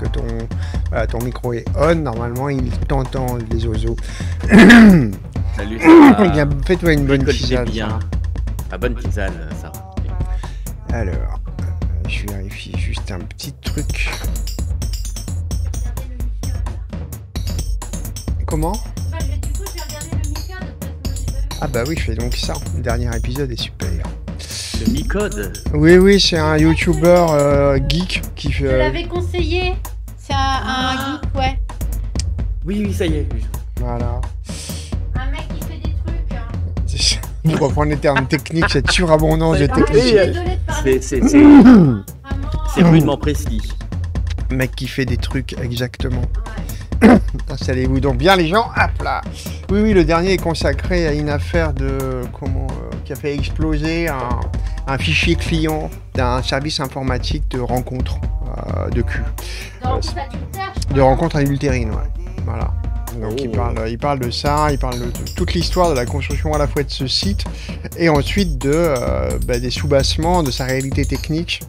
Donc ton, voilà, ton micro est on. Normalement, il t'entend les oiseaux. Salut, Bien, Fais-toi une bonne tisane. bien. Ah, bonne tisane, ça. Alors, euh, je vérifie juste un petit truc. Comment? Ah bah oui, je fais donc ça. Le dernier épisode est super. Le Micode? Oui, oui, c'est un YouTuber euh, geek qui fait. Je euh, l'avais conseillé. Oui, oui, ça y est. Voilà. Un mec qui fait des trucs. Hein. Pour reprendre les termes techniques, cette surabondance de de parler. C'est rudement précis. Mec qui fait des trucs exactement. Ouais. Installez-vous donc bien les gens. Hop là. Oui, oui, le dernier est consacré à une affaire de comment euh, qui a fait exploser un, un fichier client d'un service informatique de rencontre euh, de cul, Dans Ouais, tout adultère, je de rencontre adultérine, ouais. Donc il Oh. parle, il parle de ça, il parle de, de toute l'histoire de la construction à la fois de ce site et ensuite de euh, bah, des soubassements, de sa réalité technique.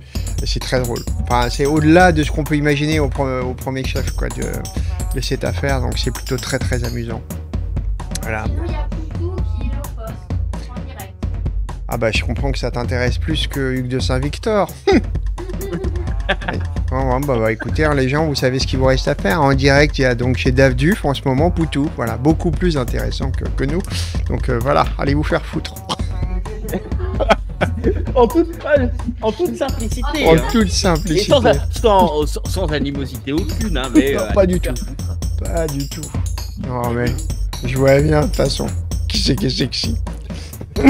Et C'est très drôle. Enfin, c'est au-delà de ce qu'on peut imaginer au, pre- au premier chef quoi, de, de cette affaire, donc c'est plutôt très très amusant. Voilà. Sinon, il y a Poutou qui le poste en direct. Ah bah je comprends que ça t'intéresse plus que Hugues de Saint-Victor. Bon, bah, bah, écoutez, hein, les gens, vous savez ce qu'il vous reste à faire. En direct, il y a donc chez Dave Duf en ce moment Poutou. Voilà, beaucoup plus intéressant que, que nous. Donc euh, voilà, allez vous faire foutre. En toute, en toute simplicité. En hein. toute Et simplicité. sans, sans, sans animosité aucune, hein, mais. Non, euh, pas du tout. foutre. Pas du tout. Non mais, je vois bien de toute façon. Qui c'est qui est sexy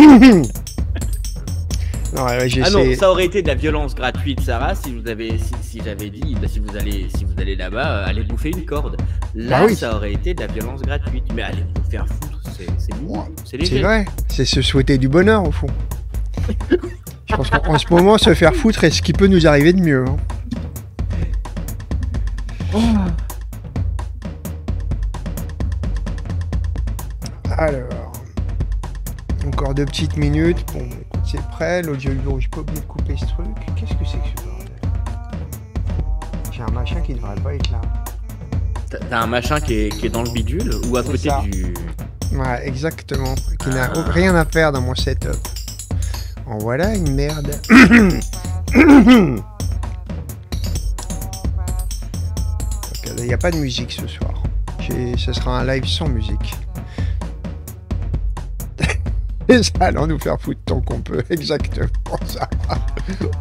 Non, ouais, Ah non, ça aurait été de la violence gratuite, Sarah, si vous avez, si, si j'avais dit, bah, si vous allez, si vous allez là-bas, euh, allez bouffer une corde. Là, Bah oui. ça aurait été de la violence gratuite, mais allez vous faire foutre, c'est, c'est c'est C'est léger. vrai, c'est se souhaiter du bonheur au fond. Je pense qu'en en ce moment, se faire foutre est ce qui peut nous arriver de mieux. hein. Alors, encore deux petites minutes. Bon, écoute, c'est prêt. L'audio je peux oublier de couper ce truc. Qu'est-ce que c'est que ce J'ai un machin qui devrait pas être là. T'as, un machin qui est, qui est dans le bidule ou à côté du. Ouais, exactement. Qui n'a rien à faire dans mon setup. En voilà une merde. Il n'y a pas de musique ce soir. Ce sera un live sans musique. Et ça, allons nous faire foutre tant qu'on peut. Exactement ça.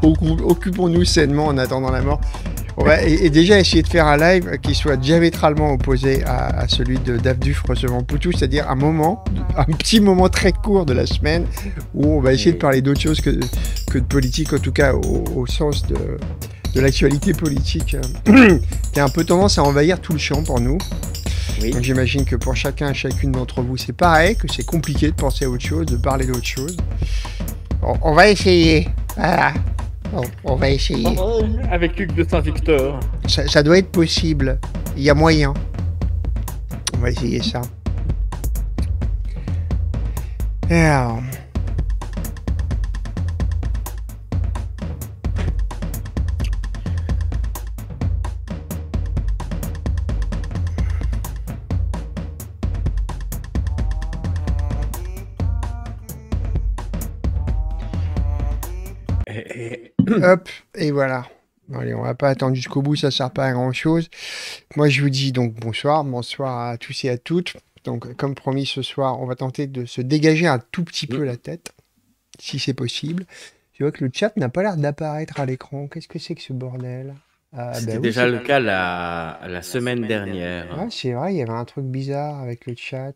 Occu- Occupons-nous sainement en attendant la mort. Et, et déjà essayer de faire un live qui soit diamétralement opposé à, à celui de Dave recevant Poutou, c'est-à-dire un moment, un petit moment très court de la semaine où on va essayer de parler d'autre chose que, que de politique, en tout cas au, au sens de, de l'actualité politique, euh, qui a un peu tendance à envahir tout le champ pour nous. Oui. Donc j'imagine que pour chacun et chacune d'entre vous, c'est pareil, que c'est compliqué de penser à autre chose, de parler d'autre chose. On, on va essayer. Voilà. On, on va essayer. Avec Hugues de Saint-Victor. Ça, ça doit être possible. Il y a moyen. On va essayer ça. Alors. Hop, et voilà. Allez, on va pas attendre jusqu'au bout, ça sert pas à grand chose. Moi, je vous dis donc bonsoir, bonsoir à tous et à toutes. Donc, comme promis ce soir, on va tenter de se dégager un tout petit peu la tête, si c'est possible. Tu vois que le chat n'a pas l'air d'apparaître à l'écran. Qu'est-ce que c'est que ce bordel? Ah, C'était bah oui, déjà le cas la, la semaine dernière. C'est vrai, il y avait un truc bizarre avec le chat.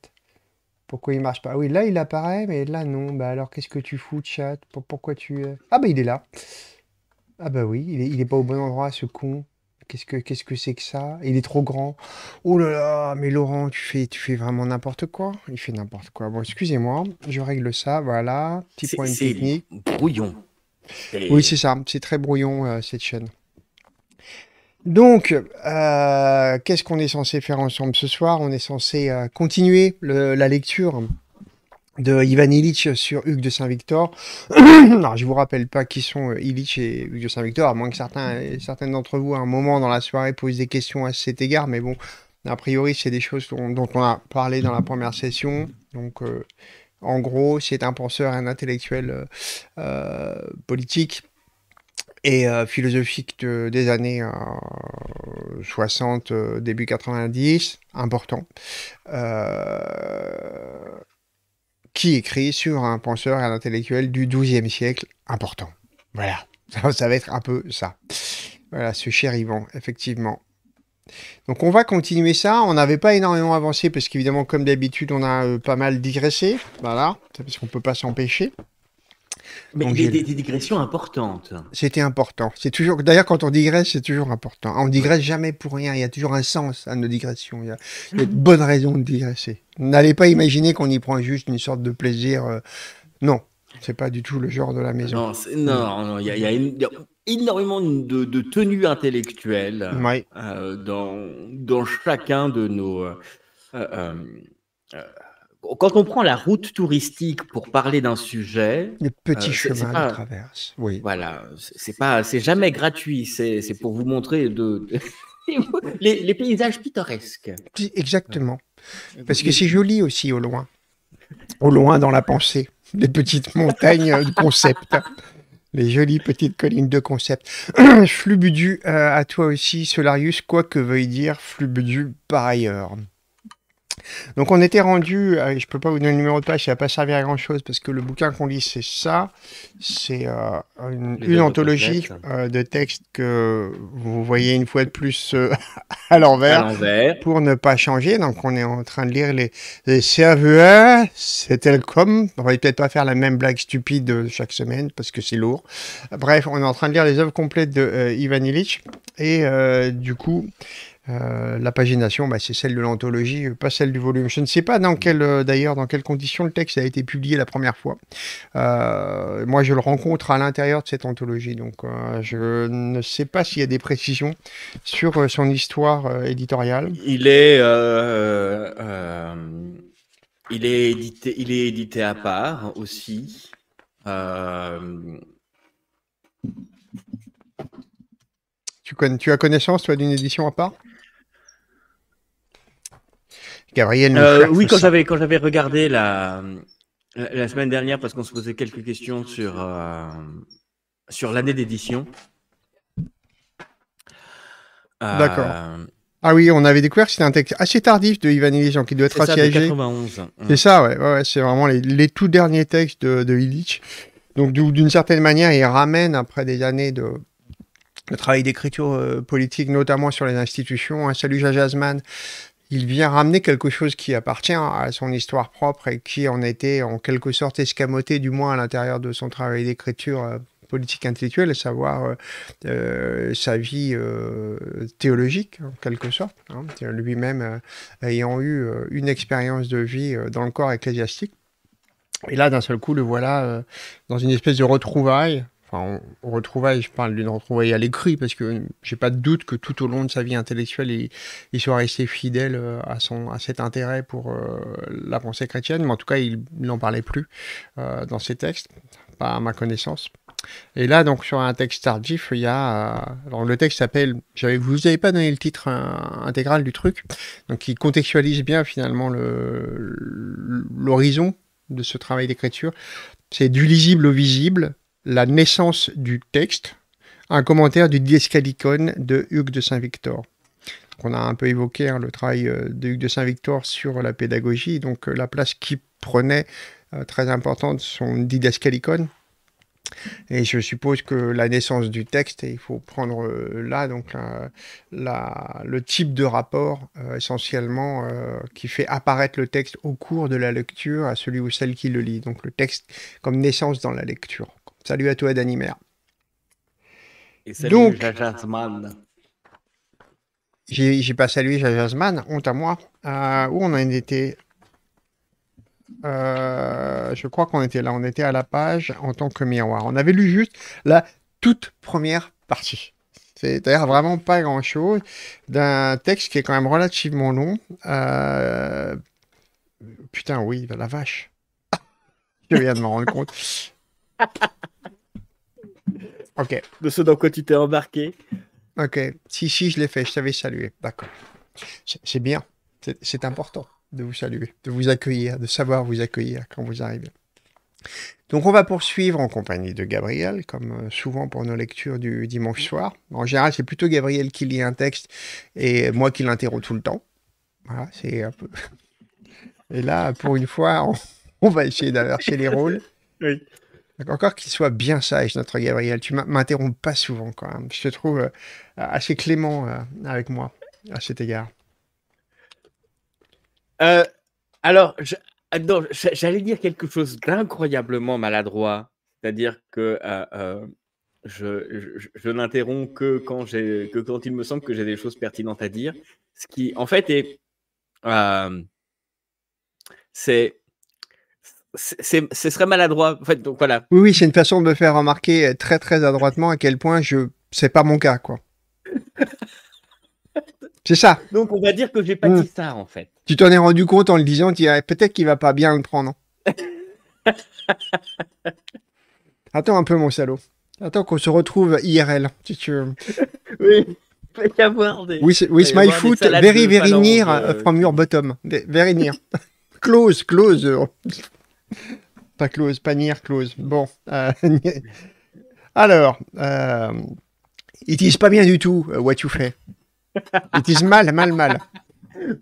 Pourquoi il marche pas? Oui, là, il apparaît, mais là, non. Bah alors, qu'est-ce que tu fous, chat? Pourquoi tu... Ah bah, il est là. Ah bah oui, il est, il est pas au bon endroit, ce con. Qu'est-ce que qu'est-ce que c'est que ça? Il est trop grand. Oh là là, mais Laurent, tu fais tu fais vraiment n'importe quoi. Il fait n'importe quoi. Bon, excusez-moi, je règle ça, voilà. Petit problème technique. brouillon. Oui, c'est ça. C'est très brouillon, euh, cette chaîne. Donc, euh, qu'est-ce qu'on est censé faire ensemble ce soir? On est censé euh, continuer la lecture de Ivan Illich sur Hugues de Saint-Victor. Alors, je vous rappelle pas qui sont euh, Illich et Hugues de Saint-Victor, à moins que certains, certaines d'entre vous, à un moment dans la soirée, posent des questions à cet égard. Mais bon, a priori, c'est des choses dont, on a parlé dans la première session. Donc, euh, en gros, c'est un penseur un intellectuel euh, politique et philosophique des années 60, début 90, important qui écrit sur un penseur et un intellectuel du XIIe siècle important. Voilà, ça, va être un peu ça. Voilà, ce cher Yvan, effectivement. Donc on va continuer ça. On n'avait pas énormément avancé parce qu'évidemment, comme d'habitude, on a euh, pas mal digressé. Voilà, parce qu'on ne peut pas s'empêcher. Mais des, des, digressions importantes. C'était important. C'est toujours. D'ailleurs, quand on digresse, c'est toujours important. On digresse jamais pour rien. Il y a toujours un sens à nos digressions. Il y a, de bonnes raisons de digresser. N'allez pas imaginer qu'on y prend juste une sorte de plaisir. Euh, non, c'est pas du tout le genre de la maison. Non, non, il y, a, énormément de, de tenues intellectuelles euh, dans, dans chacun de nos. Euh, quand on prend la route touristique pour parler d'un sujet, le petit euh, chemin de traverse, oui. Voilà, c'est pas, c'est jamais gratuit. C'est, pour vous montrer de, les, paysages pittoresques. Exactement, parce que c'est joli aussi au loin, au loin dans la pensée, les petites montagnes de concept. Les jolies petites collines de concept. Flubudu, euh, à toi aussi, Solarius, quoi que veuille dire Flubudu par ailleurs. Donc on était rendu, euh, je peux pas vous donner le numéro de page, ça va pas servir à grand chose parce que le bouquin qu'on lit c'est ça, c'est euh, une, anthologie euh, de textes que vous voyez une fois de plus à l'envers. Pour ne pas changer. Donc on est en train de lire les, les serveurs, c'est comme, on va peut-être pas faire la même blague stupide chaque semaine parce que c'est lourd. Bref, on est en train de lire les œuvres complètes de Ivan Illich. Et du coup euh, la pagination, bah, c'est celle de l'anthologie, pas celle du volume. Je ne sais pas dans quelle, euh, d'ailleurs, dans quelles conditions le texte a été publié la première fois. Euh, moi, je le rencontre à l'intérieur de cette anthologie, donc je ne sais pas s'il y a des précisions sur son histoire éditoriale. Il est, il est édité, il est édité à part aussi. Tu, connais, tu as connaissance, toi, d'une édition à part? Gabriel euh, Oui, quand j'avais quand j'avais regardé la la semaine dernière parce qu'on se posait quelques questions sur euh, sur l'année d'édition. Euh, D'accord. Ah oui, on avait découvert que c'était un texte assez tardif de Ivan Illich, qui doit être assez âgé. C'est ça, ouais, ouais c'est vraiment les, les, tout derniers textes de, de Illich. Donc d'une certaine manière, il ramène après des années de, de travail d'écriture politique, notamment sur les institutions. Un salut Jajazman, il vient ramener quelque chose qui appartient à son histoire propre et qui en était en quelque sorte escamoté, du moins à l'intérieur de son travail d'écriture euh, politique intellectuelle, à savoir euh, euh, sa vie théologique, en quelque sorte, hein, lui-même ayant eu une expérience de vie dans le corps ecclésiastique. Et là, d'un seul coup, le voilà dans une espèce de retrouvaille on, retrouvaille, je parle d'une retrouvaille à l'écrit, parce que j'ai pas de doute que tout au long de sa vie intellectuelle, il, soit resté fidèle euh, à, son, à cet intérêt pour euh, la pensée chrétienne, mais en tout cas, il n'en parlait plus euh, dans ses textes, pas à ma connaissance. Et là, donc, sur un texte tardif, il y a. alors, le texte s'appelle. Je vous n'avez pas donné le titre intégral du truc. Donc, il contextualise bien, finalement, l'horizon de ce travail d'écriture. C'est du lisible au visible, la naissance du texte, un commentaire du Diescalicon de Hugues de Saint-Victor. On a un peu évoqué hein, le travail euh, de Hugues de Saint-Victor sur la pédagogie, donc euh, la place qui prenait euh, très importante son Didascalicon, Et je suppose que la naissance du texte, il faut prendre là donc le type de rapport essentiellement qui fait apparaître le texte au cours de la lecture à celui ou celle qui le lit. Donc le texte comme naissance dans la lecture. Salut à toi Danimère. Et salut donc, j'ai pas salué Jajasman, honte à moi. où on en était? Euh, je crois qu'on était là, on était à la page en tant que miroir. On avait lu juste la toute première partie. C'est d'ailleurs vraiment pas grand chose d'un texte qui est quand même relativement long. Euh, putain, oui, la vache. je viens de me rendre compte. ok. De ce dans quoi tu t'es embarqué. Ok. Si, si, je l'ai fait, je t'avais salué. D'accord. C'est bien. C'est important de vous saluer, de vous accueillir, de savoir vous accueillir quand vous arrivez. Donc on va poursuivre en compagnie de Gabriel, comme euh, souvent pour nos lectures du dimanche soir. En général, c'est plutôt Gabriel qui lit un texte et moi qui l'interromps tout le temps. Voilà, c'est un peu... Et là, pour une fois, on, va essayer d'inverser les rôles. Oui. Encore qu'il soit bien sage, notre Gabriel. Tu m'interromps pas souvent quand même. Je te trouve euh, assez clément euh, avec moi à cet égard. Euh, alors, ah, j'allais dire quelque chose d'incroyablement maladroit, c'est-à-dire que je, n'interromps que quand, que quand il me semble que j'ai des choses pertinentes à dire, ce qui en fait est. c'est. Ce serait maladroit. En fait, donc voilà. Oui, oui, c'est une façon de me faire remarquer très très adroitement à quel point je. C'est pas mon cas, quoi. C'est ça. Donc on va dire que j'ai pas hmm. dit ça en fait. Tu t'en es rendu compte en le disant, tu peut-être qu'il va pas bien le prendre. Attends un peu mon salaud. Attends qu'on se retrouve IRL, si tu veux. oui. Il y avoir des. Oui, oui my foot, very, very near euh, from your bottom. Very near. close, close. Pas close, pas near, close. Bon. Euh, alors, euh, it is pas bien du tout, what you fais. It is mal, mal, mal.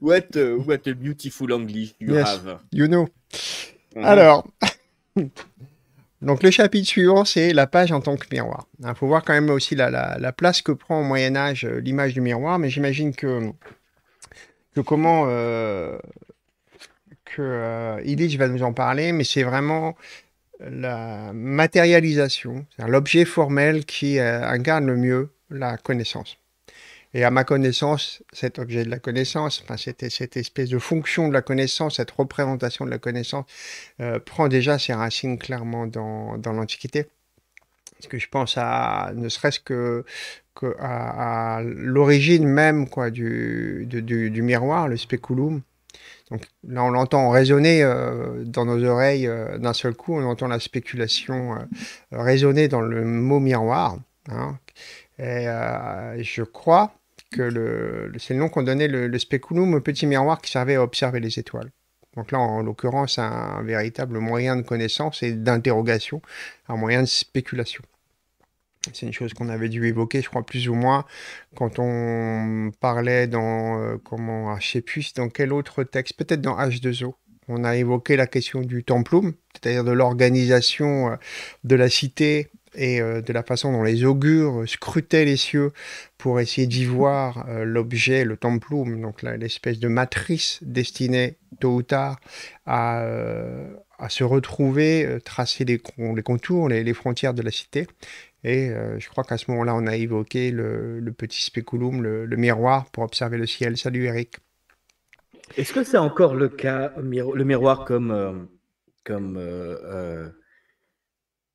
What, uh, what a beautiful English you have. You know. Mhm. Alors, donc le chapitre suivant, c'est la page en tant que miroir. Il faut voir quand même aussi la, la, place que prend au Moyen Âge euh, l'image du miroir, mais j'imagine que, que comment euh, que euh, Illich va nous en parler, mais c'est vraiment la matérialisation, l'objet formel qui euh, incarne le mieux la connaissance. Et à ma connaissance, cet objet de la connaissance, enfin, cette, cette espèce de fonction de la connaissance, cette représentation de la connaissance, euh, prend déjà ses racines clairement dans, l'Antiquité. Parce que je pense à, ne serait-ce que, à, l'origine même quoi, du, du, miroir, le speculum. Donc là, on l'entend résonner euh, dans nos oreilles euh, d'un seul coup, on entend la spéculation résonner dans le mot miroir. Hein. Et je crois que c'est le nom qu'on donnait le, le speculum, petit miroir qui servait à observer les étoiles. Donc là, en l'occurrence, un, véritable moyen de connaissance et d'interrogation, un moyen de spéculation. C'est une chose qu'on avait dû évoquer, je crois, plus ou moins, quand on parlait dans, euh, comment, ah, je sais plus, dans quel autre texte, peut-être dans H2O. On a évoqué la question du templum, c'est-à-dire de l'organisation euh, de la cité et euh, de la façon dont les augures scrutaient les cieux pour essayer d'y voir euh, l'objet, le templum, donc l'espèce de matrice destinée tôt ou tard à, à se retrouver, tracer les, les contours, les, frontières de la cité. Et je crois qu'à ce moment-là, on a évoqué le, petit spéculum, le, miroir pour observer le ciel. Salut Eric. Est-ce que c'est encore le cas, le miroir comme, comme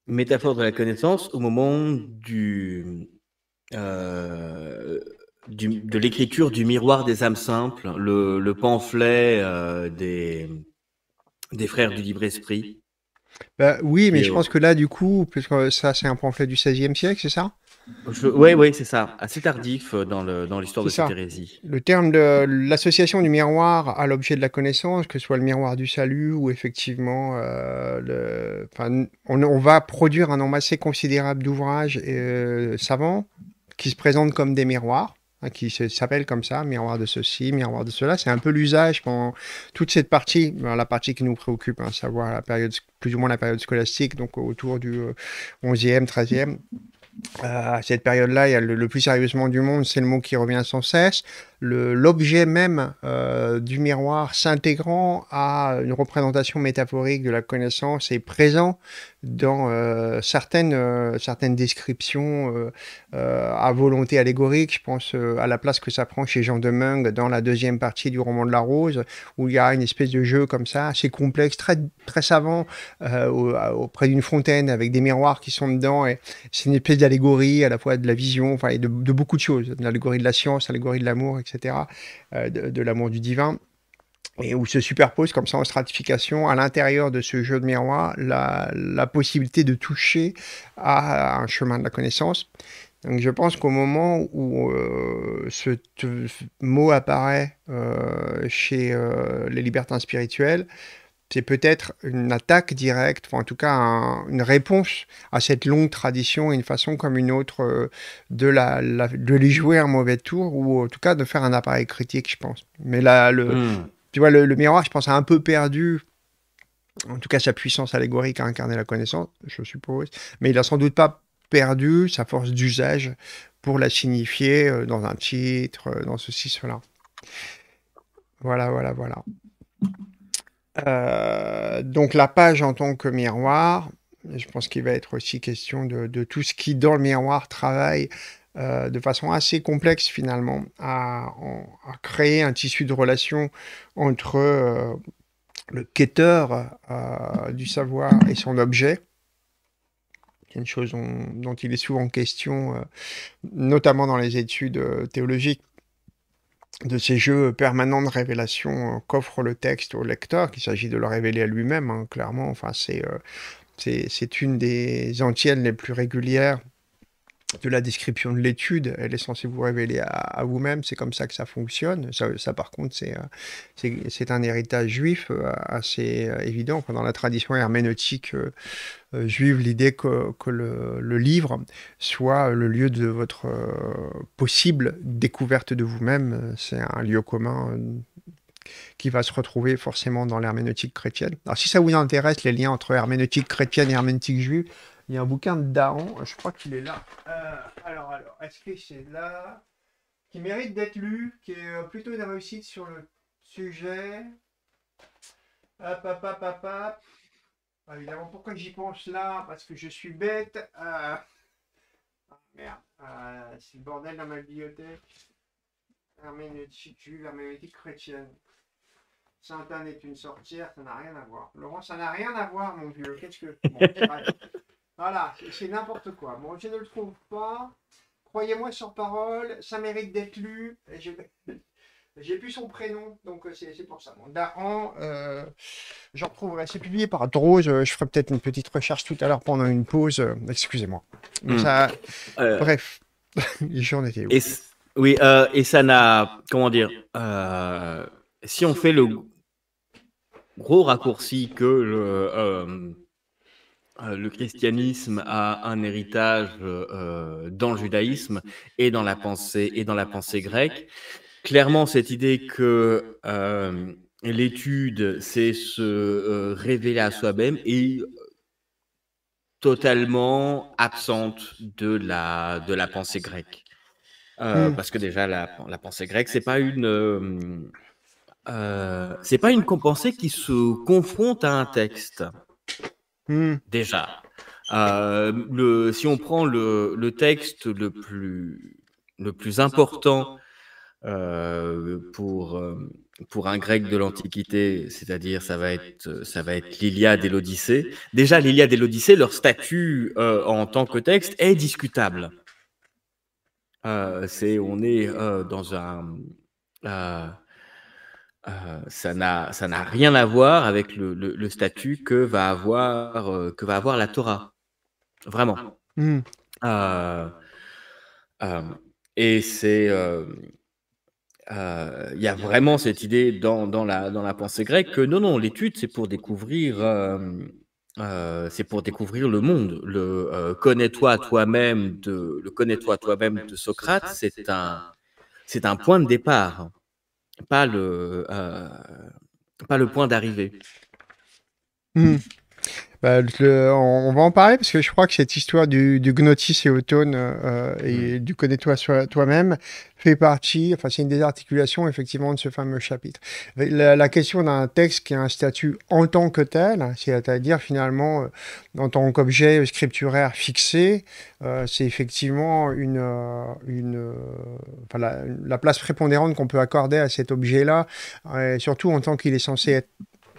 métaphore de la connaissance au moment euh, de l'écriture du miroir des âmes simples, le, pamphlet euh, des, des frères du libre esprit. Bah, oui, mais je pense que là, du coup, puisque ça, c'est un pamphlet du XVIe siècle, c'est ça? Oui, oui, c'est ça. Assez tardif euh, dans l'histoire de cette hérésie. Le terme de l'association du miroir à l'objet de la connaissance, que ce soit le miroir du salut ou effectivement, euh, le, on, on, va produire un nombre assez considérable d'ouvrages euh, savants qui se présentent comme des miroirs. Hein, qui s'appelle comme ça, miroir de ceci, miroir de cela. C'est un peu l'usage pendant toute cette partie, la partie qui nous préoccupe, hein, savoir la période, plus ou moins la période scolastique, donc autour du 11e, 13e. à cette période-là, il y a le, plus sérieusement du monde, c'est le mot qui revient sans cesse l'objet même euh, du miroir s'intégrant à une représentation métaphorique de la connaissance est présent dans euh, certaines, euh, certaines descriptions à volonté allégorique. Je pense à la place que ça prend chez Jean de Meung dans la deuxième partie du roman de la Rose, où il y a une espèce de jeu comme ça, assez complexe, très, très savant, auprès d'une fontaine avec des miroirs qui sont dedans. Et c'est une espèce d'allégorie à la fois de la vision, et de, beaucoup de choses, l'allégorie de la science, l'allégorie de l'amour, euh, de, l'amour du divin et où se superpose comme ça en stratification à l'intérieur de ce jeu de miroir la, possibilité de toucher à un chemin de la connaissance. Donc je pense qu'au moment où euh, ce, mot apparaît euh, chez les libertins spirituels, c'est peut-être une attaque directe, enfin en tout cas une réponse à cette longue tradition une façon comme une autre euh, de, la, de les jouer un mauvais tour ou en tout cas de faire un appareil critique, je pense. Mais là, le, hmm. tu vois, le, miroir, je pense, a un peu perdu, en tout cas sa puissance allégorique à incarner la connaissance, je suppose, mais il a sans doute pas perdu sa force d'usage pour la signifier euh, dans un titre, euh, dans ceci, cela. Voilà, voilà, voilà. Euh, donc la page en tant que miroir, je pense qu'il va être aussi question de, tout ce qui dans le miroir travaille euh, de façon assez complexe finalement à, créer un tissu de relation entre euh, le quêteur du savoir et son objet. C'est une chose dont, il est souvent question, notamment dans les études théologiques de ces jeux permanents de révélation euh, qu'offre le texte au lecteur, qu'il s'agit de le révéler à lui-même, hein, clairement. Enfin, euh, c'est, c'est, une des antiennes les plus régulières de la description de l'étude. Elle est censée vous révéler à, vous-même. C'est comme ça que ça fonctionne. Ça, par contre, c'est, euh, c'est, un héritage juif assez évident. Dans la tradition herméneutique juive, l'idée que, que le, le, livre soit le lieu de votre possible découverte de vous-même, c'est un lieu commun qui va se retrouver forcément dans l'herméneutique chrétienne. Alors si ça vous intéresse, les liens entre herméneutique chrétienne et herméneutique juive, il y a un bouquin de Daron, je crois qu'il est là. Euh, alors, alors, est-ce que c'est là Qui mérite d'être lu, qui est euh, plutôt une réussite sur le sujet. Hop, hop, hop, hop, hop. Ah, évidemment, pourquoi j'y pense là? Parce que je suis bête. Euh... Ah, merde, euh, c'est le bordel dans ma bibliothèque. Herméneutique herméneutique chrétienne. Sainte Anne est une sorcière, ça n'a rien à voir. Laurent, ça n'a rien à voir, mon vieux. Qu'est-ce que. Voilà, c'est n'importe quoi. Bon, je ne le trouve pas. Croyez-moi sur parole, ça mérite d'être lu. J'ai plus son prénom, donc euh, c'est pour ça. Bon, Daran, euh, j'en retrouverai. C'est publié par Drose. Je ferai peut-être une petite recherche tout à l'heure pendant une pause. Excusez-moi. Hmm. Euh, bref, j'en étais où et Oui, et ça n'a. Comment dire Si on fait le gros raccourci que le euh, le christianisme a un héritage euh, dans le judaïsme et dans la pensée et dans la pensée grecque. Clairement, cette idée que euh, l'étude, c'est se révéler à soi-même est totalement absente de la, de la pensée grecque. Hmm. Parce que déjà, la, la pensée grecque, c'est pas une, c'est pas une pensée qui se confronte à un texte. Mmh. Déjà. Euh, si on prend le, texte le plus, important euh, pour, euh, pour un grec de l'Antiquité, c'est-à-dire ça va être, ça va être l'Iliade et l'Odyssée. Déjà, l'Iliade et l'Odyssée, leur statut en tant que texte est discutable. c'est, on est dans un euh, ça n'a ça n'a rien à voir avec le, le, statut que va avoir euh, que va avoir la Torah, vraiment. Mmh. Euh, et c'est il y a vraiment cette idée dans, dans, la, dans la pensée grecque que non, non, l'étude, c'est pour découvrir, c'est pour découvrir le monde. Le connais-toi toi-même de, le connais-toi toi-même de Socrate, c'est un, c'est un point de départ, pas le, pas le point d'arrivée. Mmh. Bah, on, va en parler parce que je crois que cette histoire du, du gnotis et automne euh, et du connais-toi toi-même fait partie, enfin c'est une des articulations effectivement de ce fameux chapitre. La, question d'un texte qui a un statut en tant que tel, c'est-à-dire finalement euh, en tant qu'objet scripturaire fixé, euh, c'est effectivement une, une la, la, place prépondérante qu'on peut accorder à cet objet-là, surtout en tant qu'il est censé être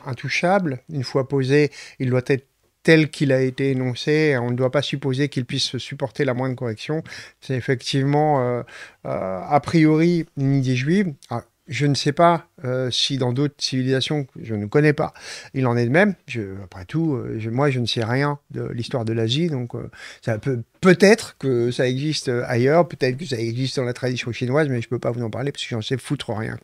intouchable. Une fois posé, il doit être tel qu'il a été énoncé. On ne doit pas supposer qu'il puisse supporter la moindre correction. C'est effectivement, euh, euh, a priori, une idée juive. Ah, je ne sais pas euh, si dans d'autres civilisations je ne connais pas, il en est de même. après tout, moi, je ne sais rien de l'histoire de l'Asie, donc ça peut peut-être que ça existe ailleurs, peut-être que ça existe dans la tradition chinoise, mais je ne peux pas vous en parler parce que j'en sais foutre rien.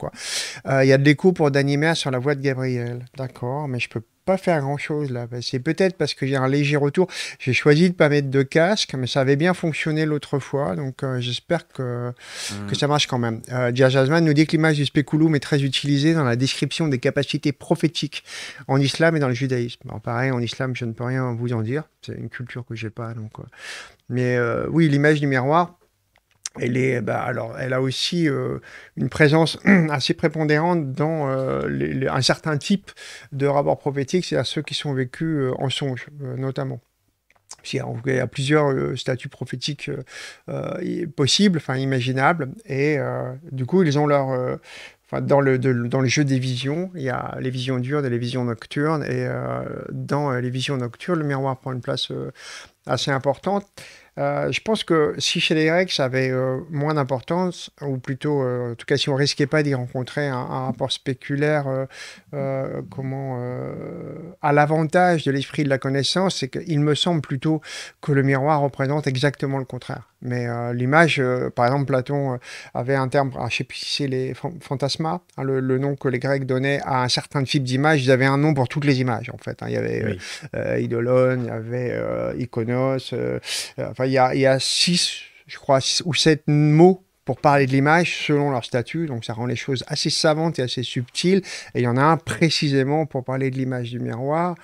Il y a de l'écho pour Danimer sur la voix de Gabriel, d'accord, mais je peux pas faire grand chose là. C'est peut-être parce que j'ai un léger retour. J'ai choisi de pas mettre de casque, mais ça avait bien fonctionné l'autre fois, donc euh, j'espère que, mmh. que ça marche quand même. Euh, Jasman nous dit que l'image du spéculum est très utilisée dans la description des capacités prophétiques en islam et dans le judaïsme. Alors, pareil, en islam, je ne peux rien vous en dire. C'est une culture que j'ai pas, donc. Euh. Mais euh, oui, l'image du miroir bah, elle a aussi euh, une présence assez prépondérante dans euh, un certain type de rapports prophétiques, c'est-à-dire ceux qui sont vécus euh, en songe, notamment. Il y, a, plusieurs statuts prophétiques possibles, enfin imaginables, et du coup, ils ont leur. dans, le, le jeu des visions, il y a les visions dures et les visions nocturnes, et dans les visions nocturnes, le miroir prend une place assez importante. Euh, je pense que si chez les Grecs, ça avait euh, moins d'importance, ou plutôt, euh, en tout cas, si on risquait pas d'y rencontrer un, rapport spéculaire, comment, à l'avantage de l'esprit de la connaissance, c'est qu'il me semble plutôt que le miroir représente exactement le contraire. Mais l'image, par exemple, Platon avait un terme, je ne sais plus si c'est les fantasmas, hein, le, nom que les Grecs donnaient à un certain type d'image. Ils avaient un nom pour toutes les images, en fait. Hein. Il y avait oui. Idolon, il y avait Iconos, enfin, il y a, six, je crois, ou sept mots pour parler de l'image selon leur statut, donc ça rend les choses assez savantes et assez subtiles. Et il y en a un précisément pour parler de l'image du miroir,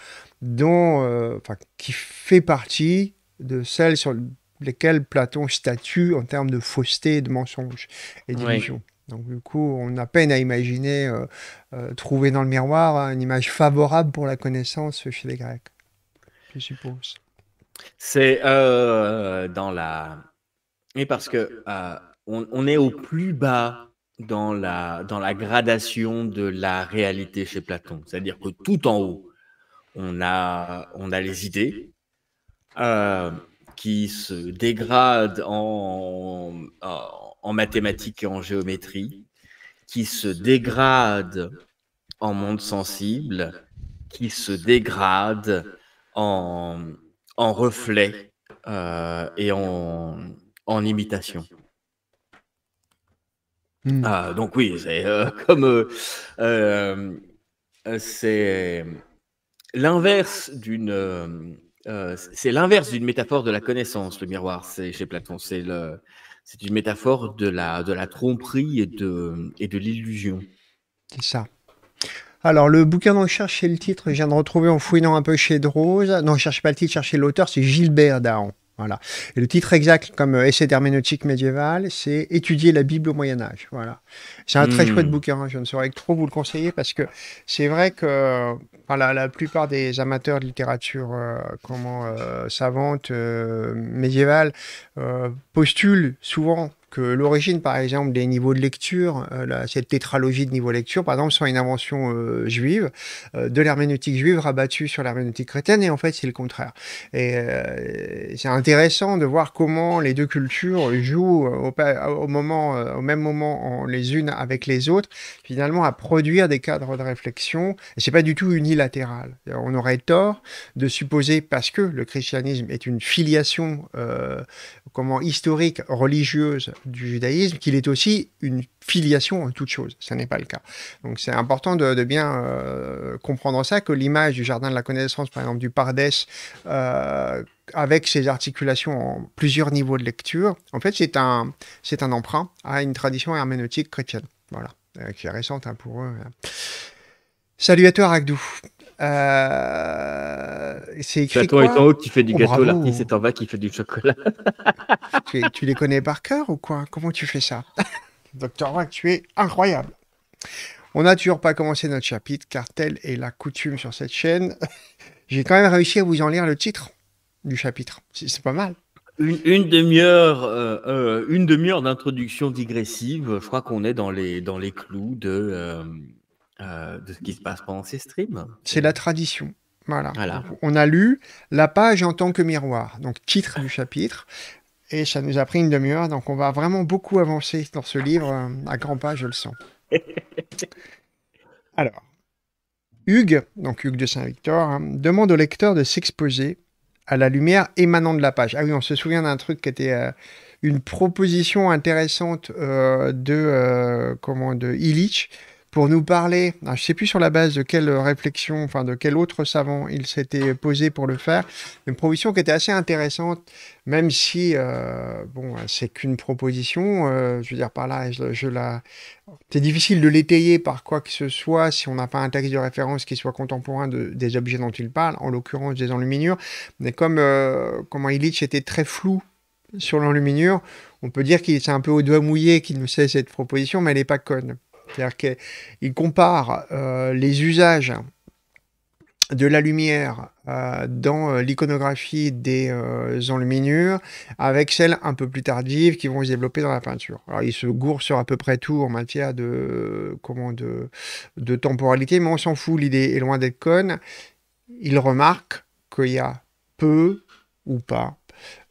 dont, euh, qui fait partie de celles sur lesquelles Platon statue en termes de fausseté, de mensonge et d'illusion. Donc du coup, on a peine à imaginer euh, euh, trouver dans le miroir une image favorable pour la connaissance chez les Grecs, je suppose. C'est euh, dans la. Et parce que euh, on, est au plus bas dans la, dans la gradation de la réalité chez Platon. C'est-à-dire que tout en haut, on a, on a les idées qui se dégradent en, en, mathématiques et en géométrie, qui se dégradent en monde sensible, qui se dégradent en, en reflet euh, et en, en imitation. Hmm. Ah, donc oui, c'est euh, comme euh, c'est l'inverse d'une c'est l'inverse d'une métaphore de la connaissance, le miroir. C'est chez Platon, c'est une métaphore de la tromperie et de l'illusion. C'est ça. Alors, le bouquin dont je cherchais le titre, je viens de retrouver en fouinant un peu chez Drose. Non, je cherche pas le titre, je cherchais l'auteur, c'est Gilbert Dahan. Voilà. Et le titre exact, comme euh, essai d'herméneutique médiévale, c'est Étudier la Bible au Moyen Âge. Voilà. C'est un très hmm. chouette bouquin. Hein. Je ne saurais trop vous le conseiller parce que c'est vrai que la, plupart des amateurs de littérature euh, comment euh, savante médiévale postulent souvent que l'origine, par exemple, des niveaux de lecture, euh, cette tétralogie de niveaux de lecture, par exemple, soit une invention euh, juive, euh, de l'herméneutique juive rabattue sur l'herméneutique chrétienne, et en fait, c'est le contraire. Et c'est intéressant de voir comment les deux cultures jouent au, même moment les unes avec les autres, finalement, à produire des cadres de réflexion. Et c'est pas du tout unilatéral. On aurait tort de supposer, parce que le christianisme est une filiation comment historique, religieuse du judaïsme qu'il est aussi une filiation en toute chose. Ce n'est pas le cas. Donc c'est important de, bien euh, comprendre ça, que l'image du jardin de la connaissance, par exemple du Pardès, euh, avec ses articulations en plusieurs niveaux de lecture, en fait c'est un, c'est un emprunt à une tradition herméneutique chrétienne. Voilà, qui est récente hein, pour eux. Salut à toi, Ragdou. Euh, c'est écrit toi est en haut qui fait du oh, gâteau, l'artiste est en bas qui fait du chocolat. tu, les connais par cœur ou quoi? Comment tu fais ça? Docteur Wack, tu es incroyable. On n'a toujours pas commencé notre chapitre, car telle est la coutume sur cette chaîne. J'ai quand même réussi à vous en lire le titre du chapitre. C'est pas mal. Une, demi-heure, euh, euh, une demi-heure d'introduction digressive. Je crois qu'on est dans les dans les clous de euh, de ce qui se passe pendant ces streams. C'est la tradition. Voilà. On a lu la page en tant que miroir, donc titre du chapitre, et ça nous a pris une demi-heure, donc on va vraiment beaucoup avancer dans ce livre, euh, à grands pas, je le sens. Alors, Hugues, donc Hugues de Saint-Victor, hein, demande au lecteur de s'exposer à la lumière émanant de la page. Ah oui, on se souvient d'un truc qui était euh, une proposition intéressante de, comment, de Illich, pour nous parler, ah, je ne sais plus sur la base de quelle réflexion, enfin de quel autre savant il s'était posé pour le faire, une proposition qui était assez intéressante, même si, euh, bon, c'est qu'une proposition, euh, je veux dire par là, je, la... C'est difficile de l'étayer par quoi que ce soit si on n'a pas un texte de référence qui soit contemporain des objets dont il parle, en l'occurrence des enluminures, mais comme, euh, comment Illich était très flou sur l'enluminure, on peut dire qu'il s'est un peu au doigt mouillé qu'il nous sait cette proposition, mais elle n'est pas conne. C'est-à-dire qu'il compare euh, les usages de la lumière euh, dans euh, l'iconographie des enluminures avec celles un peu plus tardives qui vont se développer dans la peinture. Alors il se gourre sur à peu près tout en matière de, comment, de, de temporalité, mais on s'en fout, l'idée est loin d'être conne. Il remarque qu'il y a peu ou pas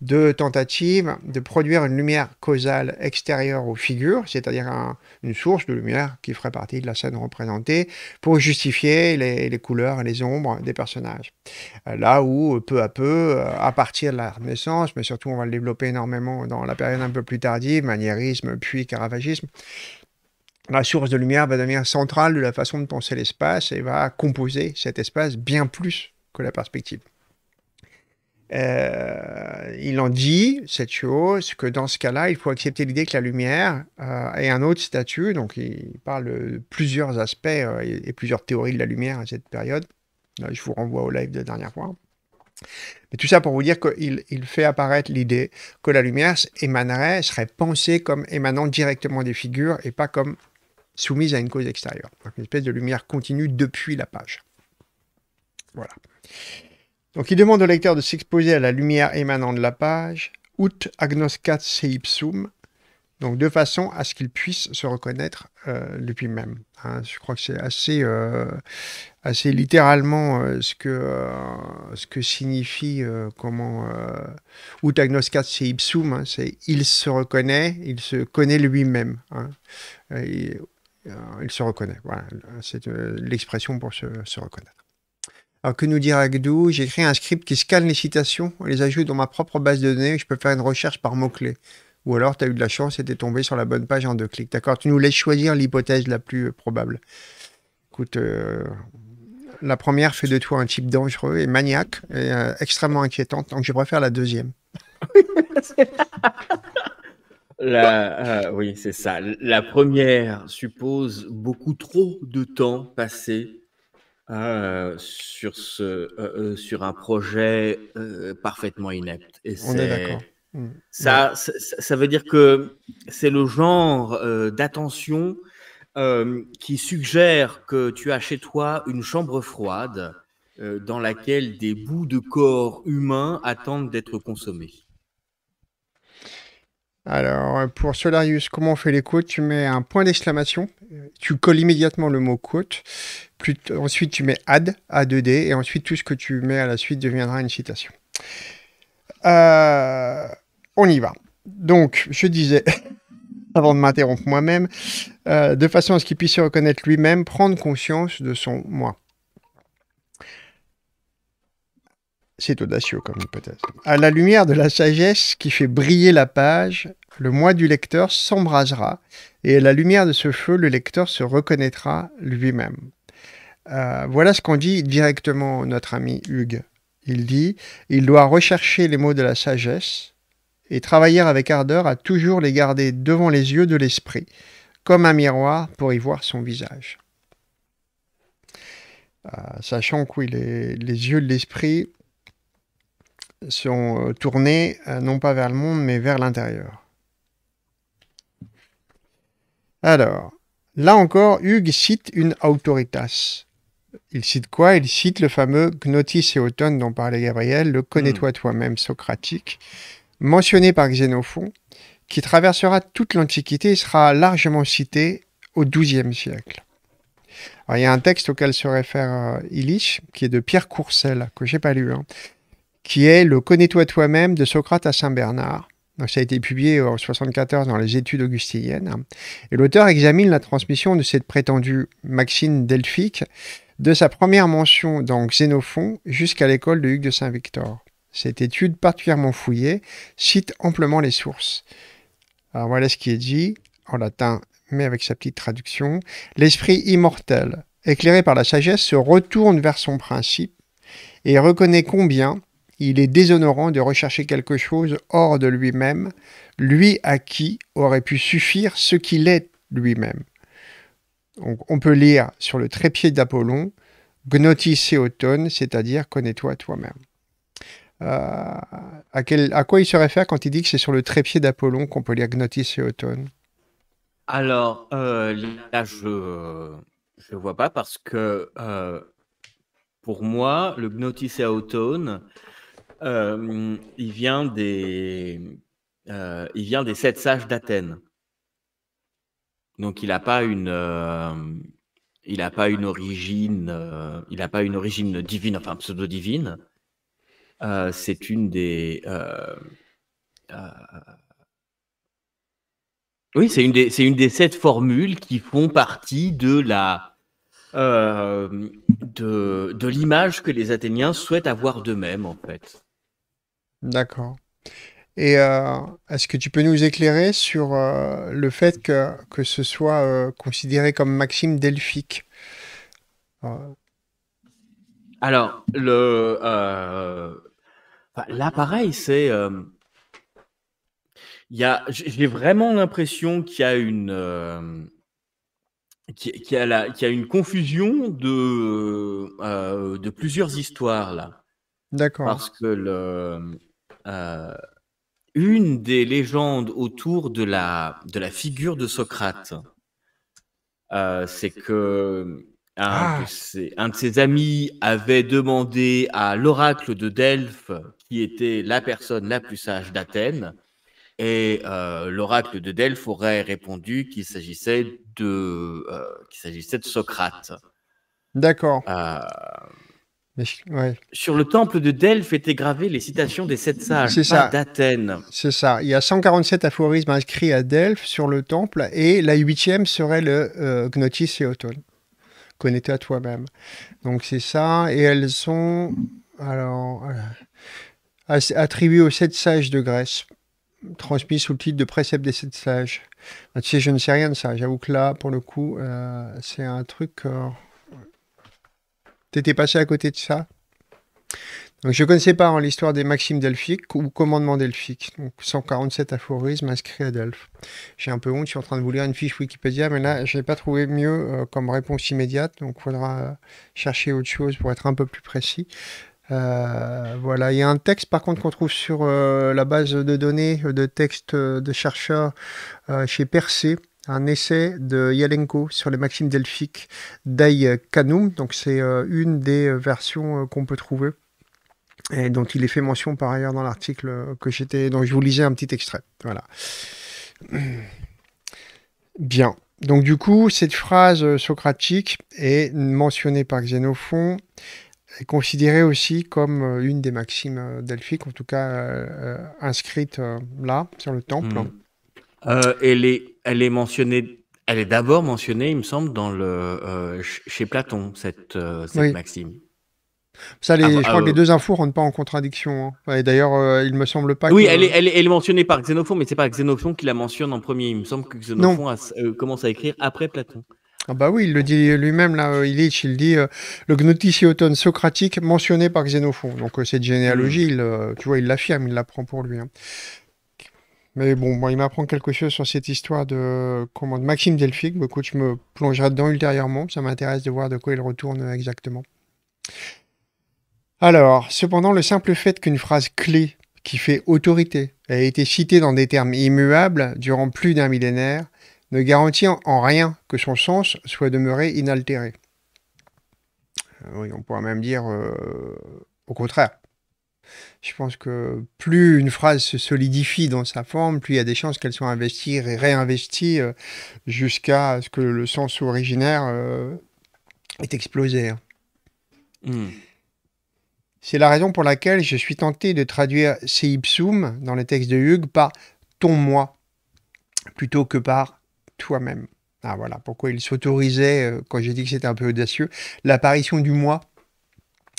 de tentatives de produire une lumière causale extérieure aux figures, c'est-à-dire une source de lumière qui ferait partie de la scène représentée, pour justifier les, couleurs et les ombres des personnages. Là où, peu à peu, euh, à partir de la Renaissance, mais surtout on va le développer énormément dans la période un peu plus tardive, maniérisme puis caravagisme, la source de lumière va devenir centrale de la façon de penser l'espace et va composer cet espace bien plus que la perspective. Euh, il en dit cette chose que dans ce cas-là, il faut accepter l'idée que la lumière euh, est un autre statut. Donc, il parle de plusieurs aspects euh, et, plusieurs théories de la lumière à cette période. Là, je vous renvoie au live de dernière fois. Mais tout ça pour vous dire qu'il il fait apparaître l'idée que la lumière émanerait, serait pensée comme émanant directement des figures et pas comme soumise à une cause extérieure. Donc, une espèce de lumière continue depuis la page. Voilà. Donc il demande au lecteur de s'exposer à la lumière émanant de la page, ut agnoscat se ipsum, donc de façon à ce qu'il puisse se reconnaître euh, lui-même. Hein. je crois que c'est assez, euh, assez littéralement euh, ce, que, ce que signifie comment ut agnoscat se ipsum, hein. c'est il se reconnaît, il se connaît lui-même. Hein. il se reconnaît. Voilà, c'est l'expression pour se reconnaître. Alors que nous dire Agdou? J'ai écrit un script qui scanne les citations, les ajoute dans ma propre base de données, je peux faire une recherche par mots-clés. Ou alors tu as eu de la chance et tu es tombé sur la bonne page en deux clics. D'accord Tu nous laisses choisir l'hypothèse la plus euh, probable. Écoute, euh, la première fait de toi un type dangereux et maniaque et euh, extrêmement inquiétante, donc je préfère la deuxième. oui, c'est ça. La première suppose beaucoup trop de temps passé euh, sur, ce, euh, euh, sur un projet parfaitement inepte. Et On est d'accord. Mmh. Ça, ça, veut dire que c'est le genre d'attention qui suggère que tu as chez toi une chambre froide dans laquelle des bouts de corps humains attendent d'être consommés. Alors, pour Solarius, comment on fait les quotes Tu mets un point d'exclamation, tu colles immédiatement le mot quote, ensuite tu mets add, A2D, et ensuite tout ce que tu mets à la suite deviendra une citation. Euh, on y va. Donc, je disais, avant de m'interrompre moi-même, euh, de façon à ce qu'il puisse se reconnaître lui-même, prendre conscience de son moi. C'est audacieux comme hypothèse. À la lumière de la sagesse qui fait briller la page, le moi du lecteur s'embrasera, et à la lumière de ce feu, le lecteur se reconnaîtra lui-même. Euh, voilà ce qu'en dit directement notre ami Hugues. Il dit Il doit rechercher les mots de la sagesse et travailler avec ardeur à toujours les garder devant les yeux de l'esprit, comme un miroir pour y voir son visage. Euh, sachant que les, yeux de l'esprit sont euh, tournés non pas vers le monde, mais vers l'intérieur. Alors, là encore, Hugues cite une autoritas. Il cite quoi? Il cite le fameux Gnotis et Automne dont parlait Gabriel, le connais-toi hmm. toi-même socratique, mentionné par Xénophon, qui traversera toute l'Antiquité et sera largement cité au XIIe siècle. il y a un texte auquel se réfère euh, Illich, qui est de Pierre Courcel, que j'ai pas lu, hein, qui est le Connais-toi toi-même de Socrate à Saint-Bernard. Ça a été publié en 1974 dans les études augustiniennes. Et l'auteur examine la transmission de cette prétendue maxime delphique de sa première mention dans Xénophon jusqu'à l'école de Hugues de Saint-Victor. Cette étude particulièrement fouillée cite amplement les sources. Alors voilà ce qui est dit en latin, mais avec sa petite traduction. L'esprit immortel, éclairé par la sagesse, se retourne vers son principe et reconnaît combien il est déshonorant de rechercher quelque chose hors de lui-même, lui à qui aurait pu suffire ce qu'il est lui-même. On peut lire sur le trépied d'Apollon, Gnotis automne, c'est-à-dire connais-toi toi-même. Euh, à, quoi il se réfère quand il dit que c'est sur le trépied d'Apollon qu'on peut lire Gnotis automne Alors, euh, là, je ne vois pas parce que euh, pour moi, le Gnotis automne, il, vient des, il vient des sept sages d'Athènes. Donc il n'a pas une, euh, il a pas une origine, euh, il a pas une origine divine, enfin pseudo divine. Euh, c'est une des, oui, c'est une des, c'est une des sept formules qui font partie de la, de, de l'image que les Athéniens souhaitent avoir d'eux-mêmes en fait. D'accord. Et euh, est-ce que tu peux nous éclairer sur euh, le fait que, que ce soit euh, considéré comme maxime delphique? Alors, le, là, pareil, c'est. J'ai vraiment l'impression qu'il y a une. Qu'il y, a a une confusion de, de plusieurs histoires là. D'accord. Parce que le, une des légendes autour de la, de la figure de Socrate, euh, c'est que un, de ah. ses, amis avait demandé à l'oracle de Delphes, qui était la personne la plus sage d'Athènes, et euh, l'oracle de Delphes aurait répondu qu'il s'agissait de, euh, qu'il s'agissait de Socrate. D'accord. Sur le temple de Delphes étaient gravées les citations des sept sages d'Athènes. C'est ça. Il y a 147 aphorismes inscrits à Delphes sur le temple et la huitième serait le euh, Gnotis et Automne. Connais-toi toi-même. Donc c'est ça. Et elles sont alors attribuées aux sept sages de Grèce, transmises sous le titre de précepte des sept sages. tu sais, je ne sais rien de ça. J'avoue que là, pour le coup, euh, c'est un truc. Euh, T'étais passé à côté de ça? Donc, je ne connaissais pas hein, l'histoire des maximes delphiques ou commandements delphiques. Donc, 147 aphorismes inscrits à Delphes. J'ai un peu honte, je suis en train de vous lire une fiche Wikipédia, mais là, je n'ai pas trouvé mieux euh, comme réponse immédiate. Donc, il faudra euh, chercher autre chose pour être un peu plus précis. Euh, voilà, il y a un texte par contre qu'on trouve sur la base de données de textes de chercheurs chez Percé un essai de Yalenko sur les maximes delphiques d'Aï Kanum. Donc c'est euh, une des euh, versions euh, qu'on peut trouver et dont il est fait mention par ailleurs dans l'article que j'étais, dont je vous lisais un petit extrait. Voilà. Bien. Donc du coup, cette phrase socratique est mentionnée par Xénophon, est considérée aussi comme une des maximes delphiques, en tout cas inscrite là sur le temple. Hmm. elle est elle est mentionnée, elle est d'abord mentionnée, il me semble, dans le, euh, chez Platon, cette, euh, maxime. Ça, les, je crois que les deux infos rentrent pas en contradiction. Hein. D'ailleurs, euh, il me semble pas. Oui, elle, est, elle, est, mentionnée par Xénophon, mais c'est pas Xénophon qui la mentionne en premier. Il me semble que Xénophon commence à écrire après Platon. Ah bah oui, il le dit lui-même, là, Illich, il dit le gnoticioton socratique mentionné par Xénophon. Donc cette généalogie, hmm. il, tu vois, il l'affirme, il la prend pour lui. Hein. Mais bon, il m'apprend quelque chose sur cette histoire de, comment, Maxime Delphic. Bah, écoute, je me plongerai dedans ultérieurement. Ça m'intéresse de voir de quoi il retourne exactement. Alors, cependant, le simple fait qu'une phrase clé qui fait autorité ait été citée dans des termes immuables durant plus d'un millénaire ne garantit en rien que son sens soit demeuré inaltéré. Euh, oui, on pourrait même dire euh, au contraire. Je pense que plus une phrase se solidifie dans sa forme, plus il y a des chances qu'elle soit investie et réinvestie euh, jusqu'à ce que le sens originaire euh, ait explosé. Hein. Hmm. C'est la raison pour laquelle je suis tenté de traduire ipsum dans les textes de Hugues par ton moi plutôt que par toi-même. Ah voilà pourquoi il s'autorisait, euh, quand j'ai dit que c'était un peu audacieux, l'apparition du moi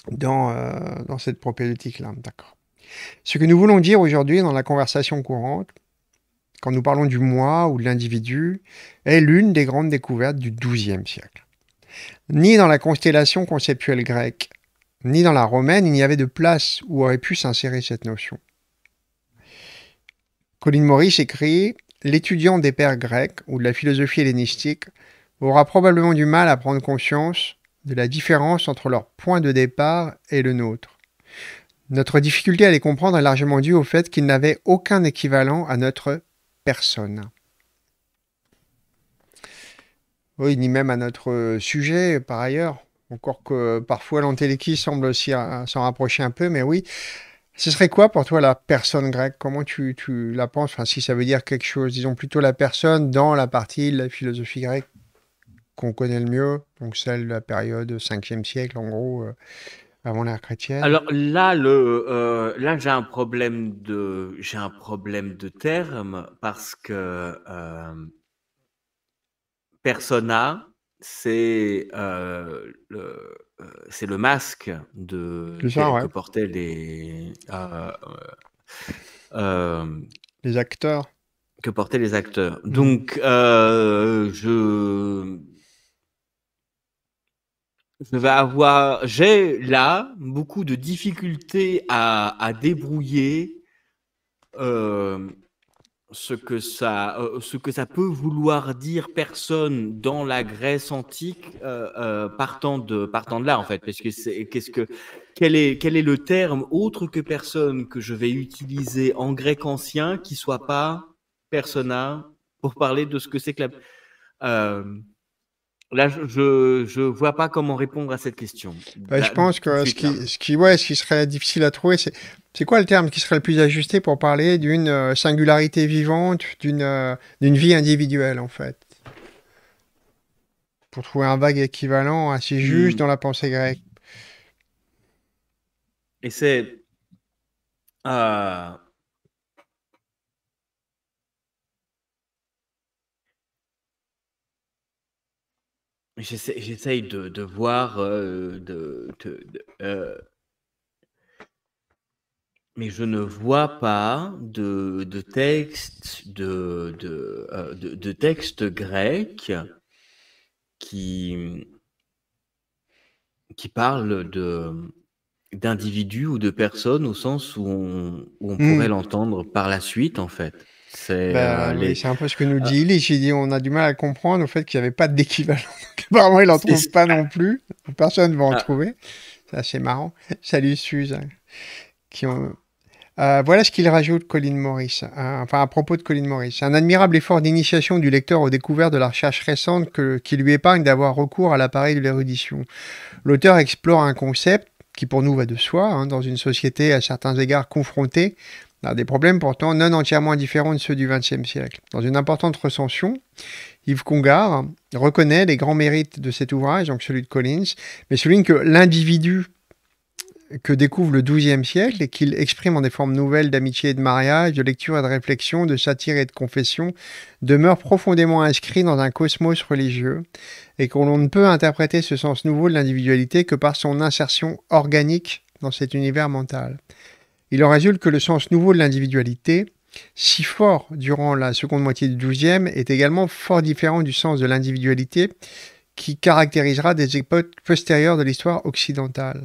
dans, euh, dans cette propédeutique-là. D'accord. Ce que nous voulons dire aujourd'hui dans la conversation courante, quand nous parlons du moi ou de l'individu, est l'une des grandes découvertes du XIIe siècle. Ni dans la constellation conceptuelle grecque, ni dans la romaine, il n'y avait de place où aurait pu s'insérer cette notion. Colin Morris écrit L'étudiant des pères grecs ou de la philosophie hellénistique aura probablement du mal à prendre conscience de la différence entre leur point de départ et le nôtre. Notre difficulté à les comprendre est largement due au fait qu'ils n'avaient aucun équivalent à notre personne. Oui, ni même à notre sujet, par ailleurs. Encore que parfois l'antéléquie semble s'en rapprocher un peu, mais oui. Ce serait quoi pour toi la personne grecque? Comment tu, tu la penses? Enfin, Si ça veut dire quelque chose, disons plutôt la personne dans la partie de la philosophie grecque qu'on connaît le mieux, donc celle de la période 5e siècle en gros, euh, avant l'ère chrétienne. Alors là, le, euh, là j'ai un problème de j'ai un problème de terme parce que euh, persona c'est le c'est le masque de que, portaient les les acteurs que portaient les acteurs. Donc je je vais avoir, j'ai là beaucoup de difficultés à, débrouiller euh, ce que ça, euh, ce que ça peut vouloir dire personne dans la Grèce antique, euh, partant de, partant de là en fait, parce que c'est, qu'est-ce que, quel est, quel est le terme autre que personne que je vais utiliser en grec ancien qui soit pas persona pour parler de ce que c'est que la Là, je ne vois pas comment répondre à cette question. Bah, je pense que ce qui, ce, qui, ouais, ce qui serait difficile à trouver, c'est c'est quoi le terme qui serait le plus ajusté pour parler d'une euh, singularité vivante, d'une euh, d'une vie individuelle, en fait? Pour trouver un vague équivalent assez juste hmm. dans la pensée grecque. Et c'est... Euh, J'essaye de, voir, euh, de, euh, mais je ne vois pas de, de texte de, de, euh, de, texte grec qui, qui parle de d'individus ou de personnes au sens où on, on mmh. pourrait l'entendre par la suite en fait. Bah c'est un peu ce que nous dit Illich. Il dit on a du mal à comprendre au fait qu'il n'y avait pas d'équivalent. Apparemment, il n'en trouve pas non plus. Personne ne va en ah. trouver. C'est assez marrant. Salut Suze. Qui ont... Euh, voilà ce qu'il rajoute Colin Morris, hein, enfin à propos de Colin Morris. Un admirable effort d'initiation du lecteur aux découvertes de la recherche récente que, qui lui épargne d'avoir recours à l'appareil de l'érudition. L'auteur explore un concept qui pour nous va de soi, hein, dans une société à certains égards confrontée des problèmes pourtant non entièrement différents de ceux du XXe siècle. Dans une importante recension, Yves Congar reconnaît les grands mérites de cet ouvrage, donc celui de Collins, mais souligne que l'individu que découvre le XIIe siècle et qu'il exprime en des formes nouvelles d'amitié et de mariage, de lecture et de réflexion, de satire et de confession, demeure profondément inscrit dans un cosmos religieux et qu'on ne peut interpréter ce sens nouveau de l'individualité que par son insertion organique dans cet univers mental. Il en résulte que le sens nouveau de l'individualité, si fort durant la seconde moitié du XIIe, est également fort différent du sens de l'individualité qui caractérisera des époques postérieures de l'histoire occidentale.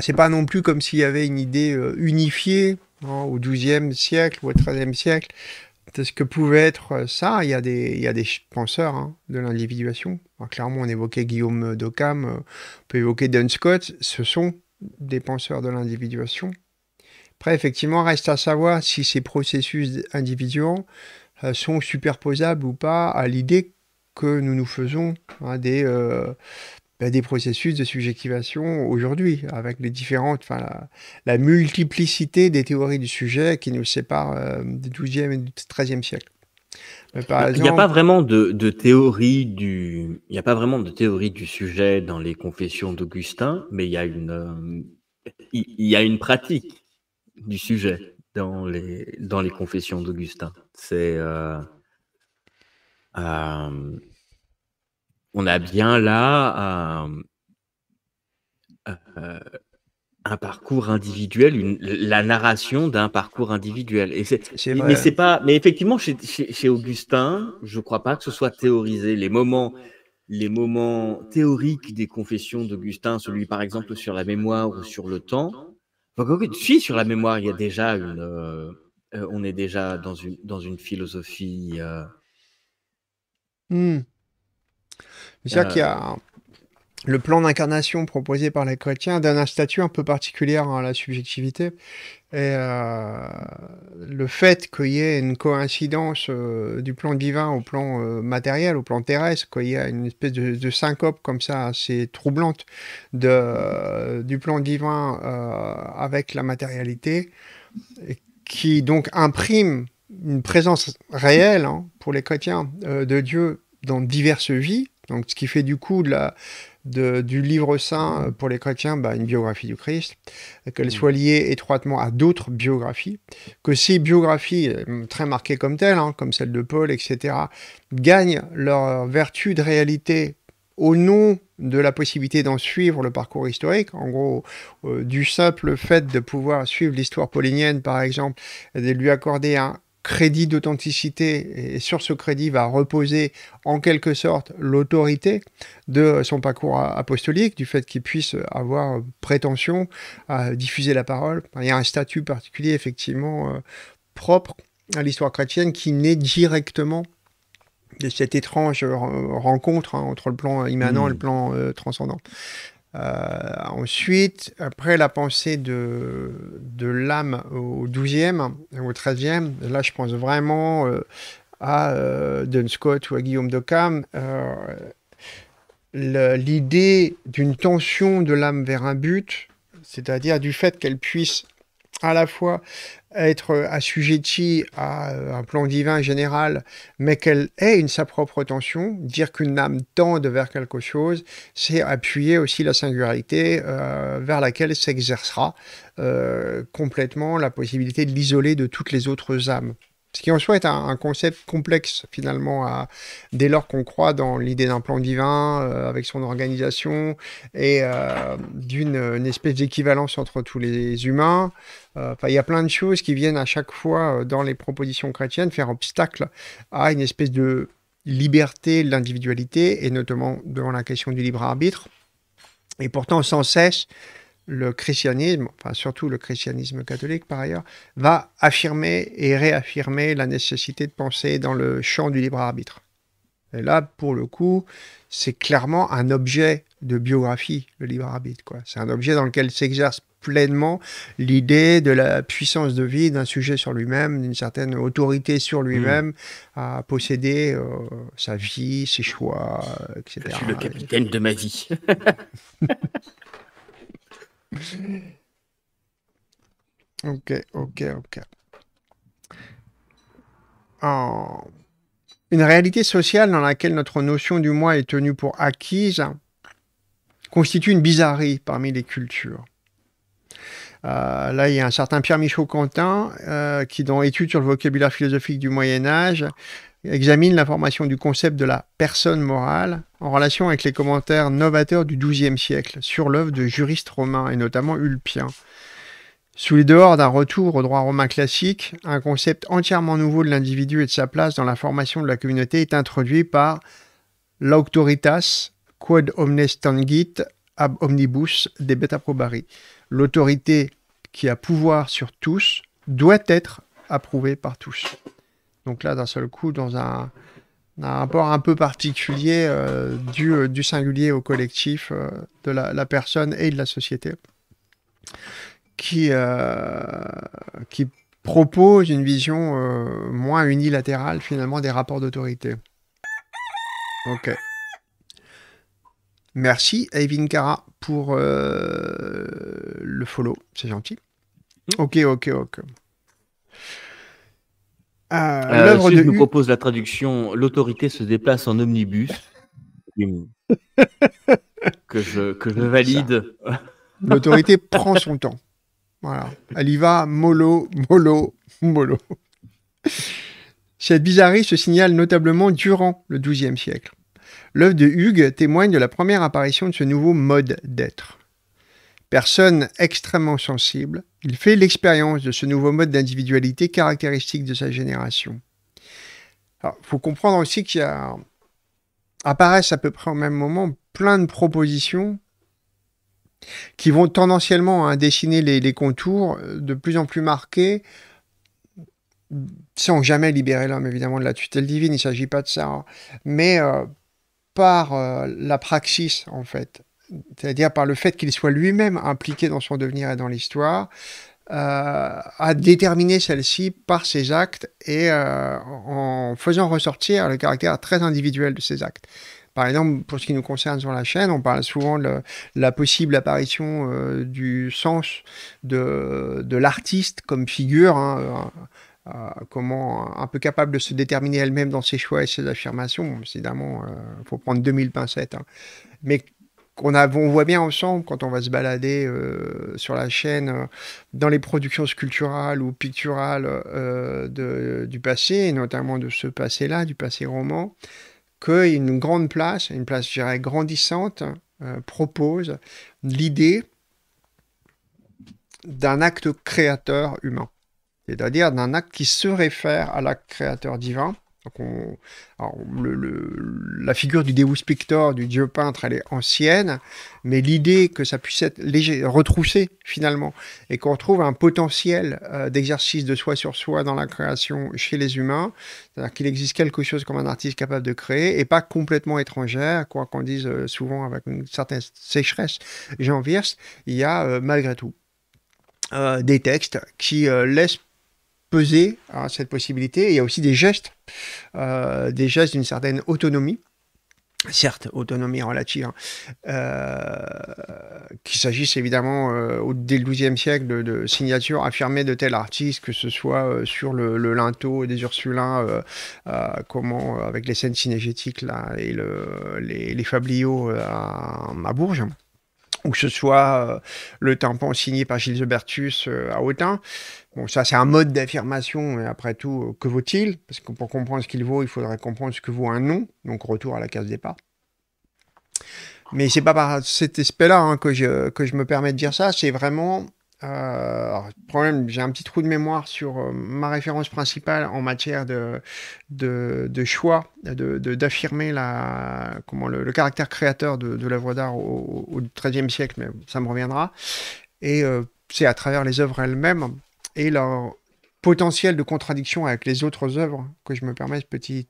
c'est pas non plus comme s'il y avait une idée euh, unifiée hein, au XIIe siècle ou au XIIIe siècle de ce que pouvait être euh, ça. Il y a des, penseurs hein, de l'individuation. Clairement, on évoquait Guillaume d'Occam, euh, on peut évoquer Duns Scott. Ce sont des penseurs de l'individuation. Après, effectivement, reste à savoir si ces processus individuants sont superposables ou pas à l'idée que nous nous faisons hein, des, euh, ben, des processus de subjectivation aujourd'hui, avec les différentes, enfin, la, multiplicité des théories du sujet qui nous séparent euh, du XIIe et du XIIIe siècle. Il n'y a pas vraiment de, de, théorie du, il n'y a pas vraiment de théorie du sujet dans les confessions d'Augustin, mais il y a une, euh, il, y a une pratique du sujet dans les, dans les confessions d'Augustin. C'est on a bien là un parcours individuel, la narration d'un parcours individuel. Et c'est, mais c'est pas, mais effectivement, chez, Augustin, je crois pas que ce soit théorisé. Les moments, les moments théoriques des confessions d'Augustin, celui par exemple sur la mémoire ou sur le temps. si sur la mémoire, il y a déjà une, euh, on est déjà dans une dans une philosophie. Euh, Mmh. C'est-à-dire qu'il y a le plan d'incarnation proposé par les chrétiens donne un statut un peu particulier à la subjectivité. Et euh, le fait qu'il y ait une coïncidence euh, du plan divin au plan euh, matériel, au plan terrestre, qu'il y a une espèce de, syncope comme ça assez troublante du plan divin avec la matérialité, qui donc imprime une présence réelle hein, pour les chrétiens de Dieu dans diverses vies. Donc, ce qui fait du coup de la, de, du livre saint euh, pour les chrétiens bah, une biographie du Christ, qu'elle mm. soit liée étroitement à d'autres biographies, que ces biographies, euh, très marquées comme telles, hein, comme celle de Paul, etc., gagnent leur vertu de réalité au nom de la possibilité d'en suivre le parcours historique, en gros, du simple fait de pouvoir suivre l'histoire paulinienne, par exemple, de lui accorder un crédit d'authenticité et sur ce crédit va reposer en quelque sorte l'autorité de son parcours apostolique, du fait qu'il puisse avoir prétention à diffuser la parole. Il y a un statut particulier effectivement euh, propre à l'histoire chrétienne qui naît directement de cette étrange rencontre hein, entre le plan immanent et le mmh. plan euh, transcendant. Euh, ensuite, après la pensée de, de l'âme au 12e, au 13e, là je pense vraiment euh, à euh, Scott ou à Guillaume d'Occam, l'idée d'une tension de l'âme vers un but, c'est-à-dire du fait qu'elle puisse à la fois être assujettie à euh, un plan divin général, mais qu'elle ait une sa propre tension, dire qu'une âme tende vers quelque chose, c'est appuyer aussi la singularité euh, vers laquelle s'exercera euh, complètement la possibilité de l'isoler de toutes les autres âmes. Ce qui en soi est un, concept complexe finalement dès lors qu'on croit dans l'idée d'un plan divin euh, avec son organisation et euh, d'une espèce d'équivalence entre tous les humains. Euh, il y a plein de choses qui viennent à chaque fois dans les propositions chrétiennes faire obstacle à une espèce de liberté de l'individualité et notamment devant la question du libre arbitre. Et pourtant, sans cesse, le christianisme, enfin surtout le christianisme catholique par ailleurs, va affirmer et réaffirmer la nécessité de penser dans le champ du libre arbitre. Et là, pour le coup, c'est clairement un objet de biographie, le libre arbitre. C'est un objet dans lequel s'exerce pleinement l'idée de la puissance de vie d'un sujet sur lui-même, d'une certaine autorité sur lui-même, mmh. à posséder euh, sa vie, ses choix, etc. Je suis le capitaine de ma vie. Ok, ok, ok. Une réalité sociale dans laquelle notre notion du moi est tenue pour acquise constitue une bizarrerie parmi les cultures. Euh, là, il y a un certain Pierre Michaud-Quentin euh, qui, dans Études sur le vocabulaire philosophique du Moyen Âge, examine la formation du concept de la personne morale en relation avec les commentaires novateurs du XIIe siècle sur l'œuvre de juristes romains et notamment Ulpien. Sous les dehors d'un retour au droit romain classique, un concept entièrement nouveau de l'individu et de sa place dans la formation de la communauté est introduit par l'autoritas quod omnes tangit ab omnibus debet approbari. L'autorité qui a pouvoir sur tous doit être approuvée par tous. Donc là, d'un seul coup, dans un, rapport un peu particulier euh, euh, du, singulier au collectif euh, de la, personne et de la société, qui, qui propose une vision moins unilatérale finalement des rapports d'autorité. Ok. Merci Evin Kara pour le follow, c'est gentil. Mmh. Ok, ok, Euh, euh je nous propose la traduction L'autorité se déplace en omnibus. que, je, que je valide. L'autorité prend son temps. Voilà. Elle y va mollo, mollo, mollo. Cette bizarrerie se signale notablement durant le XIIe siècle. L'œuvre de Hugues témoigne de la première apparition de ce nouveau mode d'être. Personne extrêmement sensible, il fait l'expérience de ce nouveau mode d'individualité caractéristique de sa génération. Il faut comprendre aussi qu'il apparaissent à peu près au même moment plein de propositions qui vont tendanciellement hein, dessiner les, contours de plus en plus marqués sans jamais libérer l'homme évidemment de la tutelle divine, il ne s'agit pas de ça, hein. mais euh, par euh, la praxis en fait c'est-à-dire par le fait qu'il soit lui-même impliqué dans son devenir et dans l'histoire, euh, à déterminer celle-ci par ses actes et euh, en faisant ressortir le caractère très individuel de ses actes. Par exemple, pour ce qui nous concerne sur la chaîne, on parle souvent de la possible apparition euh, du sens de, de l'artiste comme figure, hein, comment un peu capable de se déterminer elle-même dans ses choix et ses affirmations. évidemment, il faut prendre 2000 pincettes. Hein. Mais on, voit bien ensemble quand on va se balader euh, sur la chaîne euh, dans les productions sculpturales ou picturales euh, du passé, et notamment de ce passé-là, du passé roman, qu'une grande place, une place, je dirais, grandissante, propose l'idée d'un acte créateur humain, c'est-à-dire d'un acte qui se réfère à l'acte créateur divin, la figure du Deus Pictor, du dieu peintre, elle est ancienne, mais l'idée que ça puisse être léger, retroussé finalement, et qu'on retrouve un potentiel euh, d'exercice de soi sur soi dans la création chez les humains, c'est-à-dire qu'il existe quelque chose comme un artiste capable de créer, et pas complètement étrangère, quoi qu'on dise euh, souvent avec une certaine sécheresse, Jean Wirst, il y a euh, malgré tout des textes qui laissent peser à cette possibilité. il y a aussi des gestes, euh, des gestes d'une certaine autonomie. Certes, autonomie relative, hein. euh, qu'il s'agisse évidemment euh, dès le XIIe siècle de, signatures affirmées de tel artiste, que ce soit sur le, linteau des Ursulins, avec les scènes cinégétiques là, et les, les, fabliaux à, à Bourges, ou que ce soit le tympan signé par Gilles Bertus à Autun. Bon, ça, c'est un mode d'affirmation, mais après tout, que vaut-il? Parce que pour comprendre ce qu'il vaut, il faudrait comprendre ce que vaut un nom, donc retour à la case départ. Mais c'est pas par cet aspect-là hein, que, je, que je me permets de dire ça, c'est vraiment. Euh, problème, j'ai un petit trou de mémoire sur euh, ma référence principale en matière de, de, choix, d'affirmer de, la, le, caractère créateur de, de l'œuvre d'art au XIIIe siècle, mais ça me reviendra. Et euh, c'est à travers les œuvres elles-mêmes et leur potentiel de contradiction avec les autres œuvres que je me permets ce petit,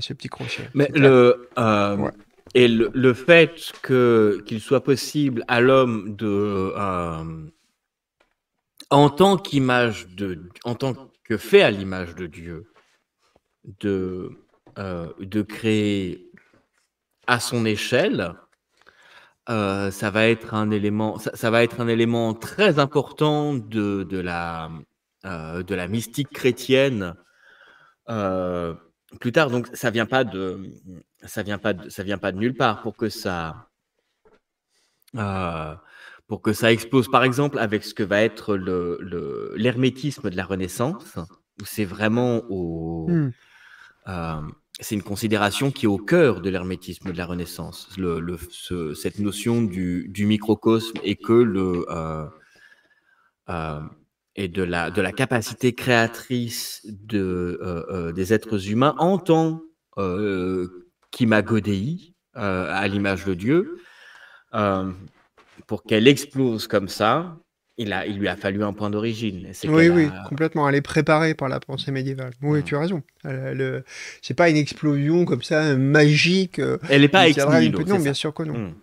ce petit crochet. Mais le, euh, Et le, fait que, qu'il soit possible à l'homme de, euh, en tant qu'image de, en tant que fait à l'image de Dieu, de, euh, de créer à son échelle, euh, ça va être un élément, ça, va être un élément très important de, de la, euh, de la mystique chrétienne euh, plus tard. Donc ça vient pas de, ça vient pas de, ça vient pas de nulle part pour que ça, pour que ça explose. Par exemple, avec ce que va être l'hermétisme de la Renaissance, où c'est vraiment au. Mmh. C'est une considération qui est au cœur de l'hermétisme de la Renaissance, cette notion du, microcosme et le et de la, capacité créatrice euh, euh, des êtres humains en tant euh, qu'imagodéi, euh, à l'image de Dieu, pour qu'elle explose comme ça, il, a, il lui a fallu un point d'origine. Oui, oui, complètement. Elle est préparée par la pensée médiévale. Oui, mmh. tu as raison. Le... C'est pas une explosion comme ça magique. Elle n'est pas ex Non, bien sûr que non. Mmh.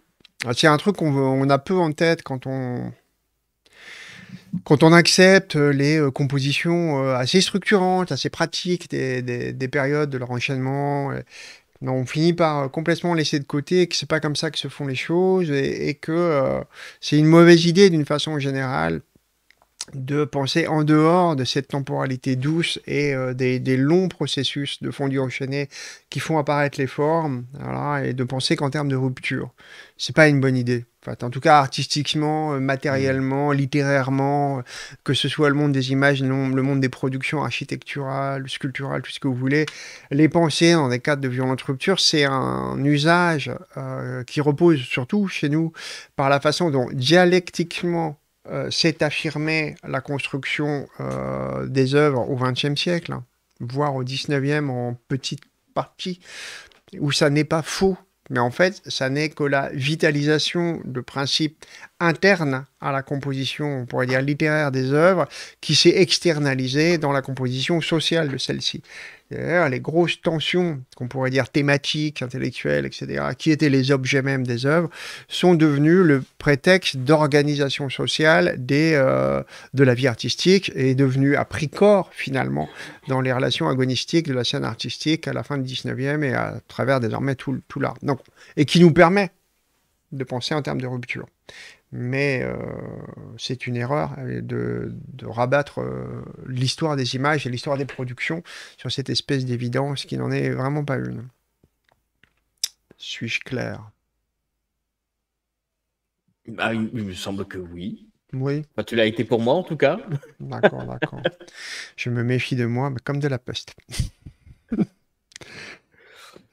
Ah, c'est un truc qu'on on a peu en tête quand on, quand on accepte euh, les euh, compositions euh, assez structurantes, assez pratiques des, des, périodes de leur enchaînement, on finit par complètement laisser de côté que c'est pas comme ça que se font les choses et, que c'est une mauvaise idée d'une façon générale de penser en dehors de cette temporalité douce et des, des, longs processus de fondu enchaîné qui font apparaître les formes, et de penser qu'en termes de rupture. C'est pas une bonne idée en tout cas artistiquement, euh, matériellement, littérairement, que ce soit le monde des images, le monde des productions architecturales, sculpturales, tout ce que vous voulez, les pensées dans des cadres de violente rupture, c'est un usage euh, qui repose surtout chez nous par la façon dont dialectiquement euh, s'est affirmée la construction des œuvres au XXe siècle, hein, voire au XIXe en petite partie, où ça n'est pas faux. Mais en fait, ça n'est que la vitalisation de principes internes à la composition, on pourrait dire littéraire des œuvres, qui s'est externalisée dans la composition sociale de celle-ci. D'ailleurs, les grosses tensions, qu'on pourrait dire thématiques, intellectuelles, etc., qui étaient les objets mêmes des œuvres, sont devenues le prétexte d'organisation sociale euh, de la vie artistique et est devenu a pris corps finalement dans les relations agonistiques de la scène artistique à la fin du 19e et à travers désormais tout, tout l'art. Et qui nous permet de penser en termes de rupture mais euh, c'est une erreur euh, de, rabattre euh, l'histoire des images et l'histoire des productions sur cette espèce d'évidence qui n'en est vraiment pas une. Suis-je clair? Bah, Il me semble que oui. Oui. tu l'as été pour moi en tout cas. D'accord, d'accord. Je me méfie de moi, mais comme de la peste.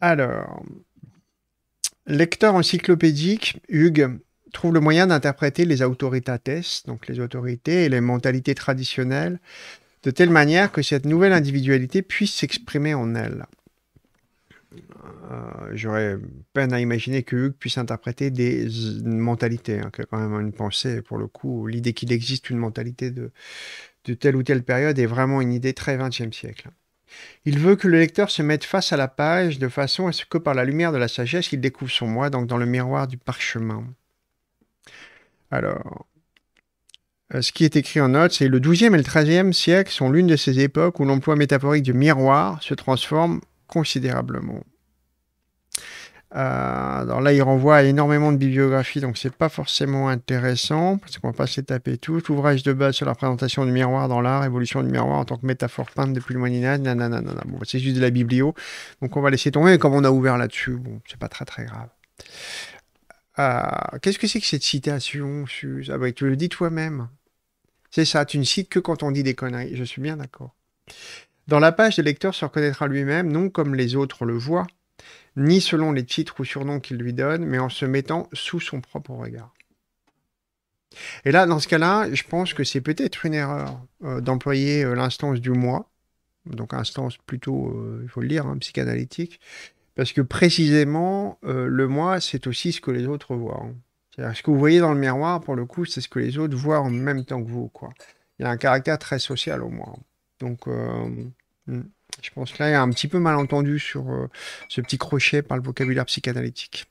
Alors, lecteur encyclopédique, Hugues, trouve le moyen d'interpréter les autoritates, donc les autorités et les mentalités traditionnelles, de telle manière que cette nouvelle individualité puisse s'exprimer en elle. Euh, j'aurais peine à imaginer que Hugues puisse interpréter des mentalités, hein, quand même une pensée, pour le coup, l'idée qu'il existe une mentalité de, de telle ou telle période est vraiment une idée très 20e siècle. Il veut que le lecteur se mette face à la page de façon à ce que par la lumière de la sagesse, il découvre son moi, donc dans le miroir du parchemin. Alors, euh, ce qui est écrit en note, c'est le XIIe et le XIIIe siècle sont l'une de ces époques où l'emploi métaphorique du miroir se transforme considérablement. Euh, alors là, il renvoie à énormément de bibliographies, donc c'est pas forcément intéressant, parce qu'on va pas se taper tout. Ouvrage de base sur la présentation du miroir dans l'art, évolution du miroir en tant que métaphore peinte depuis le Moyen-Âge, nanana. Bon, c'est juste de la biblio, donc on va laisser tomber, comme on a ouvert là-dessus, bon, c'est pas très très grave. Qu'est-ce que c'est que cette citation, Suze? Ah bah, tu le dis toi-même. C'est ça, tu ne cites que quand on dit des conneries. Je suis bien d'accord. Dans la page, le lecteur se reconnaîtra lui-même, non comme les autres le voient, ni selon les titres ou surnoms qu'il lui donne, mais en se mettant sous son propre regard. Et là, dans ce cas-là, je pense que c'est peut-être une erreur euh, d'employer euh, l'instance du moi, donc instance plutôt, euh, il faut le dire, hein, psychanalytique, parce que précisément, euh, le moi, c'est aussi ce que les autres voient. Hein. C'est-à-dire, ce que vous voyez dans le miroir, pour le coup, c'est ce que les autres voient en même temps que vous. Quoi. Il y a un caractère très social au moi. Donc, euh, hmm, je pense que là, il y a un petit peu malentendu sur euh, ce petit crochet par le vocabulaire psychanalytique.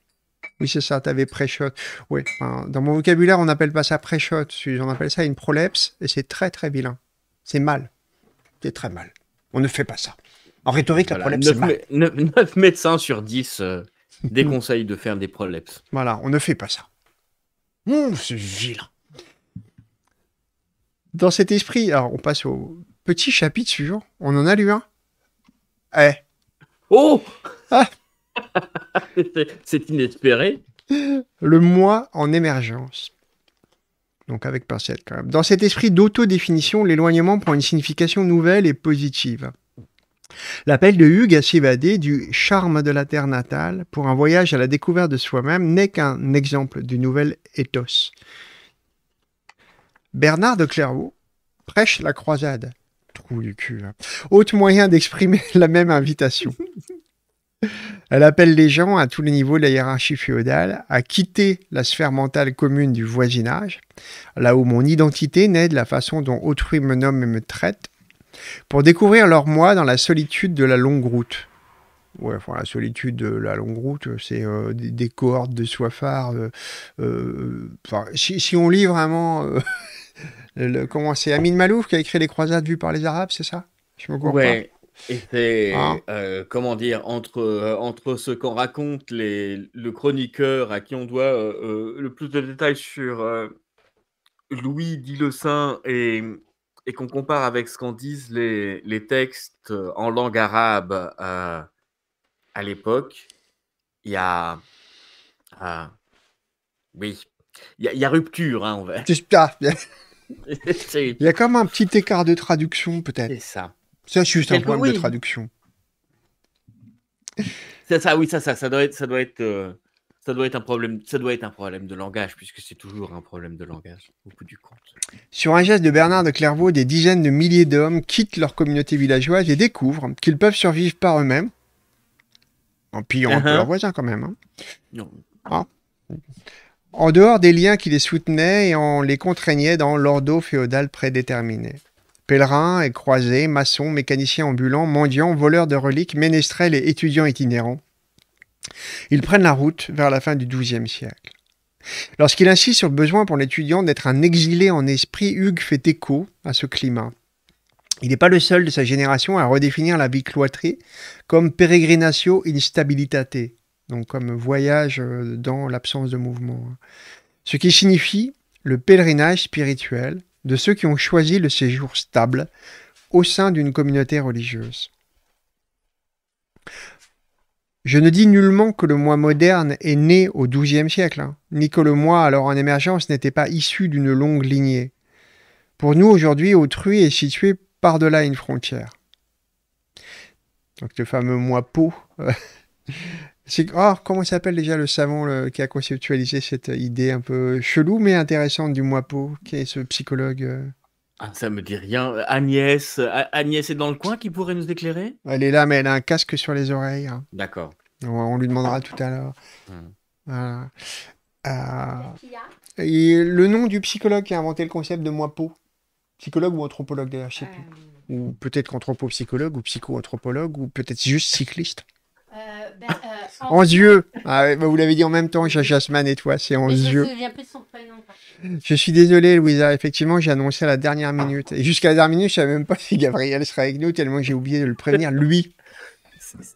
Oui, c'est ça, tu avais pré-shot. Oui, dans mon vocabulaire, on n'appelle pas ça pré-shot. On appelle ça une prolepse, et c'est très, très vilain. C'est mal. C'est très mal. On ne fait pas ça. En rhétorique, la prolepse, 9, médecins sur 10 euh, déconseillent de faire des prolepses. Voilà, on ne fait pas ça. Mmh, c'est vilain. Dans cet esprit, alors on passe au petit chapitre suivant. On en a lu un? Eh Oh ah. C'est inespéré. Le moi en émergence. Donc avec pincette quand même. Dans cet esprit d'autodéfinition, l'éloignement prend une signification nouvelle et positive. L'appel de Hugues à s'évader du charme de la terre natale pour un voyage à la découverte de soi-même n'est qu'un exemple du nouvel ethos. Bernard de Clairvaux prêche la croisade. Trou du cul. Hein. Autre moyen d'exprimer la même invitation. Elle appelle les gens à tous les niveaux de la hiérarchie féodale à quitter la sphère mentale commune du voisinage, là où mon identité naît de la façon dont autrui me nomme et me traite, pour découvrir leur moi dans la solitude de la longue route. Ouais, enfin, la solitude de la longue route, c'est euh, des, cohortes de soifards. Euh, euh, si, on lit vraiment. comment c'est Amin Malouf qui a écrit Les croisades vues par les Arabes, c'est ça? Je me ouais. Et c'est, hein comment dire, entre, entre ce qu'en raconte les, le chroniqueur à qui on doit le plus de détails sur Louis dit le Saint et, et qu'on compare avec ce qu'en disent les, les textes en langue arabe à l'époque, il y a. oui, il y, a, rupture, hein, on va. Il y a comme un petit écart de traduction, peut-être. C'est ça. C'est juste un problème de traduction. Ça, ça, oui, ça, ça, ça doit être, ça doit être, euh, ça doit être un problème, ça doit être un problème de langage puisque c'est toujours un problème de langage au bout du compte. Sur un geste de Bernard de Clairvaux, des dizaines de milliers d'hommes quittent leur communauté villageoise et découvrent qu'ils peuvent survivre par eux-mêmes, en pillant un peu uh-huh. leurs voisins quand même. Hein. Non. Ah. En dehors des liens qui les soutenaient et en les contraignait dans l'ordo féodal prédéterminé. Pèlerins et croisés, maçons, mécaniciens ambulants, mendiants, voleurs de reliques, ménestrels et étudiants itinérants. Ils prennent la route vers la fin du XIIe siècle. Lorsqu'il insiste sur le besoin pour l'étudiant d'être un exilé en esprit, Hugues fait écho à ce climat. Il n'est pas le seul de sa génération à redéfinir la vie cloîtrée comme peregrinatio instabilitate, donc comme voyage euh, dans l'absence de mouvement. Ce qui signifie le pèlerinage spirituel de ceux qui ont choisi le séjour stable au sein d'une communauté religieuse. Je ne dis nullement que le moi moderne est né au XIIe siècle, hein, ni que le moi alors en émergence n'était pas issu d'une longue lignée. Pour nous aujourd'hui, autrui est situé par-delà une frontière. Donc le fameux moi peau. C'est oh, comment s'appelle déjà le savant qui a conceptualisé cette idée un peu chelou mais intéressante du moipeau, qui est ce psychologue euh? Ah, Ça me dit rien. Agnès, Agnès est dans le coin qui pourrait nous éclairer? Elle est là, mais elle a un casque sur les oreilles. Hein. D'accord. On, lui demandera tout à l'heure. Hmm. Voilà. Euh, et le nom du psychologue qui a inventé le concept de moipeau Psychologue ou anthropologue d'ailleurs, je sais plus. Euh. Ou peut-être qu'anthropo-psychologue ou psycho-anthropologue ou peut-être juste cycliste. Euh, ben, euh, en yeux. Ah bah, vous l'avez dit en même temps, Jasmine et toi, c'est en yeux. Je suis désolé, Louisa. Effectivement, j'ai annoncé à la dernière minute. Et jusqu'à la dernière minute, je savais même pas si Gabriel serait avec nous, tellement j'ai oublié de le prévenir. Lui.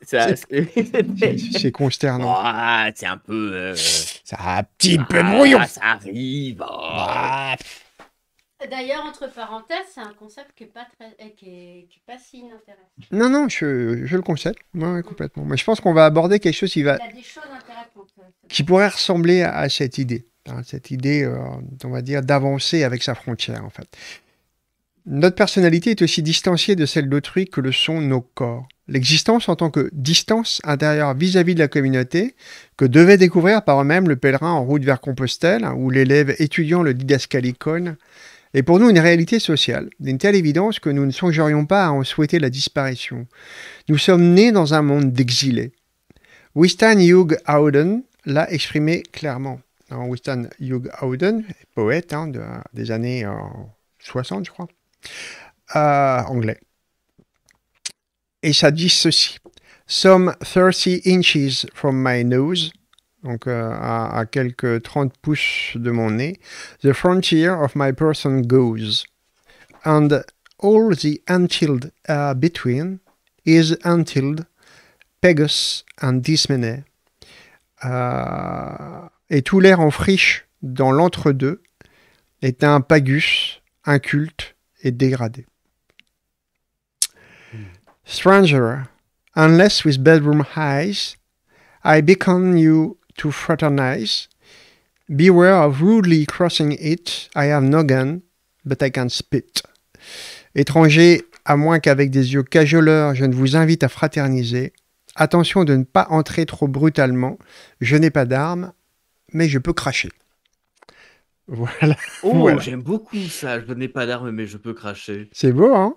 C'est consternant. Ah, c'est un peu. Euh... C'est un petit peu brouillon. Ça arrive. Bah, D'ailleurs, entre parenthèses, c'est un concept qui n'est pas, très, eh, qui est, qui pas si inintéressant. Non, non, je, je le concept, ouais, complètement. Mais je pense qu'on va aborder quelque chose qui va. Il y a des choses intéressantes. Euh, qui pourrait ressembler à, cette idée. Hein, cette idée, euh, on va dire, d'avancer avec sa frontière, en fait. Notre personnalité est aussi distanciée de celle d'autrui que le sont nos corps. L'existence en tant que distance intérieure vis-à-vis de la communauté que devait découvrir par eux-mêmes le pèlerin en route vers Compostelle hein, ou l'élève étudiant le didascalicone est pour nous une réalité sociale, d'une telle évidence que nous ne songerions pas à en souhaiter la disparition. Nous sommes nés dans un monde d'exilés. Winston Hugh Auden l'a exprimé clairement. Winston Hugh Auden, poète hein, des années 60, euh, je crois, euh, anglais. Et ça dit ceci. Some 30 inches from my nose, donc euh, à, quelques 30 pouces de mon nez, the frontier of my person goes, and all the untilled uh, between is untilled, Pegus and Dismene. Euh, et tout l'air en friche dans l'entre-deux est un pagus, inculte et dégradé. Stranger, unless with bedroom eyes, I beckon you to fraternize. Beware of rudely crossing it. I have no gun, but I can spit. Étranger, à moins qu'avec des yeux cajoleurs, je ne vous invite à fraterniser. Attention de ne pas entrer trop brutalement. Je n'ai pas d'armes, mais je peux cracher. Voilà. Oh, j'aime beaucoup ça. Je n'ai pas d'armes, mais je peux cracher. C'est beau, hein?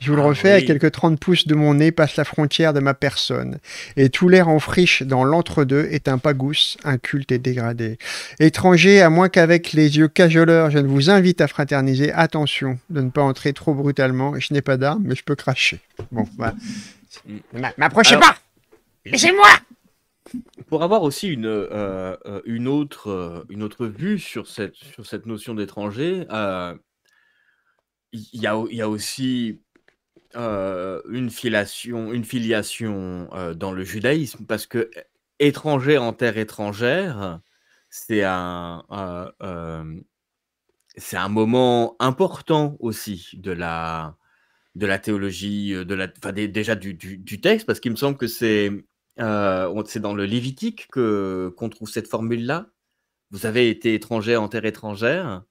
Je vous le ah refais, à quelques 30 pouces de mon nez passe la frontière de ma personne. Et tout l'air en friche dans l'entre-deux est un pagousse, inculte et dégradé. Étranger, à moins qu'avec les yeux cajoleurs, je ne vous invite à fraterniser. Attention de ne pas entrer trop brutalement. Je n'ai pas d'armes, mais je peux cracher. Bon, voilà. M'approchez pas Laissez-moi pour avoir aussi une, euh, euh, une, autre, euh, une autre vue sur cette, sur cette notion d'étranger, il y, a, y a aussi une filiation, une filiation dans le judaïsme, parce que étranger en terre étrangère, c'est un, c'est un moment important aussi de la, de la théologie, de la, déjà du, du, texte, parce qu'il me semble que c'est euh, c'est dans le Lévitique que qu'on trouve cette formule-là. Vous avez été étranger en terre étrangère.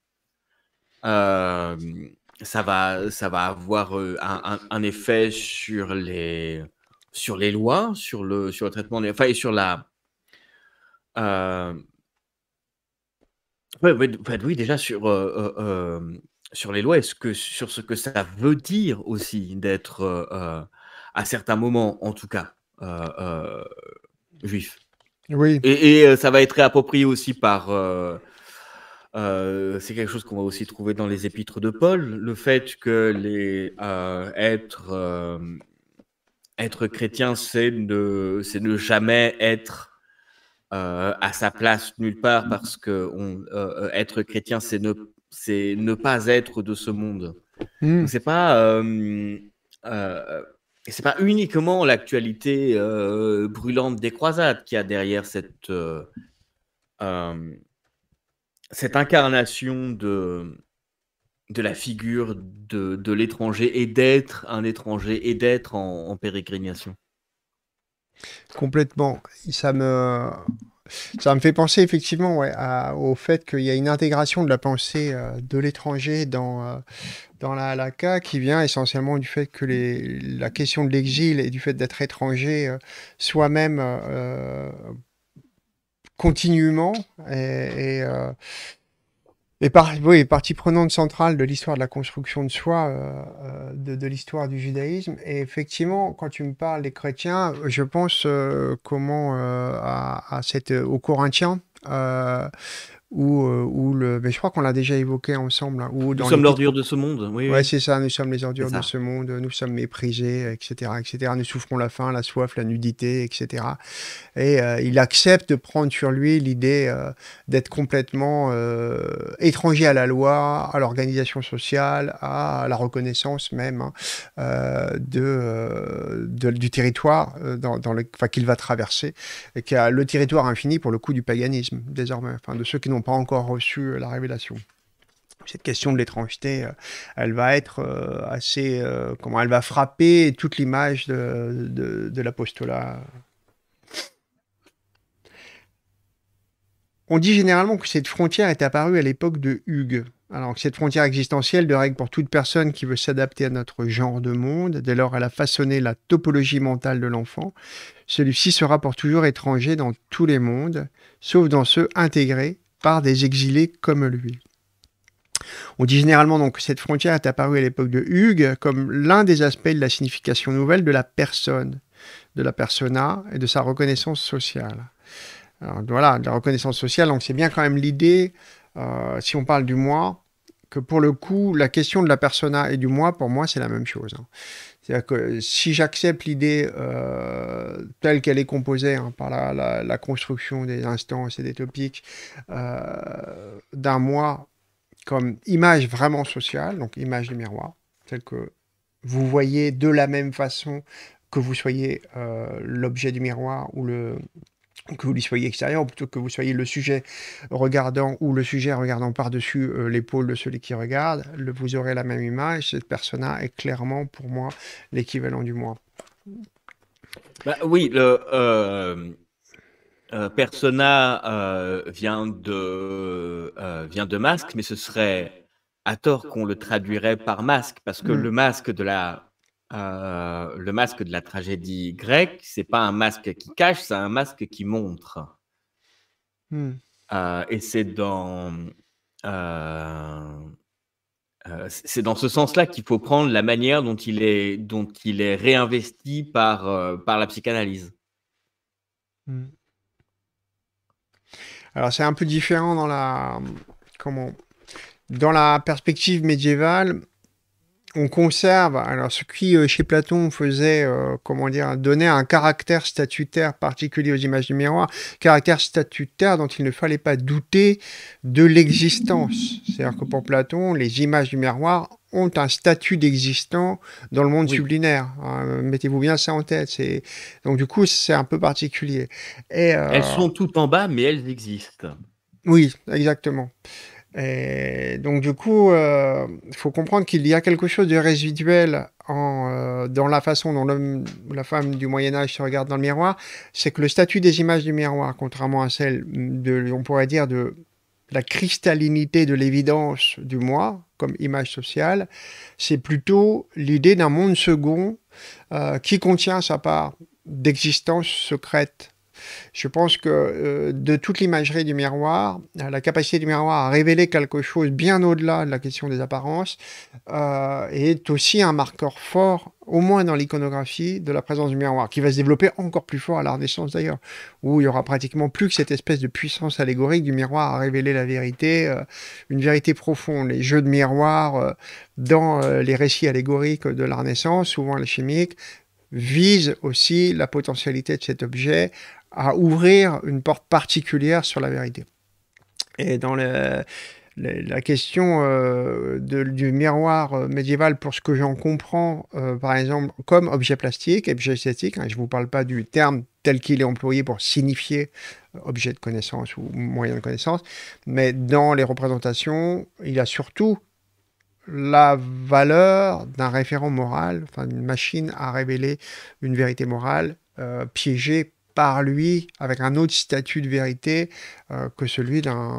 Euh, ça va, ça va avoir euh, un, effet sur les, sur les lois, sur le, sur le traitement des, enfin, et sur la. oui, déjà sur, sur les lois, que sur ce que ça veut dire aussi d'être à certains moments, en tout cas, euh, euh, juif. Oui. Et, euh, ça va être réapproprié aussi par. C'est quelque chose qu'on va aussi trouver dans les épîtres de Paul, le fait que les être être chrétien, c'est ne, c'est ne jamais être à sa place nulle part parce que on, être chrétien, c'est ne, c'est ne pas être de ce monde. Mmh. C'est pas c'est pas uniquement l'actualité euh, brûlante des croisades qui a derrière cette, euh, euh, cette incarnation de, de la figure de, de l'étranger et d'être un étranger et d'être en, en, pérégrination. Complètement. Ça me, ça me fait penser effectivement ouais, au fait qu'il y a une intégration de la pensée de l'étranger dans, dans la halakha qui vient essentiellement du fait que les, la question de l'exil et du fait d'être étranger euh, soit même euh, continuellement et, euh, et par, oui, partie prenante centrale de l'histoire de la construction de soi, de, de l'histoire du judaïsme. Et effectivement, quand tu me parles des chrétiens, je pense comment à, à, cette, aux Corinthiens ou, euh, ou le, mais je crois qu'on l'a déjà évoqué ensemble. Hein, nous sommes l'ordure de ce monde. Oui, ouais, c'est ça. Nous sommes les ordures de ce monde. Nous sommes méprisés, etc., etc. Nous souffrons la faim, la soif, la nudité, etc. Et euh, il accepte de prendre sur lui l'idée euh, d'être complètement étranger à la loi, à l'organisation sociale, à la reconnaissance même hein, de, de, du territoire dans, dans le, qu'il va traverser, et qui a le territoire infini pour le coup du paganisme désormais, enfin de ceux qui n'ont pas encore reçu euh, la révélation. Cette question de l'étrangeté, euh, elle va être euh, assez. comment Elle va frapper toute l'image de, de, l'apostolat. On dit généralement que cette frontière est apparue à l'époque de Hugues. Alors que cette frontière existentielle de règle pour toute personne qui veut s'adapter à notre genre de monde, dès lors elle a façonné la topologie mentale de l'enfant, celui-ci sera pour toujours étranger dans tous les mondes, sauf dans ceux intégrés par des exilés comme lui. On dit généralement donc que cette frontière est apparue à l'époque de Hugues comme l'un des aspects de la signification nouvelle de la personne, de la persona et de sa reconnaissance sociale. Voilà, de la reconnaissance sociale, donc c'est bien quand même l'idée, euh, si on parle du moi, que pour le coup, la question de la persona et du moi, pour moi, c'est la même chose. Hein. C'est-à-dire que si j'accepte l'idée euh, telle qu'elle est composée hein, par la, construction des instances et des topiques euh, d'un moi comme image vraiment sociale, donc image du miroir, telle que vous voyez de la même façon que vous soyez euh, l'objet du miroir ou le, que vous lui soyez extérieur, ou plutôt que vous soyez le sujet regardant ou le sujet regardant par-dessus euh, l'épaule de celui qui regarde, le, vous aurez la même image. Cette persona est clairement pour moi l'équivalent du moi. Bah, oui, le, euh, persona vient de vient de masque, mais ce serait à tort qu'on le traduirait par masque, parce que mmh. le masque de la le masque de la tragédie grecque, c'est pas un masque qui cache, c'est un masque qui montre. Mmh. et c'est dans c'est dans ce sens-là qu'il faut prendre la manière dont il est, dont il est réinvesti par, par la psychanalyse. Mmh. Alors c'est un peu différent dans la comment dans la perspective médiévale on conserve, alors ce qui euh, chez Platon faisait, euh, comment dire, donner un caractère statutaire particulier aux images du miroir, caractère statutaire dont il ne fallait pas douter de l'existence. C'est-à-dire que pour Platon, les images du miroir ont un statut d'existant dans le monde sublinaire. Hein, mettez-vous bien ça en tête. Donc du coup, c'est un peu particulier. Et, euh, Elles sont toutes en bas, mais elles existent. Oui, exactement. Et donc du coup, il euh, faut comprendre qu'il y a quelque chose de résiduel euh, dans la façon dont l'homme ou la femme du Moyen Âge se regarde dans le miroir, c'est que le statut des images du miroir, contrairement à celle de, on pourrait dire, de la cristallinité de l'évidence du moi comme image sociale, c'est plutôt l'idée d'un monde second euh, qui contient sa part d'existence secrète je pense que euh, de toute l'imagerie du miroir, la capacité du miroir à révéler quelque chose bien au-delà de la question des apparences euh, est aussi un marqueur fort, au moins dans l'iconographie, de la présence du miroir, qui va se développer encore plus fort à la Renaissance d'ailleurs, où il y aura pratiquement plus que cette espèce de puissance allégorique du miroir à révéler la vérité, euh, une vérité profonde. Les jeux de miroir dans les récits allégoriques de la Renaissance, souvent alchimiques, visent aussi la potentialité de cet objet à ouvrir une porte particulière sur la vérité. Et dans la question euh, du miroir euh, médiéval, pour ce que j'en comprends, euh, par exemple, comme objet plastique, objet esthétique, hein, je ne vous parle pas du terme tel qu'il est employé pour signifier objet de connaissance ou moyen de connaissance, mais dans les représentations, il a surtout la valeur d'un référent moral, enfin d'une machine à révéler une vérité morale piégée par lui avec un autre statut de vérité euh, que celui d'un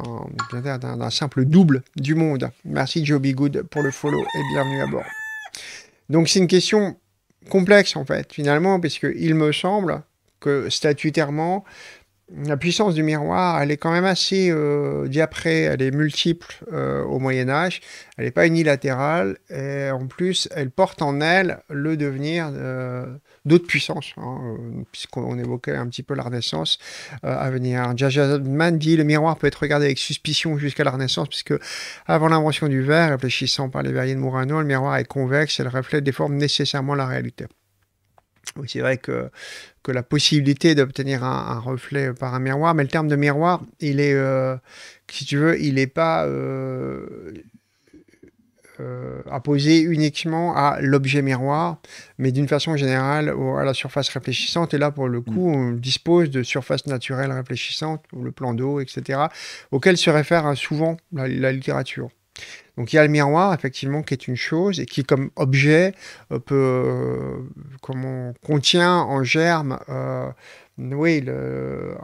simple double du monde. Merci Joby Good pour le follow et bienvenue à bord. Donc c'est une question complexe en fait finalement parce il me semble que statutairement la puissance du miroir, elle est quand même assez euh, diaprée, elle est multiple euh, au Moyen Âge, elle n'est pas unilatérale, et en plus, elle porte en elle le devenir euh, d'autres puissances, hein, euh, puisqu'on évoquait un petit peu la Renaissance à venir. Jajadman dit le miroir peut être regardé avec suspicion jusqu'à la Renaissance, puisque avant l'invention du verre, réfléchissant par les verriers de Murano, le miroir est convexe et le reflet déforme nécessairement la réalité. Oui, c'est vrai que, que la possibilité d'obtenir un, reflet par un miroir, mais le terme de miroir, il est, euh, si tu veux, il n'est pas euh, euh, apposé uniquement à l'objet miroir, mais d'une façon générale à la surface réfléchissante. Et là, pour le coup, mm. on dispose de surfaces naturelles réfléchissantes, le plan d'eau, etc., auxquelles se réfère souvent la littérature. Donc il y a le miroir, effectivement, qui est une chose et qui, comme objet, euh, peut, euh, comment, contient en germe, euh, oui, le,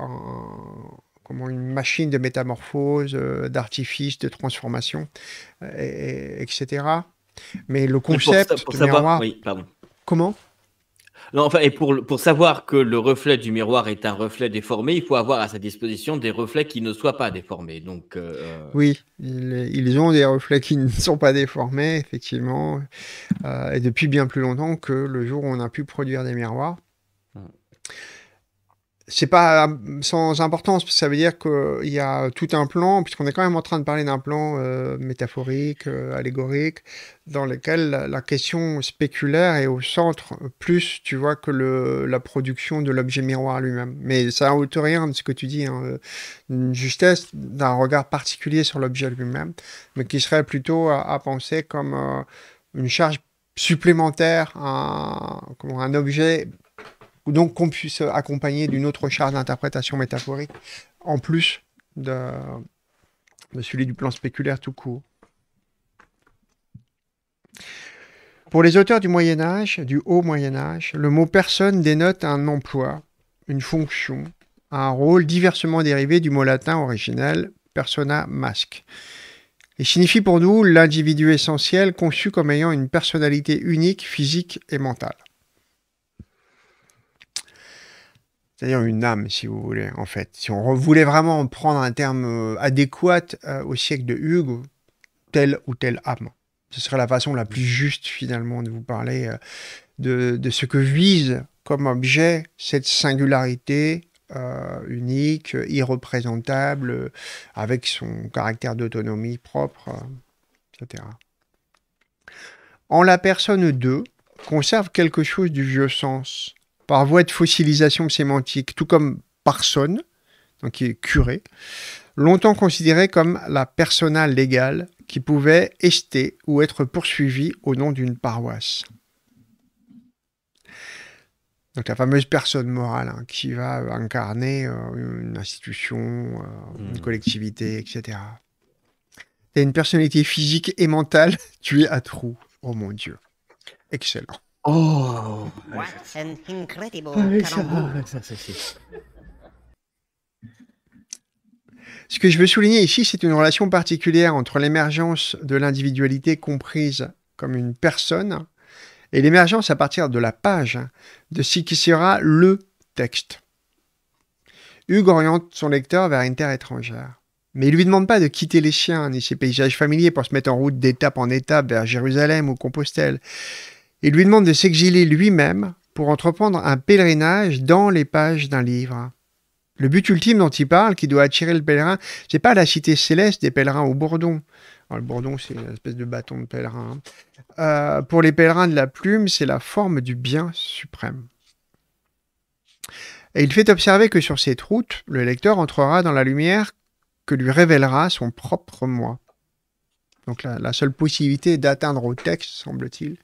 comment une machine de métamorphose, d'artifice, de transformation, etc. Mais le concept pour, miroir... Oui, pardon. Comment? Non, enfin, et pour, pour savoir que le reflet du miroir est un reflet déformé, il faut avoir à sa disposition des reflets qui ne soient pas déformés. Donc, euh, euh, Oui, ils, ont des reflets qui ne sont pas déformés, effectivement, euh, et depuis bien plus longtemps que le jour où on a pu produire des miroirs c'est pas sans importance, parce que ça veut dire qu'il y a tout un plan, puisqu'on est quand même en train de parler d'un plan euh, métaphorique, euh, allégorique, dans lequel la, question spéculaire est au centre, plus, tu vois, que le, la production de l'objet miroir lui-même. Mais ça n'ôte rien de ce que tu dis, hein, une justesse d'un regard particulier sur l'objet lui-même, mais qui serait plutôt à, penser comme euh, une charge supplémentaire, un, comme un objet donc qu'on puisse accompagner d'une autre charge d'interprétation métaphorique, en plus de, celui du plan spéculaire tout court. Pour les auteurs du Moyen Âge, du haut Moyen Âge, le mot personne dénote un emploi, une fonction, un rôle diversement dérivé du mot latin originel persona masque. Il signifie pour nous l'individu essentiel conçu comme ayant une personnalité unique, physique et mentale. C'est-à-dire une âme, si vous voulez, en fait. Si on voulait vraiment prendre un terme euh, adéquat euh, au siècle de Hugues, telle ou telle âme. Ce serait la façon la plus juste, finalement, de vous parler euh, de, de, ce que vise comme objet cette singularité unique, irreprésentable, avec son caractère d'autonomie propre, etc. En la personne 2, conserve quelque chose du vieux sens par voie de fossilisation sémantique, tout comme Parson, donc qui est curé, longtemps considéré comme la persona légale qui pouvait ester ou être poursuivie au nom d'une paroisse. Donc la fameuse personne morale hein, qui va incarner euh, une institution, euh, une hmm. collectivité, etc. C'est une personnalité physique et mentale tuée à trous. Oh mon Dieu. Excellent. Oh, Ce que je veux souligner ici, c'est une relation particulière entre l'émergence de l'individualité comprise comme une personne et l'émergence à partir de la page de ce qui sera le texte. Hugues oriente son lecteur vers une terre étrangère. Mais il ne lui demande pas de quitter les siens ni ses paysages familiers pour se mettre en route d'étape en étape vers Jérusalem ou Compostelle. Il lui demande de s'exiler lui-même pour entreprendre un pèlerinage dans les pages d'un livre. Le but ultime dont il parle, qui doit attirer le pèlerin, c'est pas la cité céleste des pèlerins au Bourdon. le Bourdon, c'est une espèce de bâton de pèlerin. Euh, pour les pèlerins de la plume, c'est la forme du bien suprême. Et il fait observer que sur cette route, le lecteur entrera dans la lumière que lui révélera son propre moi. Donc la seule possibilité d'atteindre au texte, semble-t-il,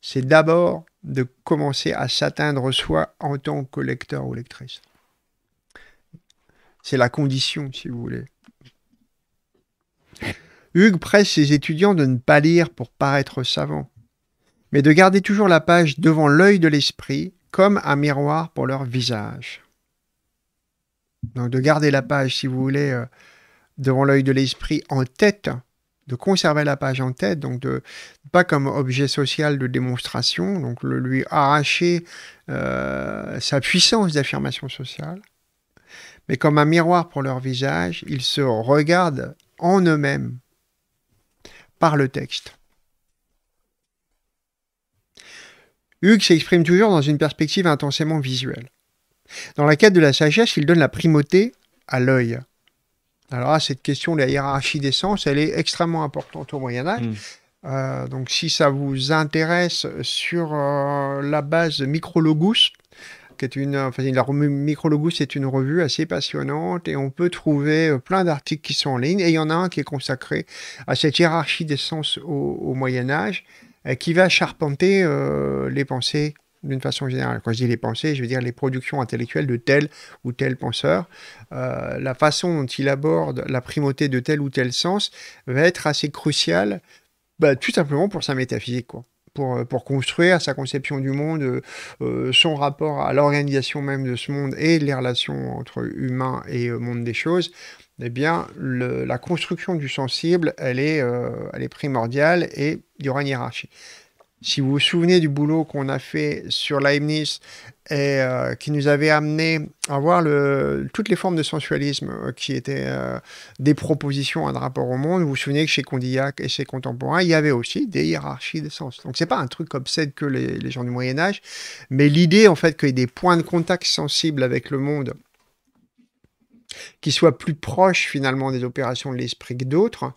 c'est d'abord de commencer à s'atteindre soi en tant que lecteur ou lectrice. C'est la condition, si vous voulez. Hugues presse ses étudiants de ne pas lire pour paraître savants, mais de garder toujours la page devant l'œil de l'esprit comme un miroir pour leur visage. Donc de garder la page, si vous voulez, euh, devant l'œil de l'esprit en tête de conserver la page en tête, donc pas comme objet social de démonstration, donc le, lui arracher euh, sa puissance d'affirmation sociale, mais comme un miroir pour leur visage, ils se regardent en eux-mêmes par le texte. Hugues s'exprime toujours dans une perspective intensément visuelle. Dans la quête de la sagesse, il donne la primauté à l'œil. Alors cette question de la hiérarchie des sens, elle est extrêmement importante au Moyen Âge. Hmm. Euh, donc si ça vous intéresse sur euh, la base Micrologus, qui est une, enfin, la Micrologus est une revue assez passionnante et on peut trouver euh, plein d'articles qui sont en ligne et il y en a un qui est consacré à cette hiérarchie des sens au, Moyen Âge qui va charpenter les pensées d'une façon générale. Quand je dis les pensées, je veux dire les productions intellectuelles de tel ou tel penseur. Euh, la façon dont il aborde la primauté de tel ou tel sens va être assez cruciale, bah, tout simplement pour sa métaphysique. Quoi. Pour, euh, pour, construire sa conception du monde, euh, son rapport à l'organisation même de ce monde et les relations entre humains et monde des choses, eh bien, la construction du sensible, elle est, elle est primordiale et il y aura une hiérarchie. Si vous vous souvenez du boulot qu'on a fait sur Leibniz et euh, qui nous avait amené à voir toutes les formes de sensualisme euh, qui étaient euh, des propositions à rapport au monde, vous vous souvenez que chez Condillac et chez contemporains, il y avait aussi des hiérarchies de sens. Donc c'est pas un truc obsède que les, les gens du Moyen Âge, mais l'idée en fait qu'il y ait des points de contact sensibles avec le monde qui soient plus proches finalement des opérations de l'esprit que d'autres,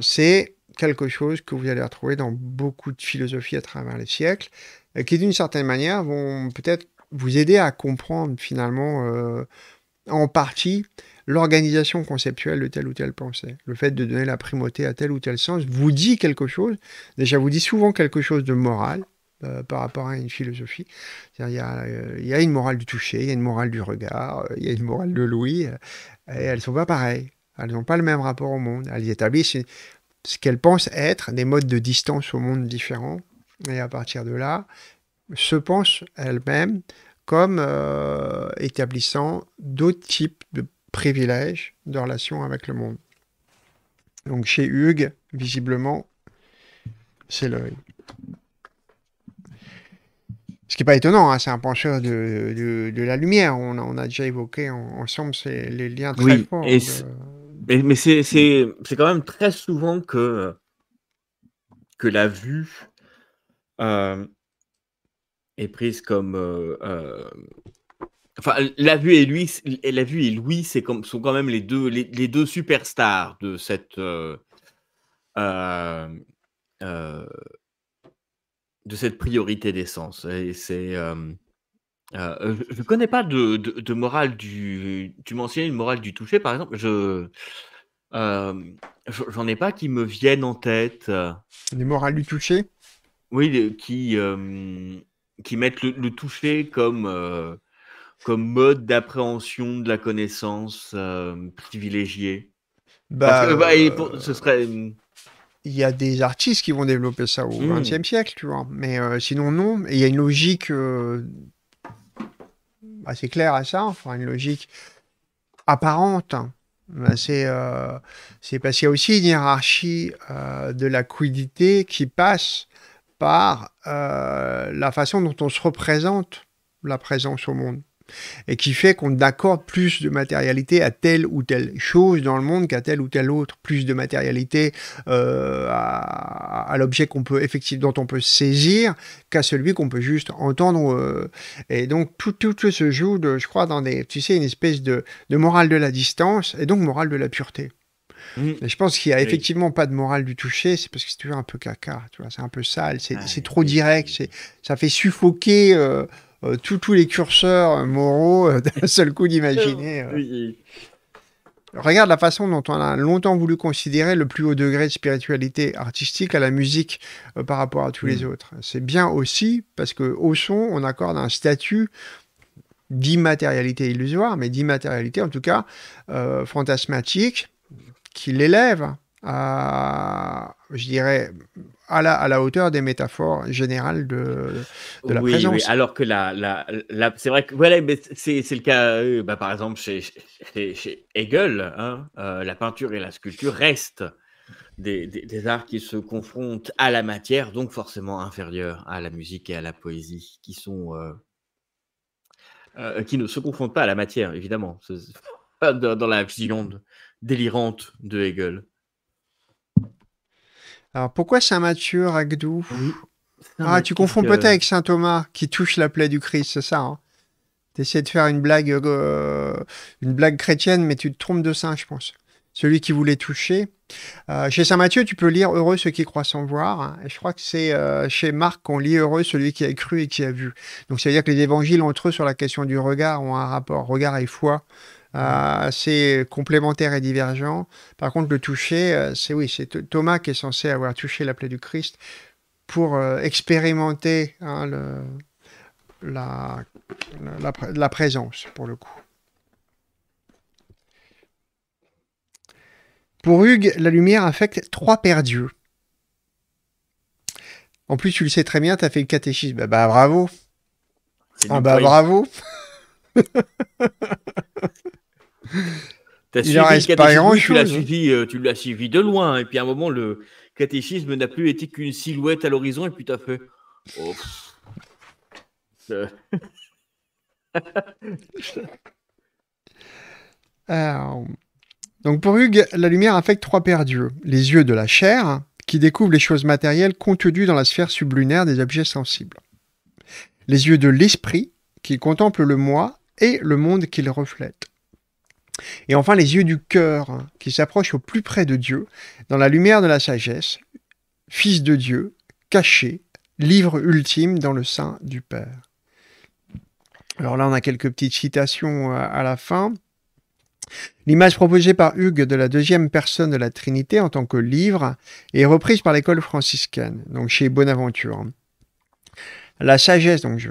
c'est quelque chose que vous allez retrouver dans beaucoup de philosophies à travers les siècles, et qui d'une certaine manière vont peut-être vous aider à comprendre finalement euh, en partie l'organisation conceptuelle de telle ou telle pensée. Le fait de donner la primauté à tel ou tel sens vous dit quelque chose, déjà vous dit souvent quelque chose de moral, euh, par rapport à une philosophie. Il y, a, euh, il y, a, une morale du toucher, il y a une morale du regard, il y a une morale de l'ouïe, et elles ne sont pas pareilles. Elles n'ont pas le même rapport au monde. Elles établissent ce qu'elles pensent être des modes de distance au monde différents. Et à partir de là, se pensent elles-mêmes comme établissant d'autres types de privilèges de relation avec le monde. Donc chez Hugues, visiblement, c'est l'œil. Ce qui n'est pas étonnant, hein, c'est un pencheur de, de, la lumière. On a, on a déjà évoqué ensemble les liens très forts. Mais, c'est quand même très souvent que, que la vue euh, est prise comme. Euh, euh, enfin, la vue et lui, la vue et Louis, c'est comme, sont quand même les deux, les, les deux superstars de cette de cette priorité d'essence. Et c'est, je ne connais pas de, morale du. Tu mentionnais une morale du toucher, par exemple. Je j'en ai pas qui me viennent en tête. Les morales du toucher? Oui, qui qui mettent le, toucher comme comme mode d'appréhension de la connaissance privilégiée. Bah, bah ce serait il y a des artistes qui vont développer ça au XXe mmh. siècle, tu vois. Mais euh, sinon, non. il y a une logique euh, assez claire à ça, enfin, une logique apparente. Ben, c'est euh, parce qu'il y a aussi une hiérarchie de la quiddité qui passe par la façon dont on se représente la présence au monde et qui fait qu'on accorde plus de matérialité à telle ou telle chose dans le monde qu'à telle ou telle autre, plus de matérialité euh, à, l'objet qu'on peut effectivement dont on peut saisir qu'à celui qu'on peut juste entendre. Euh. et donc tout, tout, se joue, de, je crois, dans des, tu sais, une espèce de, de morale de la distance et donc morale de la pureté. Mmh. je pense qu'il n'y a effectivement pas de morale du toucher, c'est parce que c'est toujours un peu caca, tu vois, c'est un peu sale, c'est ah, trop direct, ça fait suffoquer euh, euh, tous les curseurs moraux euh, d'un seul coup d'imaginer. Euh. Regarde la façon dont on a longtemps voulu considérer le plus haut degré de spiritualité artistique à la musique par rapport à tous les mm. autres. C'est bien aussi parce que au son, on accorde un statut d'immatérialité illusoire, mais d'immatérialité en tout cas fantasmatique, qui l'élève à, je dirais, à la, à la hauteur des métaphores générales de, de la présence. Oui, alors que la, la, la c'est vrai que voilà, c'est, le cas, euh, bah, par exemple, chez, chez, Hegel, hein, euh, la peinture et la sculpture restent des, des, arts qui se confrontent à la matière, donc forcément inférieurs à la musique et à la poésie, qui sont euh, qui ne se confrontent pas à la matière, évidemment, dans, dans la vision délirante de Hegel. Alors pourquoi Saint-Matthieu, Ragdou Ah, tu confonds peut-être avec Saint Thomas qui touche la plaie du Christ, c'est ça hein? Tu essaies de faire une blague, euh, une blague chrétienne, mais tu te trompes de saint, je pense. Celui qui voulait toucher. Euh, chez Saint Matthieu, tu peux lire Heureux ceux qui croient sans voir. Hein. et je crois que c'est euh, chez Marc qu'on lit Heureux celui qui a cru et qui a vu. Donc ça veut dire que les évangiles entre eux sur la question du regard ont un rapport. Regard et foi assez complémentaires et divergents. Par contre, le toucher, euh, c'est oui, c'est Thomas qui est censé avoir touché la plaie du Christ pour euh, expérimenter hein, le, la, la, présence, pour le coup. Pour Hugues, la lumière affecte trois paires d'yeux. En plus, tu le sais très bien, tu as fait le catéchisme. Bah, bah bravo. Ah bah bravo. T'as suivi le catéchisme, tu l'as suivi, euh, tu l'as suivi de loin, et puis à un moment, le catéchisme n'a plus été qu'une silhouette à l'horizon, et puis t'as fait. Oh, donc pour Hugues, la lumière affecte trois paires d'yeux. Les yeux de la chair, qui découvrent les choses matérielles contenues dans la sphère sublunaire des objets sensibles. Les yeux de l'esprit, qui contemplent le moi et le monde qu'il reflète. Et enfin les yeux du cœur, hein, qui s'approchent au plus près de Dieu, dans la lumière de la sagesse, Fils de Dieu, caché, livre ultime dans le sein du Père. Alors là, on a quelques petites citations euh, à la fin. L'image proposée par Hugues de la deuxième personne de la Trinité en tant que livre est reprise par l'école franciscaine, donc chez Bonaventure. La sagesse, donc je,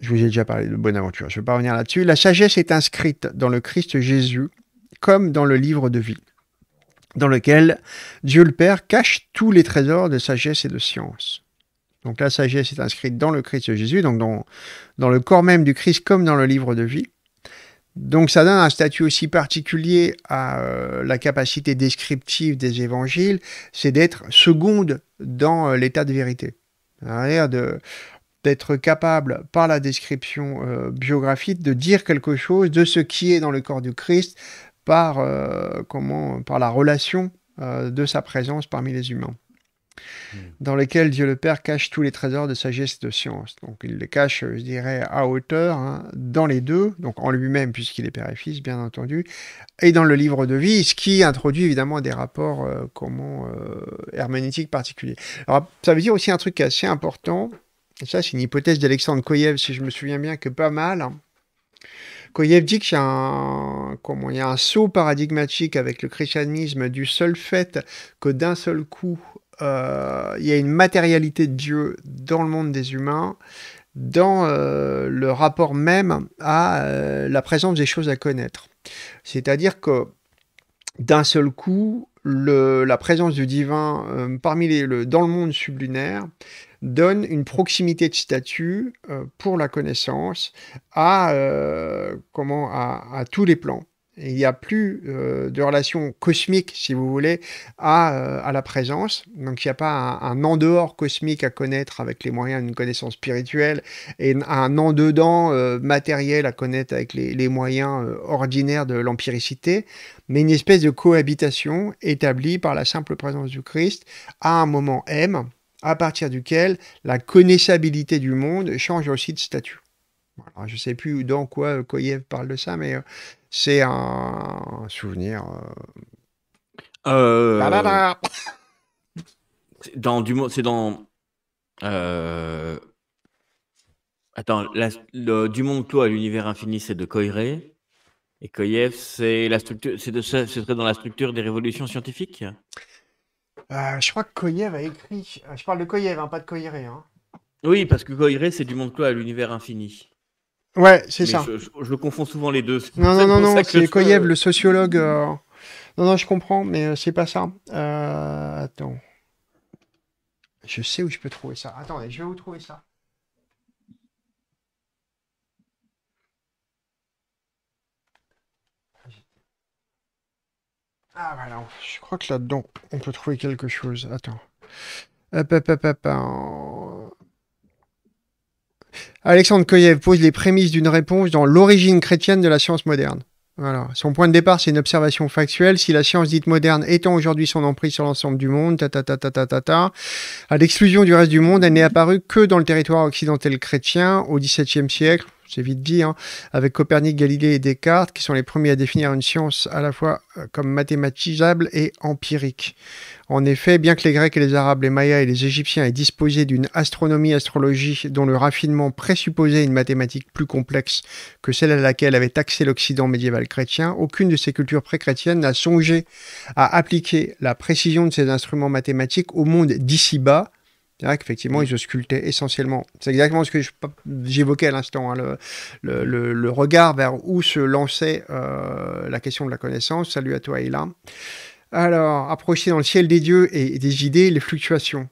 je vous ai déjà parlé de Bonaventure, je ne vais pas revenir là-dessus. La sagesse est inscrite dans le Christ Jésus comme dans le livre de vie, dans lequel Dieu le Père cache tous les trésors de sagesse et de science. Donc la sagesse est inscrite dans le Christ Jésus, donc dans, dans le corps même du Christ comme dans le livre de vie. Donc ça donne un statut aussi particulier à euh, la capacité descriptive des évangiles, c'est d'être seconde dans euh, l'état de vérité. C'est-à-dire d'être capable, par la description euh, biographique, de dire quelque chose de ce qui est dans le corps du Christ par, comment, par la relation de sa présence parmi les humains. Hmm. dans lesquels Dieu le Père cache tous les trésors de sagesse et de science. Donc il les cache, je dirais, à hauteur, hein, dans les deux, donc en lui-même, puisqu'il est Père et Fils, bien entendu, et dans le livre de vie, ce qui introduit évidemment des rapports euh, comment, euh, herméneutiques particuliers. Alors ça veut dire aussi un truc assez important, ça c'est une hypothèse d'Alexandre Koyev, si je me souviens bien, que pas mal. Koyev dit qu'il y a un, comment, il y a un saut paradigmatique avec le christianisme du seul fait que d'un seul coup, euh, il y a une matérialité de Dieu dans le monde des humains, dans euh, le rapport même à euh, la présence des choses à connaître. C'est-à-dire que d'un seul coup, la présence du divin parmi les, dans le monde sublunaire donne une proximité de statut pour la connaissance à, comment, à tous les plans il n'y a plus euh, de relation cosmique, si vous voulez, à, euh, à la présence. Donc il n'y a pas un, en dehors cosmique à connaître avec les moyens d'une connaissance spirituelle et un en dedans euh, matériel à connaître avec les, les moyens ordinaires de l'empiricité, mais une espèce de cohabitation établie par la simple présence du Christ à un moment M, à partir duquel la connaissabilité du monde change aussi de statut. Je ne sais plus dans quoi Koyev parle de ça, mais c'est un souvenir. Euh... euh dans du c'est dans. Euh... Attends, le, du monde clos à l'univers infini, c'est de Koiré. Et Koyev, c'est la structure, c'est de ce serait dans la structure des révolutions scientifiques? Euh, je crois que Koyev a écrit. Je parle de Koyev, hein, pas de Koiré. Hein. Oui, parce que Koiré, c'est du monde clos à l'univers infini. Ouais, c'est ça. Je, confonds souvent les deux. Non, non, non, non, c'est Koyev, le sociologue. Euh, non, non, je comprends, mais euh, c'est pas ça. Euh, attends. Je sais où je peux trouver ça. Attendez, je vais vous trouver ça. Ah voilà, je crois que là-dedans, on peut trouver quelque chose. Attends. Hop, hop, hop, hop. Alexandre Koyev pose les prémices d'une réponse dans l'origine chrétienne de la science moderne. Son point de départ, c'est une observation factuelle. Si la science dite moderne étend aujourd'hui son emprise sur l'ensemble du monde, ta ta ta ta ta ta ta, à l'exclusion du reste du monde, elle n'est apparue que dans le territoire occidental chrétien au XVIIe siècle, c'est vite dit, hein, avec Copernic, Galilée et Descartes, qui sont les premiers à définir une science à la fois euh, comme mathématisable et empirique. En effet, bien que les Grecs et les Arabes, les Mayas et les Égyptiens aient disposé d'une astronomie-astrologie dont le raffinement présupposait une mathématique plus complexe que celle à laquelle avait accès l'Occident médiéval chrétien, aucune de ces cultures pré-chrétiennes n'a songé à appliquer la précision de ces instruments mathématiques au monde d'ici-bas, c'est vrai qu'effectivement, ils auscultaient essentiellement. C'est exactement ce que j'évoquais à l'instant, hein, le, regard vers où se lançait euh, la question de la connaissance. Salut à toi, Ila. Alors, approcher dans le ciel des dieux et des idées les fluctuations.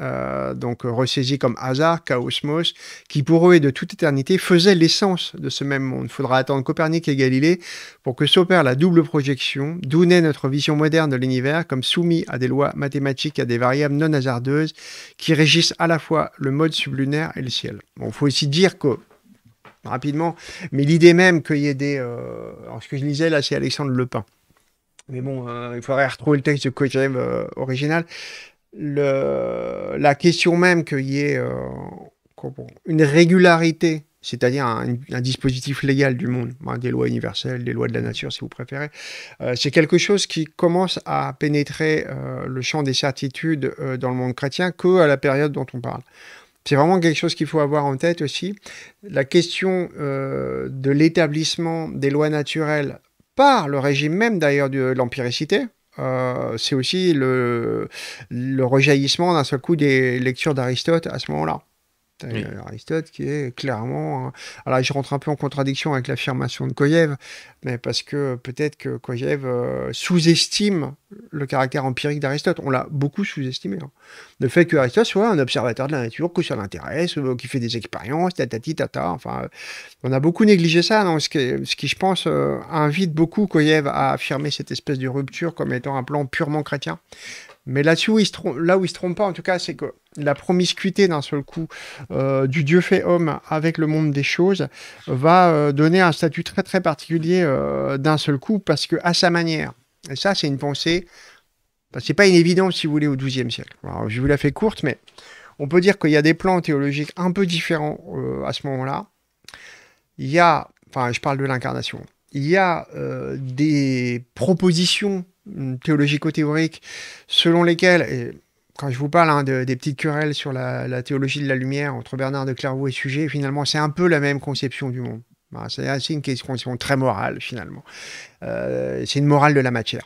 Euh, donc ressaisis comme hasard, chaosmos, qui pour eux et de toute éternité faisait l'essence de ce même monde. Il faudra attendre Copernic et Galilée pour que s'opère la double projection, d'où naît notre vision moderne de l'univers comme soumis à des lois mathématiques, à des variables non hasardeuses qui régissent à la fois le mode sublunaire et le ciel. Il faut aussi dire que rapidement, mais l'idée même qu'il y ait des... Euh, alors ce que je lisais là, c'est Alexandre Lepin. Mais bon, euh, il faudrait retrouver le texte de Kojev original la question même qu'il y ait euh, une régularité, c'est-à-dire un, dispositif légal du monde, hein, des lois universelles, des lois de la nature si vous préférez, euh, c'est quelque chose qui commence à pénétrer euh, le champ des certitudes dans le monde chrétien que à la période dont on parle. C'est vraiment quelque chose qu'il faut avoir en tête aussi. La question de l'établissement des lois naturelles par le régime même d'ailleurs de l'empiricité, euh, c'est aussi le, le rejaillissement d'un seul coup des lectures d'Aristote à ce moment-là. Aristote qui est clairement. Alors, je rentre un peu en contradiction avec l'affirmation de Koyev, mais parce que peut-être que Koyev euh, sous-estime le caractère empirique d'Aristote. On l'a beaucoup sous-estimé. Hein. Le fait que Aristote soit un observateur de la nature, que ça l'intéresse, euh, qui fait des expériences, tatati tata. Enfin, on a beaucoup négligé ça, ce, qui, ce qui, je pense, euh, invite beaucoup Koyev à affirmer cette espèce de rupture comme étant un plan purement chrétien. Mais là où il se trompe pas, en tout cas, c'est que la promiscuité d'un seul coup euh, du Dieu fait homme avec le monde des choses va euh, donner un statut très très particulier euh, d'un seul coup parce que à sa manière. Et ça, c'est une pensée. c'est pas une évidence si vous voulez au XIIe siècle. je vous la fais courte, mais on peut dire qu'il y a des plans théologiques un peu différents à ce moment-là. Il y a, enfin, je parle de l'incarnation. Il y a des propositions théologico-théoriques selon lesquelles, quand je vous parle hein, des petites querelles sur la, théologie de la lumière entre Bernard de Clairvaux et Sujet, finalement, c'est un peu la même conception du monde. C'est assez une conception très morale, finalement. Euh, c'est une morale de la matière.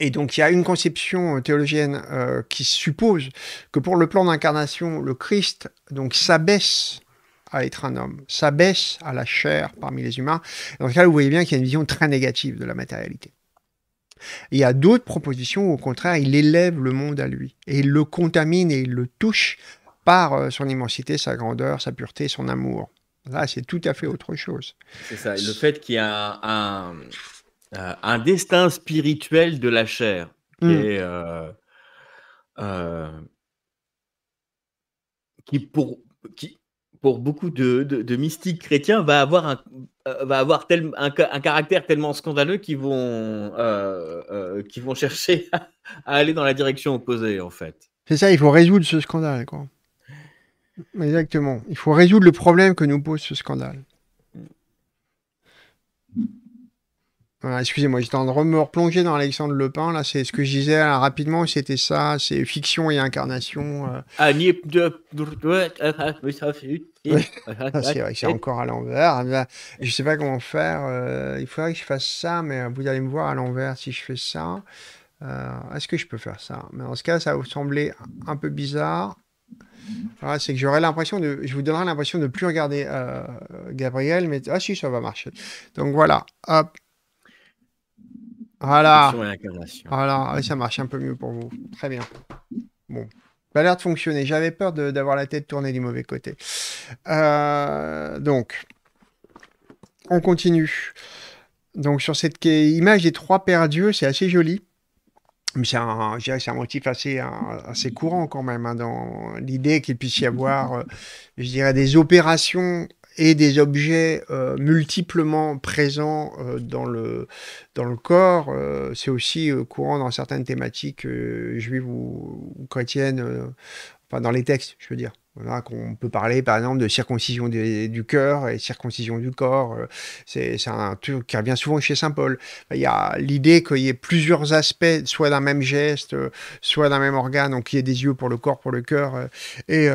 Et donc, il y a une conception théologienne euh, qui suppose que pour le plan d'incarnation, le Christ donc s'abaisse à être un homme, s'abaisse à la chair parmi les humains. Dans ce cas, vous voyez bien qu'il y a une vision très négative de la matérialité. Il y a d'autres propositions où, au contraire, il élève le monde à lui et il le contamine et il le touche par euh, son immensité, sa grandeur, sa pureté, son amour. Là, c'est tout à fait autre chose. C'est ça. Le fait qu'il y a un, un, destin spirituel de la chair qui hmm. est. Euh, euh, qui, pour, qui, pour beaucoup de, mystiques chrétiens, va avoir un, euh, va avoir tel, un, caractère tellement scandaleux qu'ils vont, euh, euh, vont chercher à, aller dans la direction opposée, en fait. C'est ça, il faut résoudre ce scandale, quoi. Exactement. Il faut résoudre le problème que nous pose ce scandale. Excusez-moi, j'étais en train de me replonger dans Alexandre Lepin. Là, c'est ce que je disais rapidement, c'était ça, c'est fiction et incarnation. Euh. Ah, c'est vrai que c'est encore à l'envers. Je sais pas comment faire. Euh, il faudrait que je fasse ça, mais vous allez me voir à l'envers si je fais ça. Euh, est-ce que je peux faire ça? Mais dans ce cas, ça va vous sembler un peu bizarre. c'est que j'aurais l'impression de, je vous donnerai l'impression de plus regarder Gabriel, mais ah si, ça va marcher. Donc voilà, hop, voilà. Voilà, ça marche un peu mieux pour vous. Très bien. Bon. Ça a l'air de fonctionner. J'avais peur d'avoir la tête tournée du mauvais côté. Euh, donc, on continue. Donc, sur cette image des trois pères Dieu, c'est assez joli. Mais c'est un, un motif assez, assez courant quand même, hein, dans l'idée qu'il puisse y avoir, euh, je dirais, des opérations et des objets euh, multiplement présents euh, dans, le, dans le corps. Euh, c'est aussi courant dans certaines thématiques juives ou, chrétiennes, enfin dans les textes, je veux dire. Voilà, qu'on peut parler par exemple de circoncision du cœur et circoncision du corps. C'est un truc qui revient souvent chez Saint Paul. Il y a l'idée qu'il y ait plusieurs aspects, soit d'un même geste, soit d'un même organe, donc il y ait des yeux pour le corps, pour le cœur. Et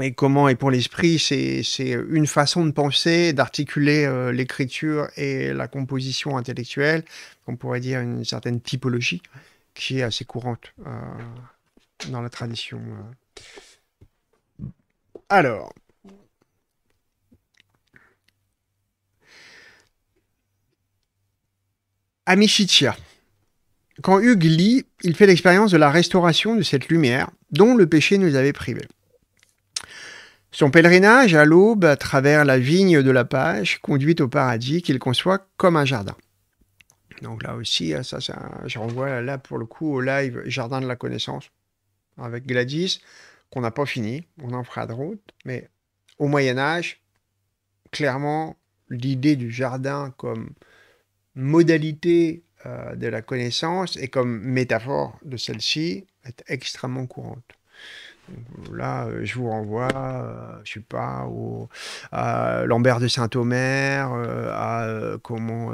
et comment, et pour l'esprit, c'est une façon de penser, d'articuler euh, l'écriture et la composition intellectuelle, on pourrait dire une certaine typologie, qui est assez courante euh, dans la tradition. Euh. Alors. Amishitia. Quand Hugues lit, il fait l'expérience de la restauration de cette lumière dont le péché nous avait privés. Son pèlerinage à l'aube à travers la vigne de la page conduit au paradis qu'il conçoit comme un jardin. Donc là aussi, hein, ça, je renvoie là pour le coup au live Jardin de la connaissance avec Gladys, qu'on n'a pas fini, on en fera d'autres, mais au Moyen Âge, clairement, l'idée du jardin comme modalité euh, de la connaissance et comme métaphore de celle-ci est extrêmement courante. Là, euh, je vous renvoie, euh, je sais pas, au, à Lambert de Saint-Omer, euh, à comment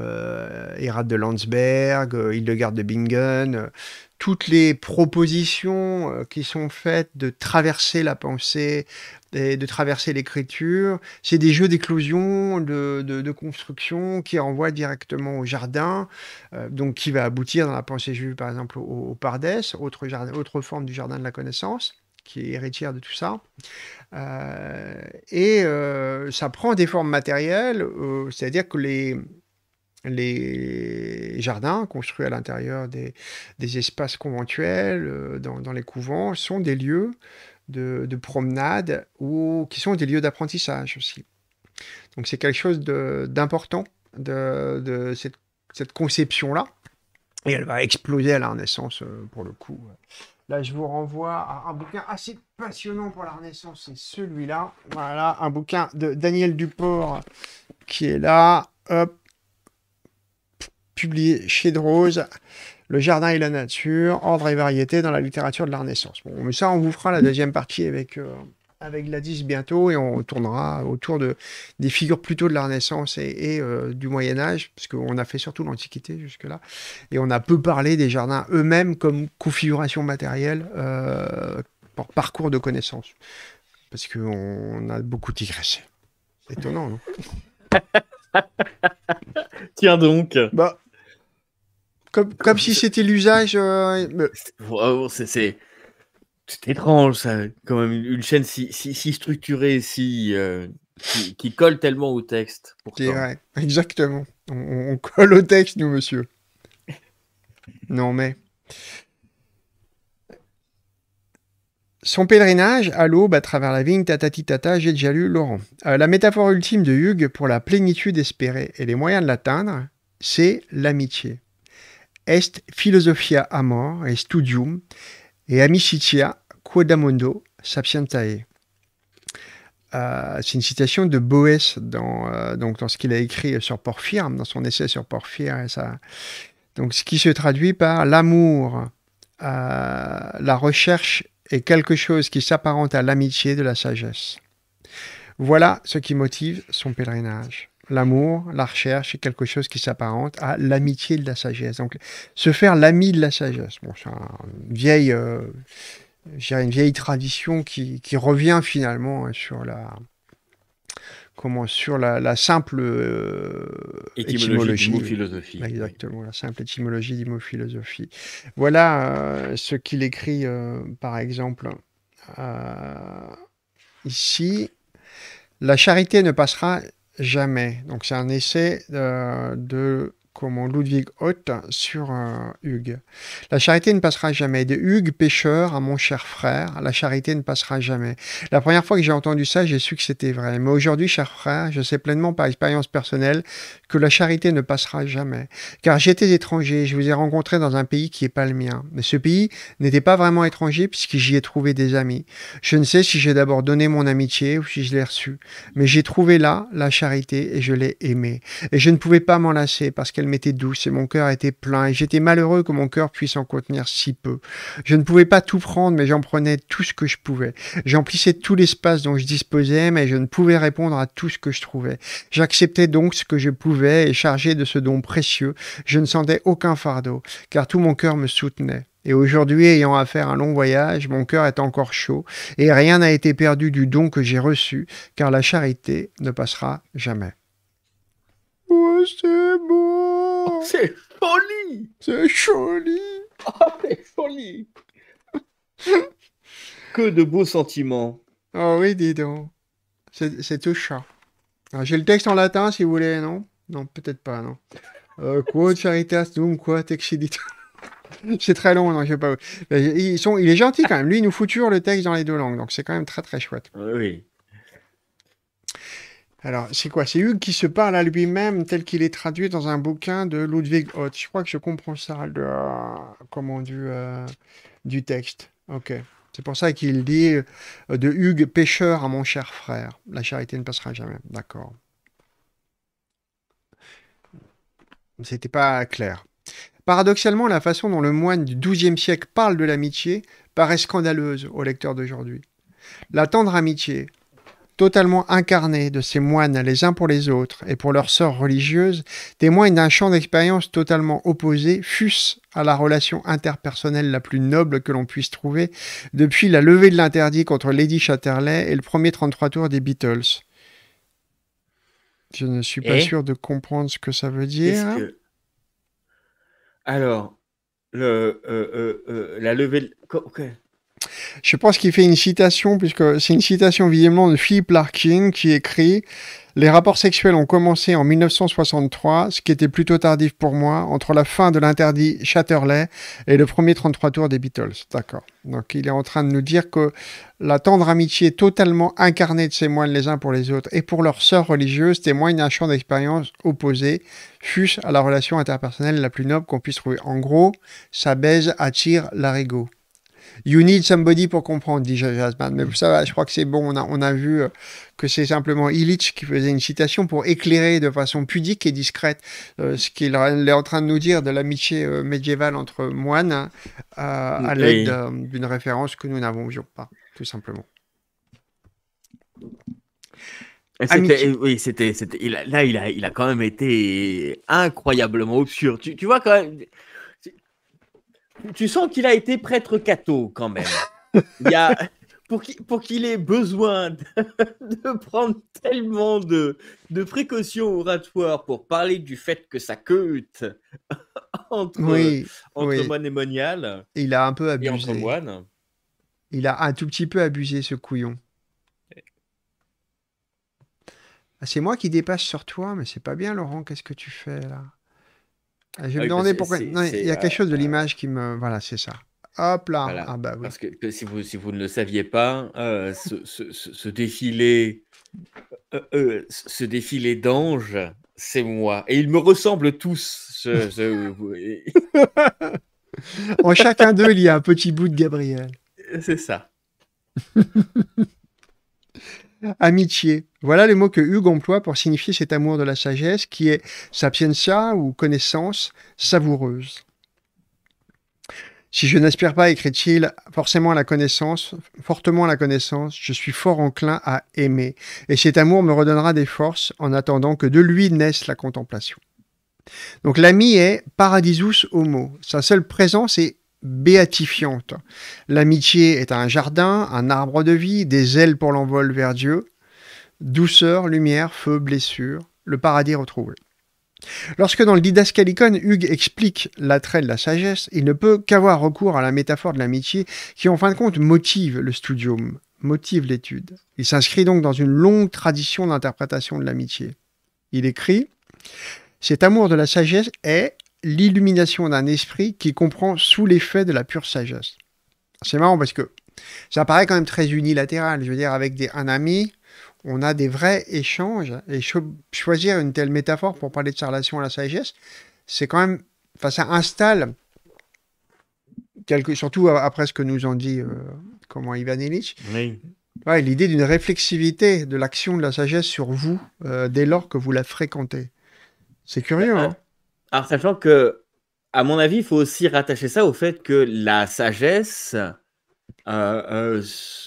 Hérald de Landsberg, Hildegarde de Bingen, toutes les propositions qui sont faites de traverser la pensée et de traverser l'écriture, c'est des jeux d'éclosion, de, de, construction qui renvoient directement au jardin, donc qui va aboutir dans la pensée juive, par exemple, au, au Pardès, autre, jardin, autre forme du jardin de la connaissance. Qui est héritière de tout ça. et ça prend des formes matérielles, c'est-à-dire que les, les jardins construits à l'intérieur des, espaces conventuels, dans, les couvents, sont des lieux de, promenade ou qui sont des lieux d'apprentissage aussi. Donc c'est quelque chose d'important de, cette, conception-là. Et elle va exploser à la Renaissance euh, pour le coup. Là, je vous renvoie à un bouquin assez passionnant pour la Renaissance, c'est celui-là. Voilà, un bouquin de Daniel Duport qui est là, hop, publié chez Drose. Le jardin et la nature, ordre et variété dans la littérature de la Renaissance. Bon, mais ça, on vous fera la deuxième partie avec, euh, avec Gladys bientôt et on tournera autour de, des figures plutôt de la Renaissance et, euh, du Moyen Âge, parce qu'on a fait surtout l'Antiquité jusque-là. Et on a peu parlé des jardins eux-mêmes comme configuration matérielle euh, pour parcours de connaissances. Parce qu'on a beaucoup digressé. Étonnant, non Tiens donc. Bah, comme, comme si c'était l'usage. Euh, c'est étrange, ça. Quand même, une chaîne si, si, structurée, si, euh, qui, colle tellement au texte. Vrai. Exactement. On, colle au texte, nous, monsieur. non, mais. Son pèlerinage à l'aube à travers la vigne, tatati tata, j'ai déjà lu Laurent. Euh, la métaphore ultime de Hugues pour la plénitude espérée et les moyens de l'atteindre, c'est l'amitié est philosophia amor et studium et amicitia quodamondo sapientae. Euh, c'est une citation de Boès dans, euh, donc dans ce qu'il a écrit sur Porphyre, dans son essai sur Porphyre. Et ça, donc, ce qui se traduit par l'amour, euh, la recherche est quelque chose qui s'apparente à l'amitié de la sagesse. Voilà ce qui motive son pèlerinage l'amour, la recherche, est quelque chose qui s'apparente à l'amitié de la sagesse. Donc, se faire l'ami de la sagesse. Bon, c'est une vieille, euh, une vieille tradition qui, revient finalement hein, sur la, comment, sur la, simple euh, étymologie, philosophie. Exactement, la simple étymologie. Voilà euh, ce qu'il écrit, par exemple, ici. La charité ne passera jamais. Donc c'est un essai euh, de comment Ludwig Hoth sur euh, Hugues. La charité ne passera jamais. De Hugues, pécheur, à mon cher frère, la charité ne passera jamais. La première fois que j'ai entendu ça, j'ai su que c'était vrai. Mais aujourd'hui, cher frère, je sais pleinement par expérience personnelle que la charité ne passera jamais. Car j'étais étranger, je vous ai rencontré dans un pays qui n'est pas le mien. Mais ce pays n'était pas vraiment étranger puisque j'y ai trouvé des amis. Je ne sais si j'ai d'abord donné mon amitié ou si je l'ai reçue. Mais j'ai trouvé là la charité et je l'ai aimée. Et je ne pouvais pas m'en lasser parce qu'elle m'était douce et mon cœur était plein et j'étais malheureux que mon cœur puisse en contenir si peu. Je ne pouvais pas tout prendre, mais j'en prenais tout ce que je pouvais. J'emplissais tout l'espace dont je disposais, mais je ne pouvais répondre à tout ce que je trouvais. J'acceptais donc ce que je pouvais et chargé de ce don précieux, je ne sentais aucun fardeau, car tout mon cœur me soutenait. Et aujourd'hui, ayant à faire un long voyage, mon cœur est encore chaud, et rien n'a été perdu du don que j'ai reçu, car la charité ne passera jamais. Oh, c'est beau oh, C'est joli C'est joli Oh, c'est joli Que de beaux sentiments Oh oui, dis donc. C'est touchant. Ah, j'ai le texte en latin, si vous voulez, non? Non, peut-être pas, non. Euh, quod charitas dum texidit. c'est très long, non, je sais pas. Ils sont, il est gentil quand même. Lui, il nous fouture le texte dans les deux langues, donc c'est quand même très très chouette. Oui. Alors, c'est quoi? C'est Hugues qui se parle à lui-même tel qu'il est traduit dans un bouquin de Ludwig Hoth. Je crois que je comprends ça de, comment, du, euh, du texte. Ok. C'est pour ça qu'il dit euh, de Hugues, pécheur à mon cher frère. La charité ne passera jamais. D'accord. C'était pas clair. Paradoxalement, la façon dont le moine du XIIe siècle parle de l'amitié paraît scandaleuse au lecteur d'aujourd'hui. La tendre amitié, totalement incarnée de ces moines les uns pour les autres et pour leurs sœurs religieuses, témoigne d'un champ d'expérience totalement opposé, fût-ce à la relation interpersonnelle la plus noble que l'on puisse trouver depuis la levée de l'interdit contre Lady Chatterley et le premier 33 tours des Beatles. Je ne suis pas sûr de comprendre ce que ça veut dire. Alors, le, euh, euh, euh, la levée... Je pense qu'il fait une citation, puisque c'est une citation visiblement de Philippe Larkin qui écrit les rapports sexuels ont commencé en 1963, ce qui était plutôt tardif pour moi, entre la fin de l'interdit Chatterley et le premier 33 tours des Beatles. D'accord. Donc il est en train de nous dire que la tendre amitié totalement incarnée de ces moines les uns pour les autres et pour leurs sœurs religieuses témoigne d'un champ d'expérience opposé, fût-ce à la relation interpersonnelle la plus noble qu'on puisse trouver. En gros, ça baise attire l'arigot. You need somebody pour comprendre, dit Jasmine. Mais ça va, je crois que c'est bon. On a, on a vu euh, que c'est simplement Illich qui faisait une citation pour éclairer de façon pudique et discrète euh, ce qu'il est en train de nous dire de l'amitié euh, médiévale entre moines à l'aide d'une référence que nous n'avons pas, tout simplement. Oui, c'était, là, il a, il a quand même été incroyablement obscur. Tu, tu vois quand même, tu sens qu'il a été prêtre catho quand même. Il y a, pour qu'il ait besoin de, prendre tellement de, de, précautions oratoires pour parler du fait que ça queute entre, entre moine et monial. Il a un peu abusé. Il a un tout petit peu abusé ce couillon. Ah, c'est moi qui dépasse sur toi, mais c'est pas bien, Laurent. Qu'est-ce que tu fais là? Je vais me demander pourquoi. il y a quelque chose de euh, l'image qui me. Voilà, c'est ça. Hop là. Ah, bah Parce que, si, vous, si vous ne le saviez pas, euh, ce, ce, ce, défilé, euh, ce défilé d'anges, c'est moi. Et ils me ressemblent tous. en chacun d'eux, il y a un petit bout de Gabriel. C'est ça. Amitié. Voilà les mots que Hugues emploie pour signifier cet amour de la sagesse qui est sapientia ou connaissance savoureuse. Si je n'aspire pas, écrit-il, forcément à la connaissance, fortement à la connaissance, je suis fort enclin à aimer, et cet amour me redonnera des forces en attendant que de lui naisse la contemplation. Donc l'ami est paradisus homo, sa seule présence est béatifiante. L'amitié est un jardin, un arbre de vie, des ailes pour l'envol vers Dieu, douceur, lumière, feu, blessure, le paradis retrouvé. Lorsque dans le Didascalicon, Hugues explique l'attrait de la sagesse, il ne peut qu'avoir recours à la métaphore de l'amitié qui en fin de compte motive le studium, motive l'étude. Il s'inscrit donc dans une longue tradition d'interprétation de l'amitié. Il écrit Cet amour de la sagesse est l'illumination d'un esprit qui comprend sous l'effet de la pure sagesse. C'est marrant parce que ça paraît quand même très unilatéral. Je veux dire, avec un ami, on a des vrais échanges. Et choisir une telle métaphore pour parler de sa relation à la sagesse, c'est quand même. Enfin, ça installe, quelque, surtout après ce que nous ont dit euh, comment Ivan Illich, l'idée d'une réflexivité de l'action de la sagesse sur vous euh, dès lors que vous la fréquentez. C'est curieux, bah, hein? Alors, sachant que, à mon avis, il faut aussi rattacher ça au fait que la sagesse euh,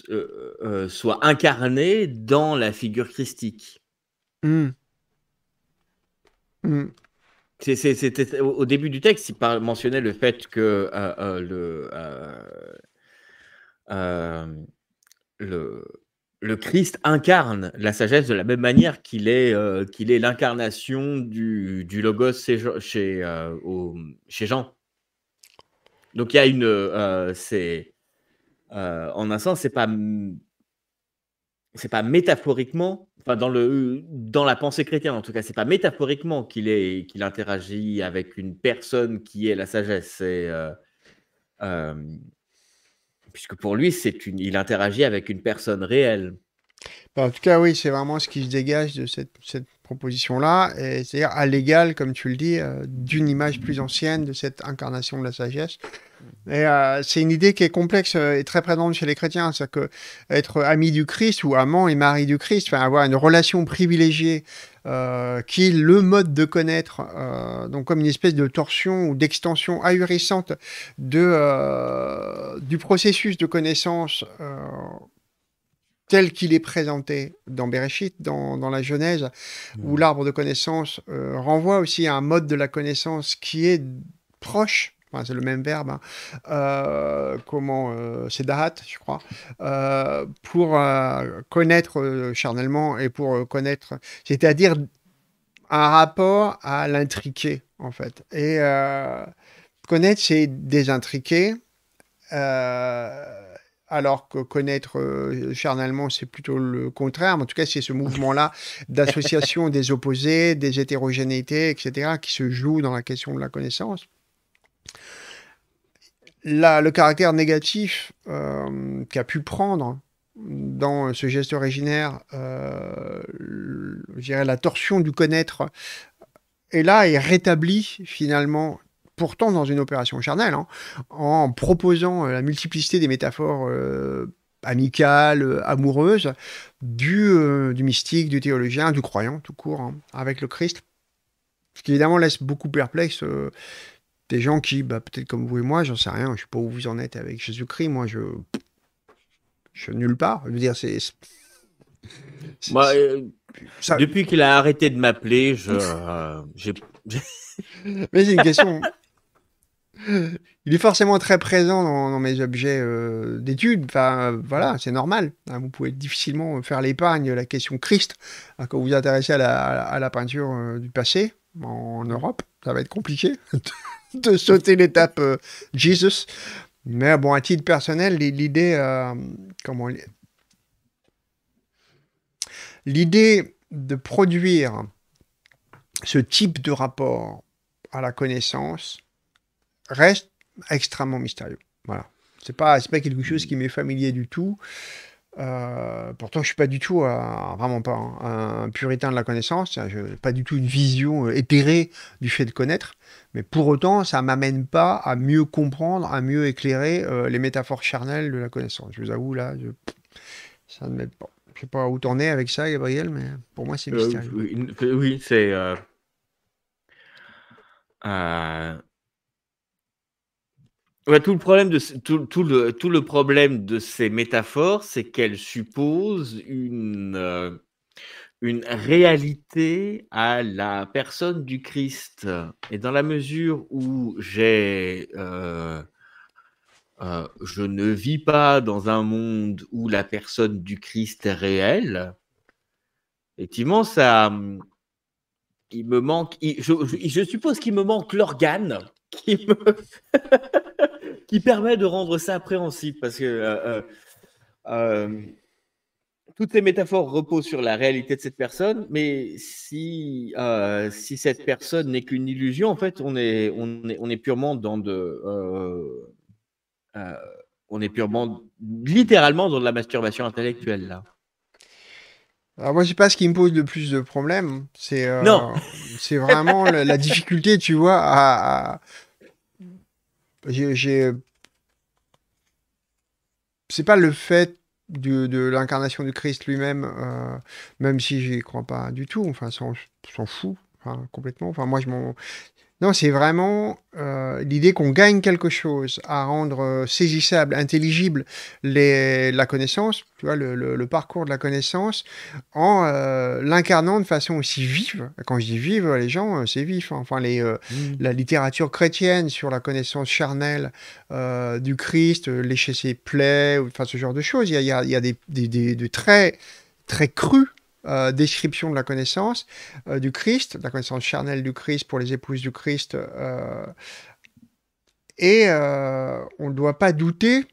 euh, euh, soit incarné dans la figure christique. C'était au début du texte, il mentionnait le fait que le, le, le Christ incarne la sagesse de la même manière qu'il est, qu'il est l'incarnation du, du, logos chez, chez, chez Jean. Donc il y a une, c'est euh, en un sens, c'est pas c'est pas métaphoriquement, enfin dans le dans la pensée chrétienne en tout cas, c'est pas métaphoriquement qu'il est qu'il interagit avec une personne qui est la sagesse. Euh, euh, puisque pour lui, c'est une, il interagit avec une personne réelle. Bah, en tout cas, oui, c'est vraiment ce qui se dégage de cette, proposition-là, c'est-à-dire à, l'égal, comme tu le dis, d'une image plus ancienne de cette incarnation de la sagesse, et euh, c'est une idée qui est complexe euh, et très présente chez les chrétiens, c'est que être ami du Christ ou amant et mari du Christ, enfin avoir une relation privilégiée euh, qui est le mode de connaître, donc comme une espèce de torsion ou d'extension ahurissante de, du processus de connaissance tel qu'il est présenté dans Bereshit, dans, dans la Genèse, où l'arbre de connaissance renvoie aussi à un mode de la connaissance qui est proche c'est le même verbe, hein. euh, comment, euh, c'est dahat, je crois, euh, pour connaître charnellement et pour connaître, c'est-à-dire un rapport à l'intriqué, en fait. Et connaître, c'est désintriquer, alors que connaître charnellement, c'est plutôt le contraire. en tout cas, c'est ce mouvement-là d'association des opposés, des hétérogénéités, etc., qui se joue dans la question de la connaissance. Là, le caractère négatif euh, qu'a pu prendre dans ce geste originaire, euh, la torsion du connaître, et là est rétabli finalement pourtant dans une opération charnelle, hein, en proposant euh, la multiplicité des métaphores euh, amicales, euh, amoureuses, du, du, mystique, du théologien, du croyant tout court, hein, avec le Christ. Ce qui évidemment laisse beaucoup perplexe des gens qui, bah, peut-être comme vous et moi, j'en sais rien, je ne sais pas où vous en êtes avec Jésus-Christ, moi je. Je nulle part. Je veux dire, c'est. Moi, depuis qu'il a arrêté de m'appeler, je. Mais c'est une question. Il est forcément très présent dans, mes objets euh, d'étude. Enfin, euh, voilà, c'est normal. Hein, vous pouvez difficilement faire l'épargne la question Christ hein, quand vous vous intéressez à la, peinture euh, du passé en Europe. Ça va être compliqué de sauter l'étape Jesus. Mais bon, à titre personnel, l'idée, comment l'idée de produire ce type de rapport à la connaissance reste extrêmement mystérieux. Voilà. C'est pas, pas quelque chose qui m'est familier du tout. Euh, pourtant, je suis pas du tout, vraiment pas, un puritain de la connaissance. Je n'ai pas du tout une vision euh, éthérée du fait de connaître. Mais pour autant, ça m'amène pas à mieux comprendre, à mieux éclairer euh, les métaphores charnelles de la connaissance. Je vous avoue, là, ça ne m'aide pas. Je sais pas où t'en es avec ça, Gabriel, mais pour moi, c'est mystérieux. oui, c'est. tout le problème de tout, tout, le, tout le problème de ces métaphores, c'est qu'elles supposent une euh, une réalité à la personne du Christ. Et dans la mesure où j'ai euh, euh, je ne vis pas dans un monde où la personne du Christ est réelle. Effectivement, ça, il me manque. je, je suppose qu'il me manque l'organe qui me qui permet de rendre ça appréhensible parce que euh, toutes ces métaphores reposent sur la réalité de cette personne, mais si, si cette personne n'est qu'une illusion, en fait, on est, on est, on est purement dans de. on est purement, littéralement dans de la masturbation intellectuelle, là. Alors moi, sais pas ce qui me pose le plus de problèmes. C'est non. c'est vraiment la, difficulté, tu vois, à, j'ai. C'est pas le fait de, l'incarnation du Christ lui-même, euh, même si j'y crois pas du tout, enfin, s'en fout complètement. Enfin, moi, je m'en. Non, c'est vraiment euh, l'idée qu'on gagne quelque chose à rendre euh, saisissable, intelligible les, la connaissance, tu vois, le, parcours de la connaissance, en euh, l'incarnant de façon aussi vive. Quand je dis vive, les gens, c'est vif. Hein. Enfin, les, mmh. la littérature chrétienne sur la connaissance charnelle du Christ, lécher ses plaies, enfin ce genre de choses, il y a, il y a des, des, des, des très très crus euh, description de la connaissance euh, du Christ, la connaissance charnelle du Christ pour les épouses du Christ. Euh, et on ne doit pas douter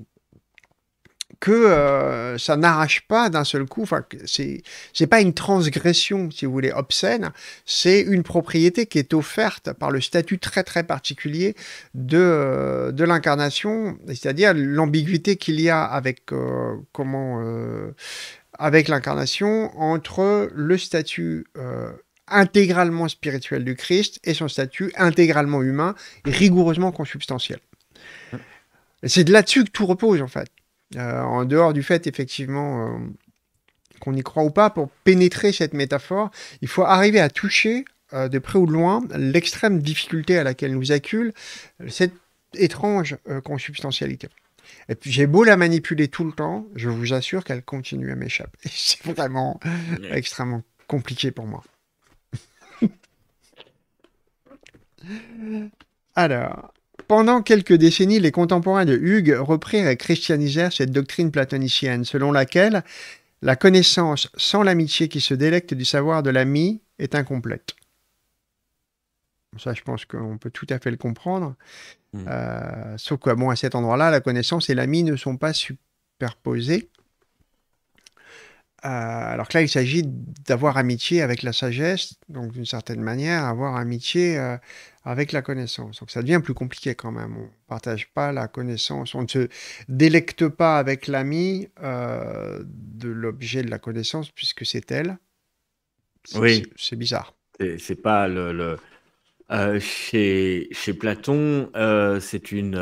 que ça n'arrache pas d'un seul coup. Enfin, c'est pas une transgression, si vous voulez, obscène. C'est une propriété qui est offerte par le statut très très particulier de de l'incarnation, c'est-à-dire l'ambiguïté qu'il y a avec comment avec l'incarnation entre le statut euh, intégralement spirituel du Christ et son statut intégralement humain et rigoureusement consubstantiel. C'est de là-dessus que tout repose en fait. Euh, en dehors du fait effectivement euh, qu'on y croit ou pas, pour pénétrer cette métaphore, il faut arriver à toucher de près ou de loin l'extrême difficulté à laquelle nous accule cette étrange consubstantialité. Et puis j'ai beau la manipuler tout le temps, je vous assure qu'elle continue à m'échapper. C'est vraiment extrêmement compliqué pour moi. Alors, pendant quelques décennies, les contemporains de Hugues reprirent et christianisèrent cette doctrine platonicienne, selon laquelle la connaissance sans l'amitié qui se délecte du savoir de l'ami est incomplète. Ça, je pense qu'on peut tout à fait le comprendre. Mmh. Euh, sauf que, bon, à cet endroit-là, la connaissance et l'ami ne sont pas superposés. Euh, alors que là, il s'agit d'avoir amitié avec la sagesse, donc d'une certaine manière, avoir amitié euh, avec la connaissance. Donc ça devient plus compliqué quand même. On ne partage pas la connaissance, on ne se délecte pas avec l'ami euh, de l'objet de la connaissance puisque c'est elle. Oui. C'est bizarre. C'est pas le. Chez, chez Platon, c'est une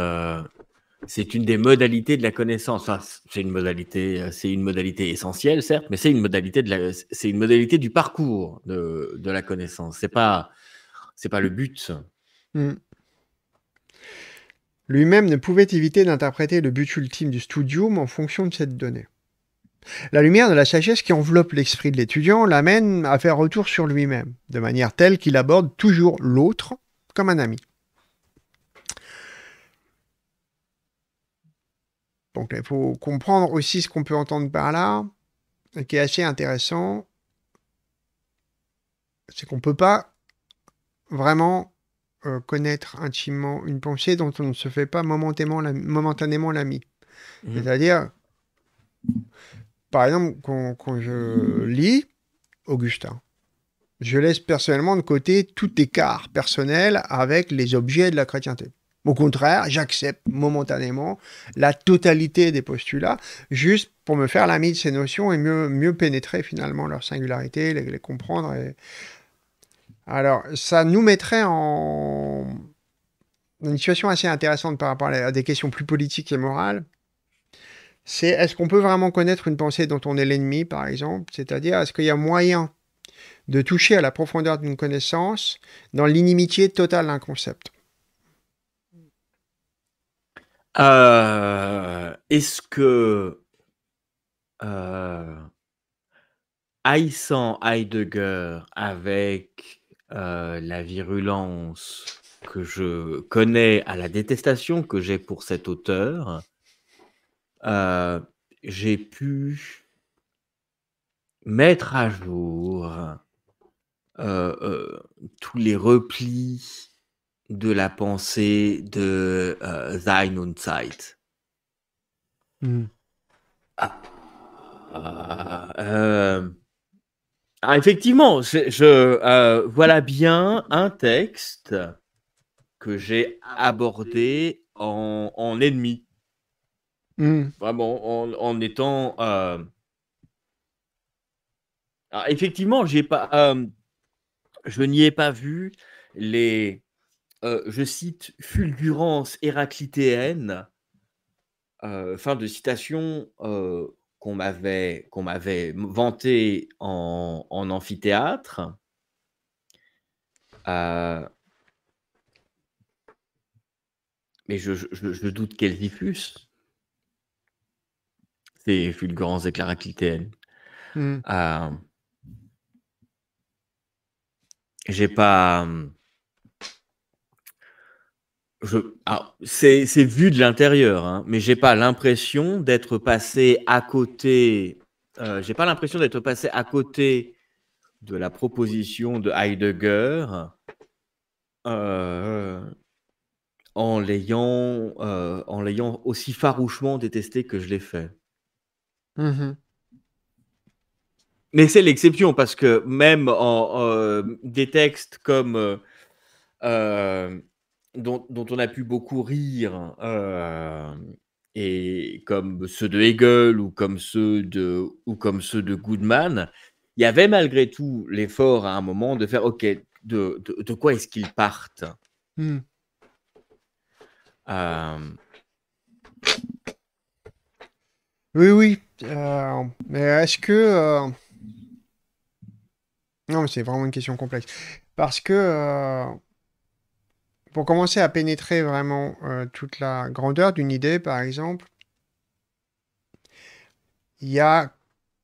c'est une des modalités de la connaissance. c'est une modalité, euh, c'est une modalité essentielle, certes, mais c'est une modalité une modalité du parcours de, de la connaissance. C'est pas, pas le but. Hmm. Lui-même ne pouvait éviter d'interpréter le but ultime du studium en fonction de cette donnée. La lumière de la sagesse qui enveloppe l'esprit de l'étudiant l'amène à faire retour sur lui-même, de manière telle qu'il aborde toujours l'autre comme un ami. Donc il faut comprendre aussi ce qu'on peut entendre par là, et qui est assez intéressant, c'est qu'on ne peut pas vraiment euh, connaître intimement une pensée dont on ne se fait pas momentanément l'ami. Mmh. C'est-à-dire, par exemple, quand, je lis Augustin, je laisse personnellement de côté tout écart personnel avec les objets de la chrétienté. Au contraire, j'accepte momentanément la totalité des postulats, juste pour me faire l'ami de ces notions et mieux, mieux pénétrer finalement leur singularité, les, comprendre. Alors, ça nous mettrait en une situation assez intéressante par rapport à des questions plus politiques et morales. C'est est-ce qu'on peut vraiment connaître une pensée dont on est l'ennemi, par exemple? C'est-à-dire, est-ce qu'il y a moyen de toucher à la profondeur d'une connaissance dans l'inimitié totale d'un concept? Euh, est-ce que, euh, haïssant Heidegger avec, euh, la virulence que je connais à la détestation que j'ai pour cet auteur, j'ai pu mettre à jour, tous les replis de la pensée de euh, Sein und Zeit. Ah, ah, euh, ah, effectivement, je, euh, voilà bien un texte que j'ai abordé en, ennemi. Hmm. Vraiment, en, étant. effectivement, j'ai pas, je n'y ai pas vu les, je cite fulgurance héraclitéenne, fin de citation qu'on m'avait qu'on m'avait vanté en, amphithéâtre. mais je, doute qu'elle y fussent. Ces fulgurances. Mmh. J'ai pas. Mmh, c'est, vu de l'intérieur, hein, mais j'ai pas l'impression d'être passé à côté. Euh, j'ai pas l'impression d'être passé à côté de la proposition de Heidegger euh, en l'ayant euh, en l'ayant aussi farouchement détesté que je l'ai fait. Mmh mais c'est l'exception parce que même en des textes comme dont, on a pu beaucoup rire, euh, et comme ceux de Hegel ou comme ceux de, ou comme ceux de Goodman, il y avait malgré tout l'effort à un moment de faire OK, de, de, quoi est-ce qu'ils partent? Hmm. euh. Oui, oui. Euh, mais est-ce que. Non, mais c'est vraiment une question complexe. Parce que pour commencer à pénétrer vraiment euh, toute la grandeur d'une idée, par exemple, il y a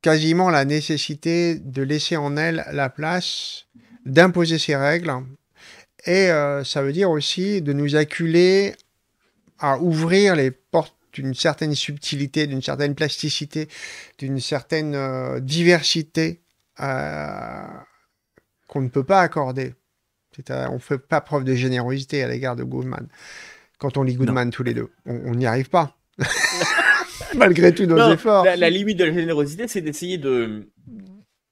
quasiment la nécessité de laisser en elle la place d'imposer ses règles. Et euh, ça veut dire aussi de nous acculer à ouvrir les d'une certaine subtilité, d'une certaine plasticité, d'une certaine euh, diversité qu'on ne peut pas accorder on ne fait pas preuve de générosité à l'égard de Goodman. Quand on lit Goodman tous les deux, on n'y arrive pas. Malgré tous nos efforts. La, limite de la générosité, c'est d'essayer de.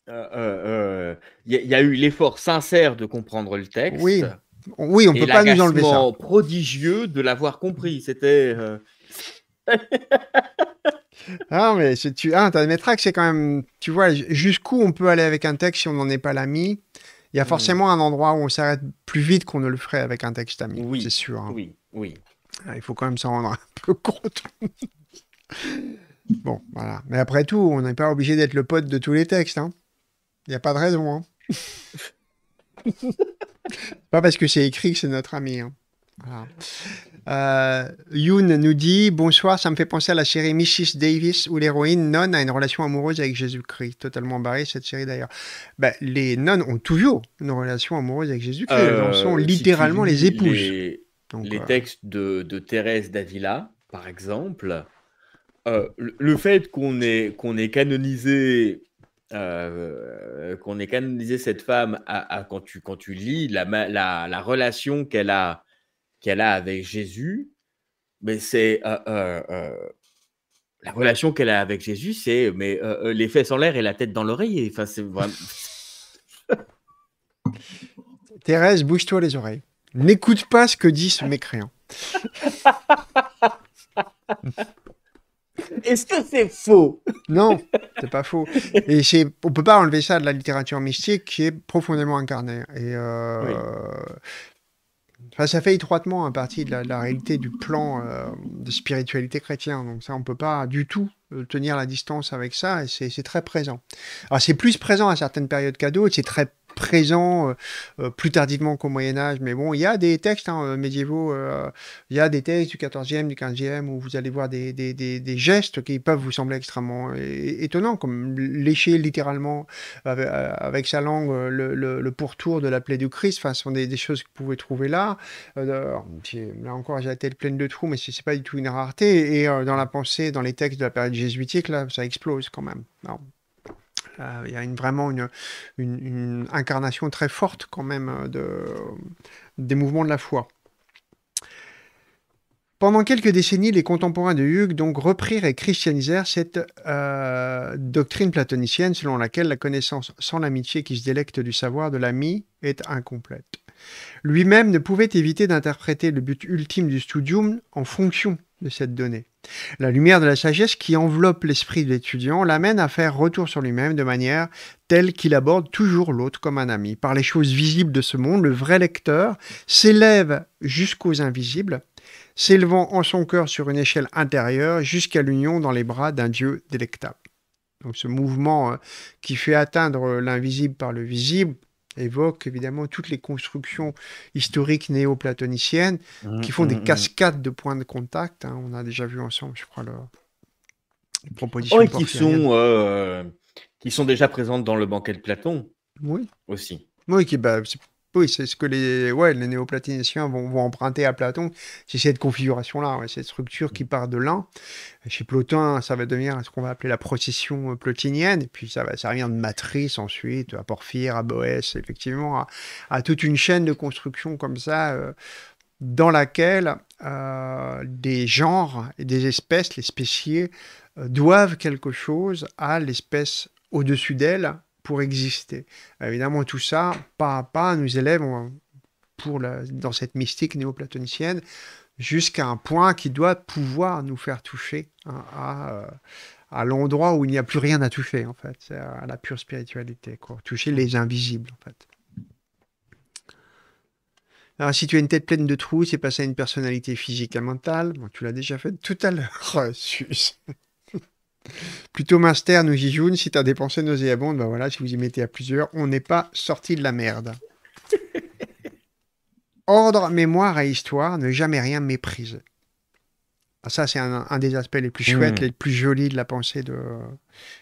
Il euh, euh, y, a eu l'effort sincère de comprendre le texte. Oui, oui on ne peut pas nous enlever ça. prodigieux de l'avoir compris. C'était. ah, mais tu ah, admettras que c'est quand même. Tu vois, jusqu'où on peut aller avec un texte si on n'en est pas l'ami? Il y a hmm. forcément un endroit où on s'arrête plus vite qu'on ne le ferait avec un texte ami. Oui, c'est sûr. Hein. Oui, oui. Ah, il faut quand même s'en rendre un peu compte. bon, voilà. Mais après tout, on n'est pas obligé d'être le pote de tous les textes. Hein. Il n'y a pas de raison. Hein. pas parce que c'est écrit que c'est notre ami. Hein. Voilà. Euh, Yoon nous dit Bonsoir, ça me fait penser à la série Mrs. Davis où l'héroïne nonne a une relation amoureuse avec Jésus-Christ. Totalement barrée cette série d'ailleurs. Ben, les nonnes ont toujours une relation amoureuse avec Jésus-Christ. Elles en sont euh, littéralement les épouses. Les, les euh, textes de, de, Thérèse d'Avila, par exemple, le fait qu'on ait, qu'on ait canonisé qu'on ait canonisé cette femme à, quand, tu, quand tu lis la, la, la relation qu'elle a qu'elle a avec Jésus, mais c'est la relation qu'elle a avec Jésus, c'est mais les fesses en l'air et la tête dans l'oreille. Enfin, c'est vraiment... Thérèse, bouge-toi les oreilles. N'écoute pas ce que dit ce mécréant. Est-ce que c'est faux? Non, c'est pas faux. Et c'est, on peut pas enlever ça de la littérature mystique qui est profondément incarnée. Et ça fait étroitement un partie de la, réalité du plan euh, de spiritualité chrétien. Donc ça, on peut pas du tout tenir la distance avec ça, et c'est très présent. Alors c'est plus présent à certaines périodes qu'à d'autres, c'est très présent euh, euh, plus tardivement qu'au Moyen Âge. Mais bon, il y a des textes hein, euh, médiévaux, il y a des textes du 14e, du 15e, où vous allez voir des, gestes qui peuvent vous sembler extrêmement étonnants, comme lécher littéralement avec, sa langue le, le, pourtour de la plaie du Christ. Enfin, ce sont des, choses que vous pouvez trouver là. là encore, j'ai la tête pleine de trous, mais ce n'est pas du tout une rareté. Et dans la pensée, dans les textes de la période jésuitique, là, ça explose quand même. Euh, il y a vraiment une, incarnation très forte quand même euh, de, des mouvements de la foi. Pendant quelques décennies, les contemporains de Hugues donc reprirent et christianisèrent cette euh, doctrine platonicienne selon laquelle la connaissance sans l'amitié qui se délecte du savoir de l'ami est incomplète. Lui-même ne pouvait éviter d'interpréter le but ultime du studium en fonction de cette donnée. La lumière de la sagesse qui enveloppe l'esprit de l'étudiant l'amène à faire retour sur lui-même de manière telle qu'il aborde toujours l'autre comme un ami. Par les choses visibles de ce monde, le vrai lecteur s'élève jusqu'aux invisibles, s'élevant en son cœur sur une échelle intérieure jusqu'à l'union dans les bras d'un Dieu délectable. Donc ce mouvement euh, qui fait atteindre l'invisible par le visible, évoque évidemment toutes les constructions historiques néo-platoniciennes mmh, qui font des mmh, mmh. cascades de points de contact. Hein. On a déjà vu ensemble, je crois, le... les propositions oh, qui sont euh, qui sont déjà présentes dans le banquet de Platon. Oui. Aussi. Oui, qui, bah, oui, c'est ce que les, ouais, les néoplatoniciens vont, emprunter à Platon. C'est cette configuration-là, cette structure qui part de l'un. Chez Plotin, ça va devenir ce qu'on va appeler la procession euh, plotinienne. Et puis ça va servir de matrice ensuite à Porphyre, à Boès, effectivement, à, toute une chaîne de construction comme ça, euh, dans laquelle euh, des genres et des espèces, les spéciés, doivent quelque chose à l'espèce au-dessus d'elle pour exister. Évidemment, tout ça, pas à pas, nous élève pour dans cette mystique néoplatonicienne jusqu'à un point qui doit pouvoir nous faire toucher hein, à, à l'endroit où il n'y a plus rien à toucher, en fait. À la pure spiritualité, quoi. Toucher les invisibles, en fait. Alors, si tu as une tête pleine de trous, c'est passer à une personnalité physique et mentale. Bon, tu l'as déjà fait tout à l'heure, Sus. Plutôt master, nous y Si t'as dépensé nauséabonde, ben voilà, si vous y mettez à plusieurs, on n'est pas sorti de la merde. Ordre, mémoire et histoire, ne jamais rien mépriser. Ah, ça, c'est un, des aspects les plus chouettes, hmm. les plus jolis de la pensée de.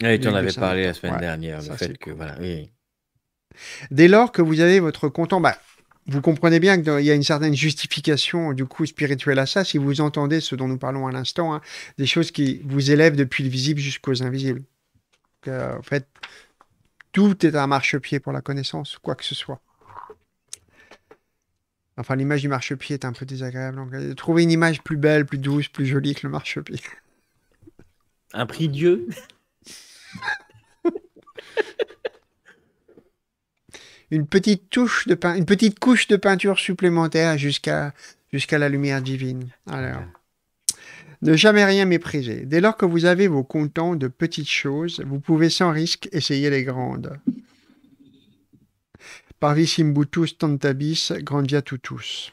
Oui, tu en avais parlé la semaine dernière, le fait que. Voilà, Dès lors que vous avez votre content, bah, vous comprenez bien qu'il y a une certaine justification du coup spirituelle à ça, si vous entendez ce dont nous parlons à l'instant, hein, des choses qui vous élèvent depuis le visible jusqu'aux invisibles. Euh, en fait, tout est un marchepied pour la connaissance, quoi que ce soit. Enfin, l'image du marchepied est un peu désagréable. Euh, trouver une image plus belle, plus douce, plus jolie que le marchepied. Un prix Dieu? une petite touche de une petite couche de peinture supplémentaire jusqu'à jusqu'à la lumière divine. Alors, ne jamais rien mépriser. Dès lors que vous avez vos contents de petites choses, vous pouvez sans risque essayer les grandes. Parvis imbutus tantabis grandia tutus.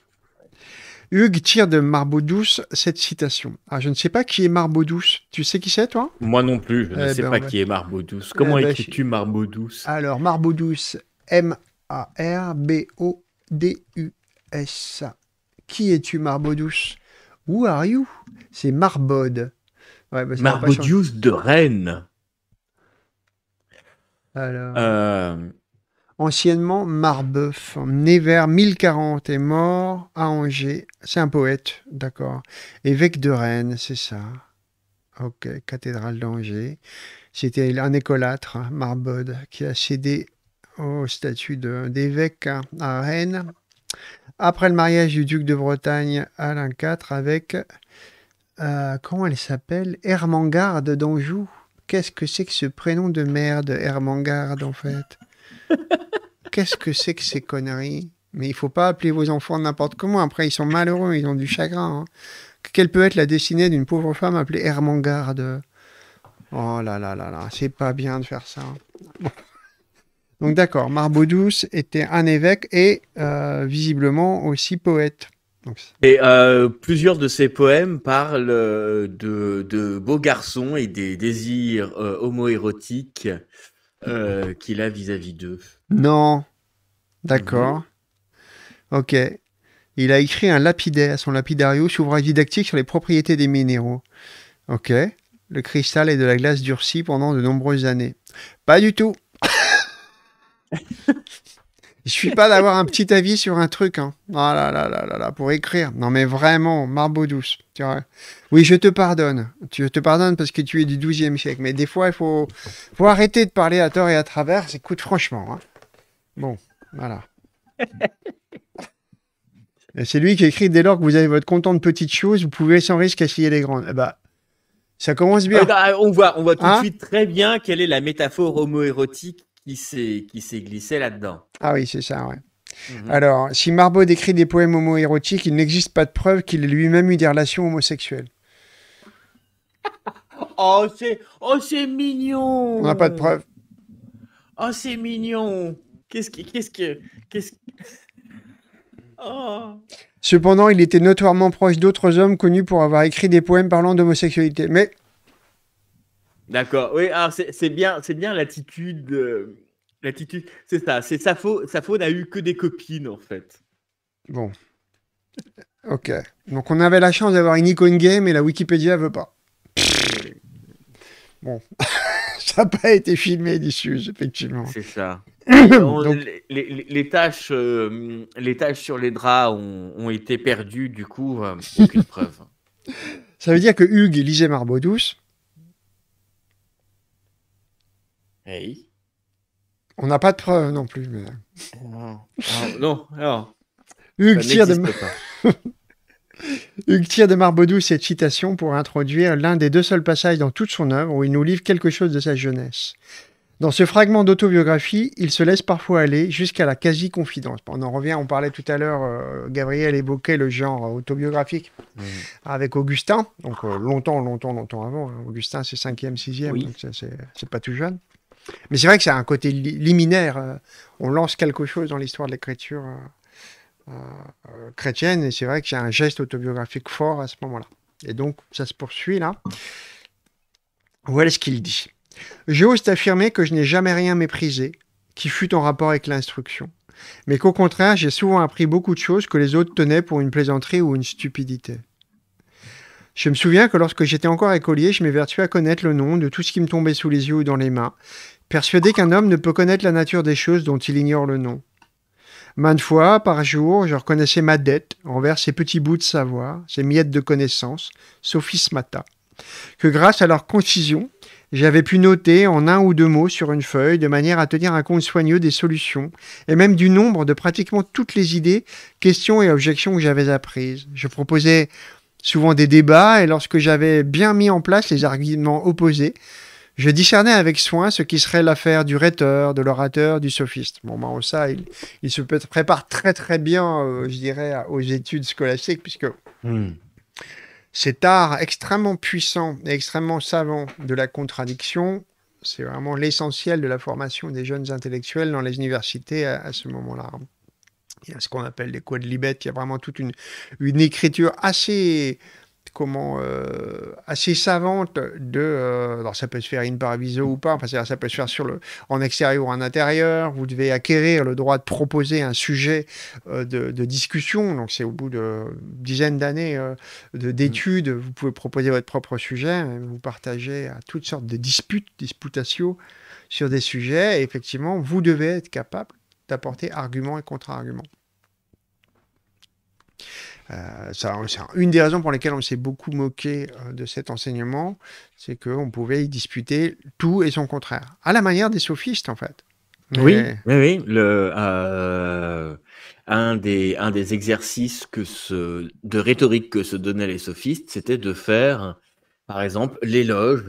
Hugues tire de Marbeau douce cette citation. Ah, je ne sais pas qui est Marbeau douce. Tu sais qui c'est, toi? Moi non plus, je ne eh sais ben, pas qui est Marbeau douce. Comment eh ben, écris-tu Marbeau douce Alors, Marbeau douce, M-A-R-B-O-D-U-S. Qui es-tu, Marbeau douce Who are you? C'est Marbode. Ouais, bah, Marbodius de Rennes. Alors. Euh, anciennement Marbeuf, né vers 1040 et mort à Angers. C'est un poète, d'accord. Évêque de Rennes, c'est ça. Ok, cathédrale d'Angers. C'était un écolâtre, hein, Marbode, qui a cédé au statut d'évêque à Rennes après le mariage du duc de Bretagne Alain IV avec, euh, comment elle s'appelle? Hermangarde d'Anjou. Qu'est-ce que c'est que ce prénom de merde, Hermangarde, en fait? Qu'est-ce que c'est que ces conneries? Mais il faut pas appeler vos enfants n'importe comment. Après, ils sont malheureux, ils ont du chagrin. Hein. Quelle peut être la destinée d'une pauvre femme appelée Hermangarde Oh là là là là, c'est pas bien de faire ça. Donc d'accord, Marbodous était un évêque et euh, visiblement aussi poète. Et euh, plusieurs de ses poèmes parlent euh, de, beaux garçons et des désirs homoérotiques qu'il a vis-à-vis d'eux. Non, d'accord. Mhm. Ok. Il a écrit un lapidaire, son lapidarius, ouvrage didactique sur les propriétés des minéraux. Ok. Le cristal et de la glace durci pendant de nombreuses années. Pas du tout. Je suis pas d'avoir un petit avis sur un truc. Hein. Oh là là là là pour écrire. Non mais vraiment, marbeau douce. Oui, je te pardonne. Je te pardonne parce que tu es du 12e siècle. Mais des fois, il faut, faut arrêter de parler à tort et à travers. Écoute, franchement. Hein. Bon, voilà. c'est lui qui écrit dès lors que vous avez votre content de petites choses, vous pouvez sans risque essayer les grandes. Eh bah, ça commence bien. Bah, on voit, on voit tout de hein suite très bien quelle est la métaphore homo-érotique qui s'est glissé là-dedans. Ah oui, c'est ça, ouais. Mhm. Alors, si Marbeau décrit des poèmes homo-érotiques, il n'existe pas de preuve qu'il ait lui-même eu des relations homosexuelles. oh, c'est oh, mignon On n'a pas de preuve. Oh, c'est mignon Qu'est-ce que... Qu'est-ce que... Qu'est-ce Oh. Cependant, il était notoirement proche d'autres hommes connus pour avoir écrit des poèmes parlant d'homosexualité. Mais D'accord. Oui, alors c'est bien, c'est bien l'attitude. Euh, l'attitude, c'est ça. C'est Sappho. Sappho n'a eu que des copines en fait. Bon. Ok. Donc on avait la chance d'avoir une icône game et la Wikipédia veut pas. Bon. ça n'a pas été filmé dessus, effectivement. C'est ça. Donc... les, les, tâches, euh, les tâches sur les draps ont, ont été perdues, du coup, euh, aucune preuve. Ça veut dire que Hugues lisait Marbeau douce On n'a pas de preuves non plus. Mais... Non, non, non. Hugues tire, de... Hugues tire de Marbaudou cette citation pour introduire l'un des deux seuls passages dans toute son œuvre où il nous livre quelque chose de sa jeunesse. Dans ce fragment d'autobiographie, il se laisse parfois aller jusqu'à la quasi-confidence. On en revient, on parlait tout à l'heure, euh, Gabriel évoquait le genre autobiographique mmh. avec Augustin, donc euh, longtemps, longtemps, longtemps avant. Hein. Augustin, c'est 5e, 6e, donc c'est pas tout jeune. Mais c'est vrai que c'est un côté liminaire. Euh, on lance quelque chose dans l'histoire de l'écriture euh, euh, chrétienne, et c'est vrai que c'est un geste autobiographique fort à ce moment-là. Et donc, ça se poursuit là. Voilà ce qu'il dit. J'ose t'affirmer que je n'ai jamais rien méprisé qui fut en rapport avec l'instruction, mais qu'au contraire, j'ai souvent appris beaucoup de choses que les autres tenaient pour une plaisanterie ou une stupidité. Je me souviens que lorsque j'étais encore écolier, je m'évertuais à connaître le nom de tout ce qui me tombait sous les yeux ou dans les mains, persuadé qu'un homme ne peut connaître la nature des choses dont il ignore le nom. Maintes fois, par jour, je reconnaissais ma dette envers ces petits bouts de savoir, ces miettes de connaissances, sophismata, que grâce à leur concision, j'avais pu noter en un ou deux mots sur une feuille de manière à tenir un compte soigneux des solutions et même du nombre de pratiquement toutes les idées, questions et objections que j'avais apprises. Je proposais souvent des débats, et lorsque j'avais bien mis en place les arguments opposés, je discernais avec soin ce qui serait l'affaire du rhéteur, de l'orateur, du sophiste. Bon, ben, ça, il, se prépare très très bien, euh, je dirais, aux études scolastiques, puisque hmm. cet art extrêmement puissant et extrêmement savant de la contradiction, c'est vraiment l'essentiel de la formation des jeunes intellectuels dans les universités à, ce moment-là. Il y a ce qu'on appelle les quadlibets, il y a vraiment toute une, une écriture assez comment euh, assez savante de euh, alors ça peut se faire in parviso ou pas. Enfin ça peut se faire sur le en extérieur ou en intérieur. Vous devez acquérir le droit de proposer un sujet euh, de, discussion. Donc c'est au bout de dizaines d'années d'études vous pouvez proposer votre propre sujet. Vous partagez à toutes sortes de disputes disputatio sur des sujets. Et effectivement vous devez être capable d'apporter arguments et contre-arguments euh, une des raisons pour lesquelles on s'est beaucoup moqué euh, de cet enseignement, c'est qu'on pouvait y disputer tout et son contraire, à la manière des sophistes en fait. Oui, oui, euh, un, des, exercices de rhétorique que se donnaient les sophistes, c'était de faire, par exemple, l'éloge,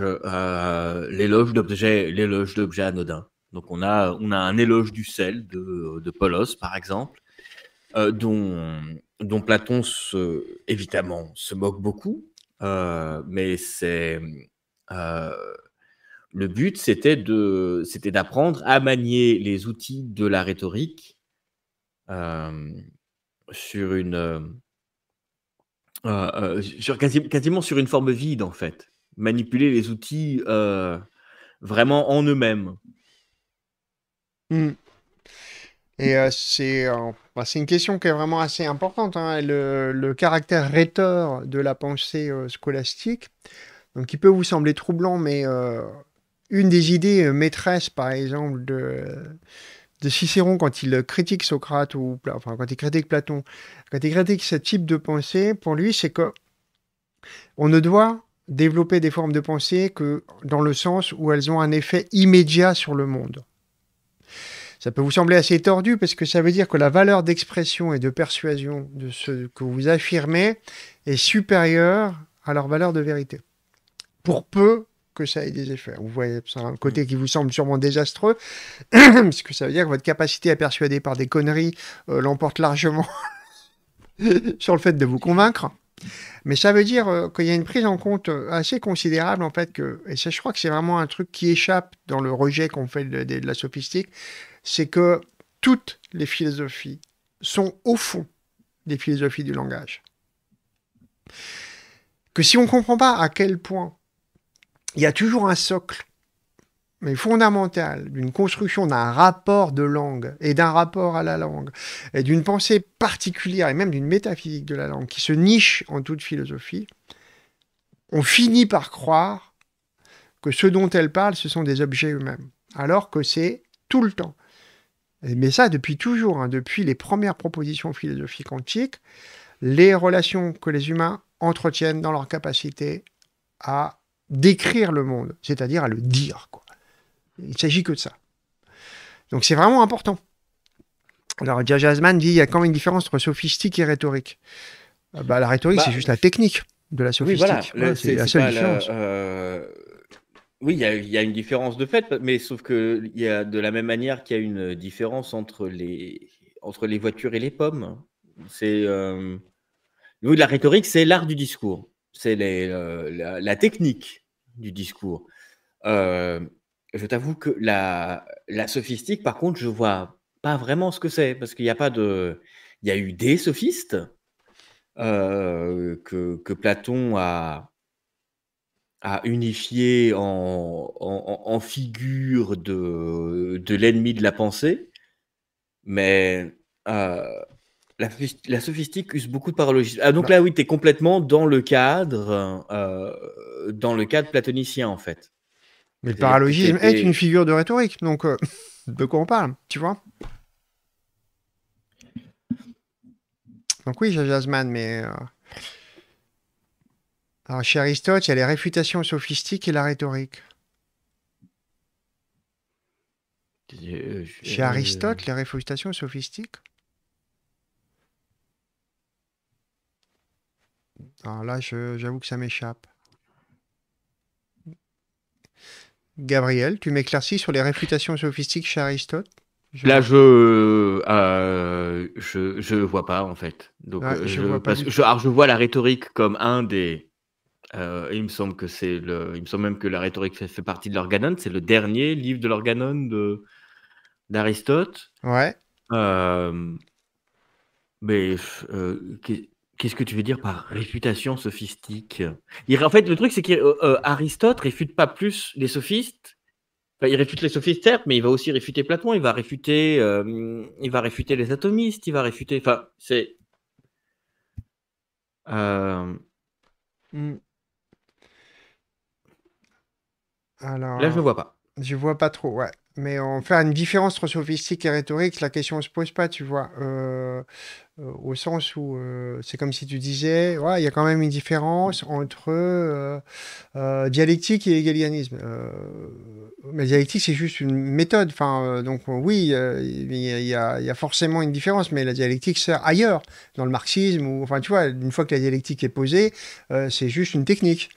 l'éloge l'éloge d'objets anodins. Donc on a, on un éloge du sel de, Polos, par exemple, dont dont Platon évidemment se moque beaucoup, euh, mais euh, le but, c'était de, c'était d'apprendre à manier les outils de la rhétorique euh, sur une, quasiment sur une forme vide en fait, manipuler les outils vraiment en eux-mêmes. Mmh. Et c'est bah, c'est une question qui est vraiment assez importante, hein, le, caractère rhéteur de la pensée euh, scolastique. Donc, qui peut vous sembler troublant, mais euh, une des idées euh, maîtresses, par exemple, de, de Cicéron quand il critique Socrate ou enfin quand il critique Platon, quand il critique ce type de pensée, pour lui, c'est que on ne doit développer des formes de pensée que dans le sens où elles ont un effet immédiat sur le monde. Ça peut vous sembler assez tordu parce que ça veut dire que la valeur d'expression et de persuasion de ce que vous affirmez est supérieure à leur valeur de vérité. Pour peu que ça ait des effets. Vous voyez, c'est un côté qui vous semble sûrement désastreux, puisque ça veut dire que votre capacité à persuader par des conneries euh, l'emporte largement sur le fait de vous convaincre. Mais ça veut dire euh, qu'il y a une prise en compte euh, assez considérable, en fait, que, et ça, je crois que c'est vraiment un truc qui échappe dans le rejet qu'on fait de, la sophistique, c'est que toutes les philosophies sont au fond des philosophies du langage. Que si on ne comprend pas à quel point il y a toujours un socle, mais fondamental, d'une construction d'un rapport de langue et d'un rapport à la langue, et d'une pensée particulière et même d'une métaphysique de la langue qui se niche en toute philosophie, on finit par croire que ce dont elle parle, ce sont des objets eux-mêmes, alors que c'est tout le temps mais ça depuis toujours, hein, depuis les premières propositions philosophiques antiques, les relations que les humains entretiennent dans leur capacité à décrire le monde, c'est-à-dire à le dire. Quoi. Il ne s'agit que de ça. Donc c'est vraiment important. Alors Jasman dit il y a quand même une différence entre sophistique et rhétorique. Euh, bah, la rhétorique, bah, c'est juste la technique de la sophistique. c'est la seule différence. Euh, oui, il y a, une différence de fait, mais sauf que y a de la même manière qu'il y a une différence entre les, entre les voitures et les pommes. C'est euh, la rhétorique, c'est l'art du discours, c'est euh, la, technique du discours. Euh, je t'avoue que la, la sophistique, par contre, je vois pas vraiment ce que c'est, parce qu'il n'y a pas de, il y a eu des sophistes que, que Platon a à unifier en, en, figure de, de l'ennemi de la pensée, mais euh, la, la, sophistique use beaucoup de paralogisme. Ah, donc bah là, oui, tu es complètement dans le cadre, euh, dans le cadre platonicien, en fait. Mais le paralogisme est une figure de rhétorique, donc euh, de quoi on parle, tu vois? Donc oui, Jasmine, mais alors, chez Aristote, il y a les réfutations sophistiques et la rhétorique. Euh, chez Aristote, les réfutations sophistiques Alors là, j'avoue que ça m'échappe. Gabriel, tu m'éclaircis sur les réfutations sophistiques chez Aristote? Là, je, euh, je, je vois pas en fait. Donc, euh, je, vois parce que je, alors, je vois la rhétorique comme un des. Euh, il me semble que c'est le. Il me semble même que la rhétorique fait, partie de l'organon. C'est le dernier livre de l'organon de d'Aristote. Ouais. mais qu'est-ce que tu veux dire par réfutation sophistique? En fait, le truc, c'est qu'Aristote réfute pas plus les sophistes il réfute les sophistes, certes, mais il va aussi réfuter Platon, il va réfuter, euh, il va réfuter les atomistes, il va réfuter. Enfin, c'est. Euh, hmm. Alors, Là, je ne vois pas. Je vois pas trop, ouais. Mais on fait une différence entre sophistique et rhétorique, la question ne se pose pas, tu vois. Euh, euh, au sens où euh, c'est comme si tu disais, il y a quand même une différence entre dialectique et égalianisme. mais dialectique, c'est juste une méthode. Enfin, donc oui, il y, a, forcément une différence, mais la dialectique sert ailleurs, dans le marxisme. Ou, enfin, tu vois, une fois que la dialectique est posée, c'est juste une technique.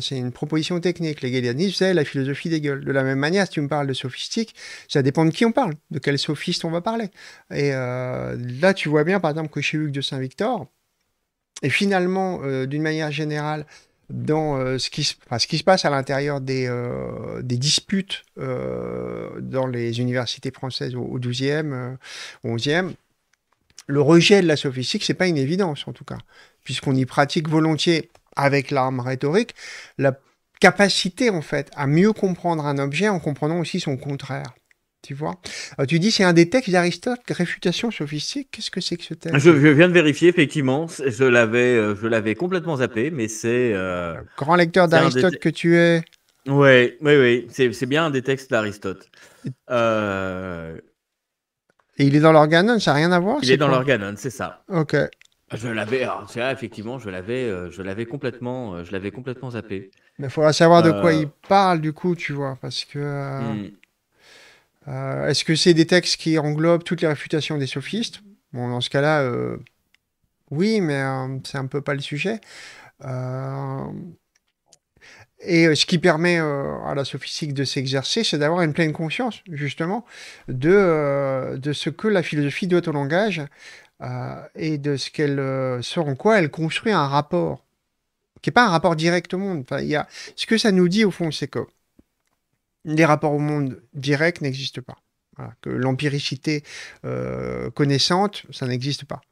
c'est une proposition technique. L'égalianisme, c'est la philosophie des gueules. De la même manière, si tu me parles de sophistique, ça dépend de qui on parle, de quel sophiste on va parler. Et là, tu vois bien, par exemple, que chez Hugues de Saint-Victor. Et finalement, euh, d'une manière générale, dans euh, ce, qui se, passe à l'intérieur des, euh, disputes dans les universités françaises au, 12e, au 11e, le rejet de la sophistique, c'est pas une évidence en tout cas, puisqu'on y pratique volontiers avec l'arme rhétorique la capacité en fait à mieux comprendre un objet en comprenant aussi son contraire. Tu vois? Euh, Tu dis c'est un des textes d'Aristote, réfutation sophistique. Qu'est-ce que c'est que ce texte? Je, viens de vérifier, effectivement. Je l'avais, euh, je l'avais complètement zappé, mais c'est. Euh, Grand lecteur d'Aristote que tu es. Oui, oui, oui. C'est bien un des textes d'Aristote. Et il est dans l'organon, ça n'a rien à voir Il est, dans l'organon, c'est ça. Ok. Je l'avais, effectivement, je l'avais, je l'avais complètement, je l'avais complètement zappé. Mais il faudra savoir de quoi il parle, du coup, tu vois, parce que. Hmm. Euh, est-ce que c'est des textes qui englobent toutes les réfutations des sophistes? Bon, dans ce cas-là, euh, oui, mais euh, c'est un peu pas le sujet. Et ce qui permet à la sophistique de s'exercer, c'est d'avoir une pleine conscience, justement, de, de ce que la philosophie doit au langage et de ce qu'elle, sur en quoi elle construit un rapport, qui n'est pas un rapport direct au monde. Ce que ça nous dit, au fond, c'est que les rapports au monde direct n'existent pas. que l'empiricité euh, connaissante, ça n'existe pas.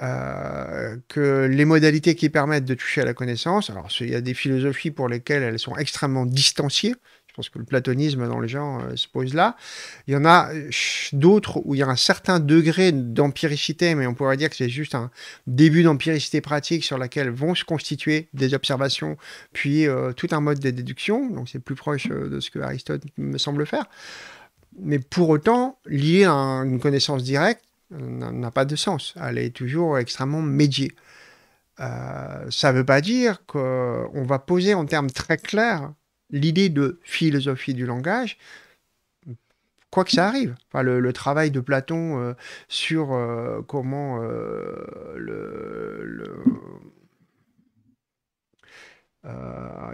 Euh, que les modalités qui permettent de toucher à la connaissance, alors il y a des philosophies pour lesquelles elles sont extrêmement distanciées, je pense que le platonisme dans les gens euh, se pose là. Il y en a d'autres où il y a un certain degré d'empiricité, mais on pourrait dire que c'est juste un début d'empiricité pratique sur laquelle vont se constituer des observations, puis euh, tout un mode de déduction. Donc c'est plus proche euh, de ce que Aristote me semble faire. Mais pour autant, lier à une connaissance directe n'a pas de sens. Elle est toujours extrêmement médiée. ça ne veut pas dire qu'on va poser en termes très clairs l'idée de philosophie du langage, quoi que ça arrive. Enfin, le, travail de Platon euh, sur euh, comment euh, le...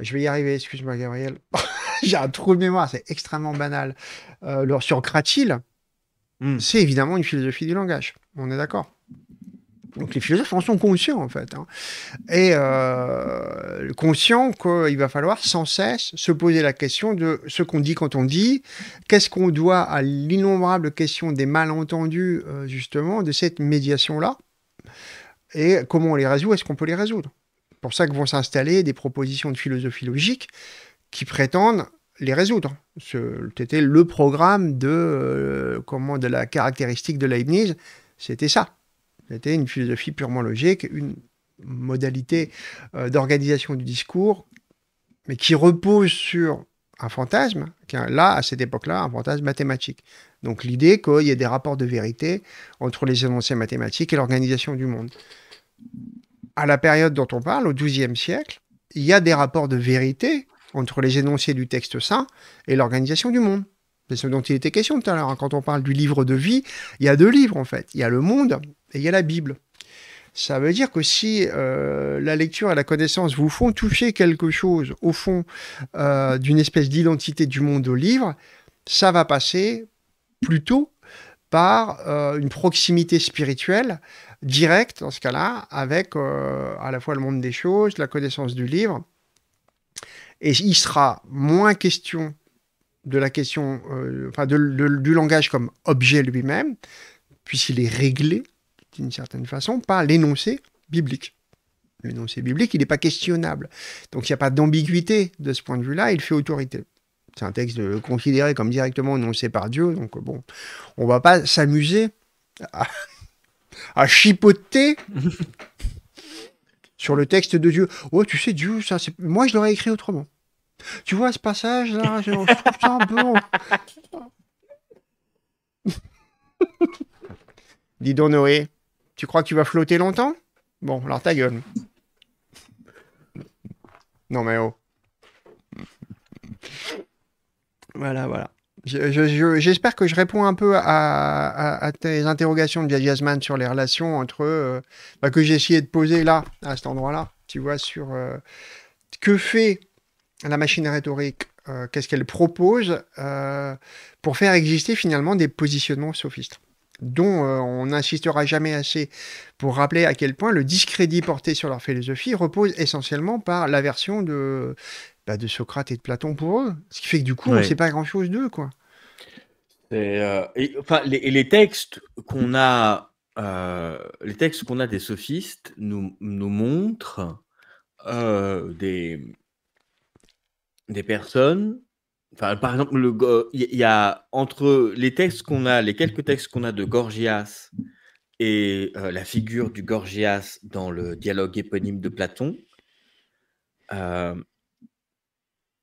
je vais y arriver, excuse-moi Gabriel. J'ai un trou de mémoire, c'est extrêmement banal. sur Cratyle, hmm. c'est évidemment une philosophie du langage. On est d'accord? Donc les philosophes en sont conscients en fait. Hein. Et euh, conscients qu'il va falloir sans cesse se poser la question de ce qu'on dit quand on dit, qu'est-ce qu'on doit à l'innombrable question des malentendus euh, justement, de cette médiation-là, et comment on les résout, est-ce qu'on peut les résoudre? C'est pour ça que vont s'installer des propositions de philosophie logique qui prétendent les résoudre. C'était le programme de, euh, comment, de la caractéristique de Leibniz, c'était ça. C'était une philosophie purement logique, une modalité euh, d'organisation du discours, mais qui repose sur un fantasme, qui est là, à cette époque-là, un fantasme mathématique. Donc l'idée qu'il y ait des rapports de vérité entre les énoncés mathématiques et l'organisation du monde. À la période dont on parle, au XIIe siècle, il y a des rapports de vérité entre les énoncés du texte saint et l'organisation du monde. C'est ce dont il était question tout à l'heure. Quand on parle du livre de vie, il y a deux livres en fait. Il y a le monde et il y a la Bible. Ça veut dire que si euh, la lecture et la connaissance vous font toucher quelque chose, au fond, euh, d'une espèce d'identité du monde au livre, ça va passer plutôt par euh, une proximité spirituelle directe, dans ce cas-là, avec à la fois le monde des choses, la connaissance du livre. Et il sera moins question de la question, enfin, du langage comme objet lui-même, puisqu'il est réglé d'une certaine façon, par l'énoncé biblique. L'énoncé biblique, il n'est pas questionnable. Donc il n'y a pas d'ambiguïté de ce point de vue-là, il fait autorité. C'est un texte considéré comme directement énoncé par Dieu, donc bon, on va pas s'amuser à, chipoter sur le texte de Dieu. Oh, tu sais, Dieu, ça, moi je l'aurais écrit autrement. Tu vois ce passage-là, je trouve ça un peu... Dis donc, Noé, tu crois que tu vas flotter longtemps? Bon, alors ta gueule. Non mais oh. Voilà, voilà. J'espère que je réponds un peu à, tes interrogations de Jasmine sur les relations entre euh, bah, que j'ai essayé de poser là, à cet endroit-là. Tu vois, sur euh, que fait la machine rhétorique, euh, qu'est-ce qu'elle propose pour faire exister finalement des positionnements sophistes dont euh, on n'insistera jamais assez pour rappeler à quel point le discrédit porté sur leur philosophie repose essentiellement par l'aversion de, bah, de Socrate et de Platon pour eux. Ce qui fait que du coup, on ne sait pas grand-chose d'eux. quoi. Euh, et, enfin, les, textes qu'on a, euh, les textes qu'on a des sophistes nous, nous montrent des, des personnes par exemple, il y a entre les textes qu'on a, les quelques textes qu'on a de Gorgias et euh, la figure du Gorgias dans le dialogue éponyme de Platon. Euh,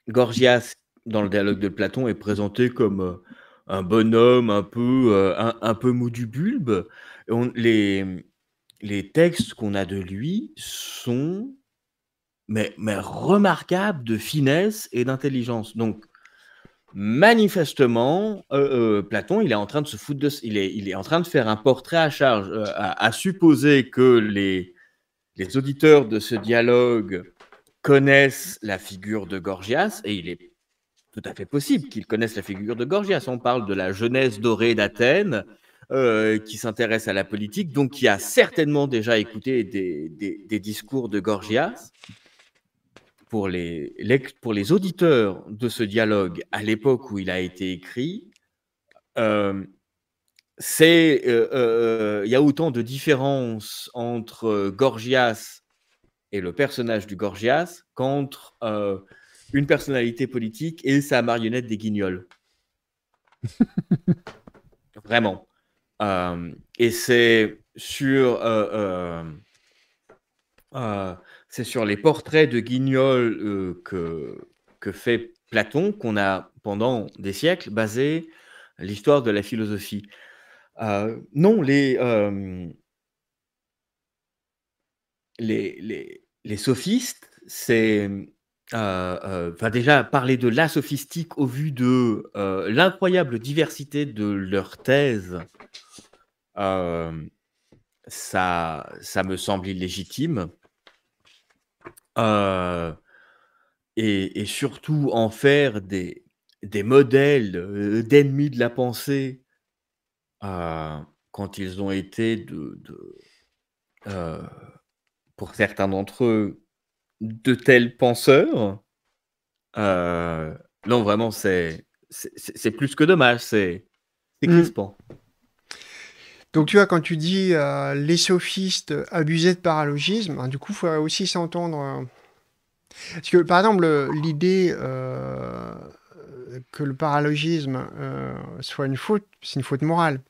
Gorgias, dans le dialogue de Platon, est présenté comme euh, un bonhomme un peu, un, peu mou du bulbe. les, les textes qu'on a de lui sont mais, mais remarquables de finesse et d'intelligence. Donc, manifestement, euh, euh, Platon, il est en train de faire un portrait à charge, euh, à, supposer que les, auditeurs de ce dialogue connaissent la figure de Gorgias, et il est tout à fait possible qu'ils connaissent la figure de Gorgias. On parle de la jeunesse dorée d'Athènes, qui s'intéresse à la politique, donc qui a certainement déjà écouté des discours de Gorgias pour les, pour les auditeurs de ce dialogue à l'époque où il a été écrit, euh, c'est euh, euh, il y a autant de différences entre Gorgias et le personnage du Gorgias qu'entre une personnalité politique et sa marionnette des Guignols. Vraiment. et c'est sur c'est sur les portraits de Guignol euh, que, fait Platon qu'on a, pendant des siècles, basé l'histoire de la philosophie. Euh, non, les, euh, les, sophistes, c'est déjà parler de la sophistique au vu de l'incroyable diversité de leurs thèses, ça me semble illégitime. Euh, et, surtout en faire des, des modèles euh, d'ennemis de la pensée euh, quand ils ont été de, pour certains d'entre eux de tels penseurs. non, vraiment, c'est plus que dommage, c'est mmh. Donc tu vois, quand tu dis euh, les sophistes abusaient de paralogisme, hein, du coup, il faut aussi s'entendre. Euh, parce que, par exemple, l'idée euh, que le paralogisme soit une faute, c'est une faute morale.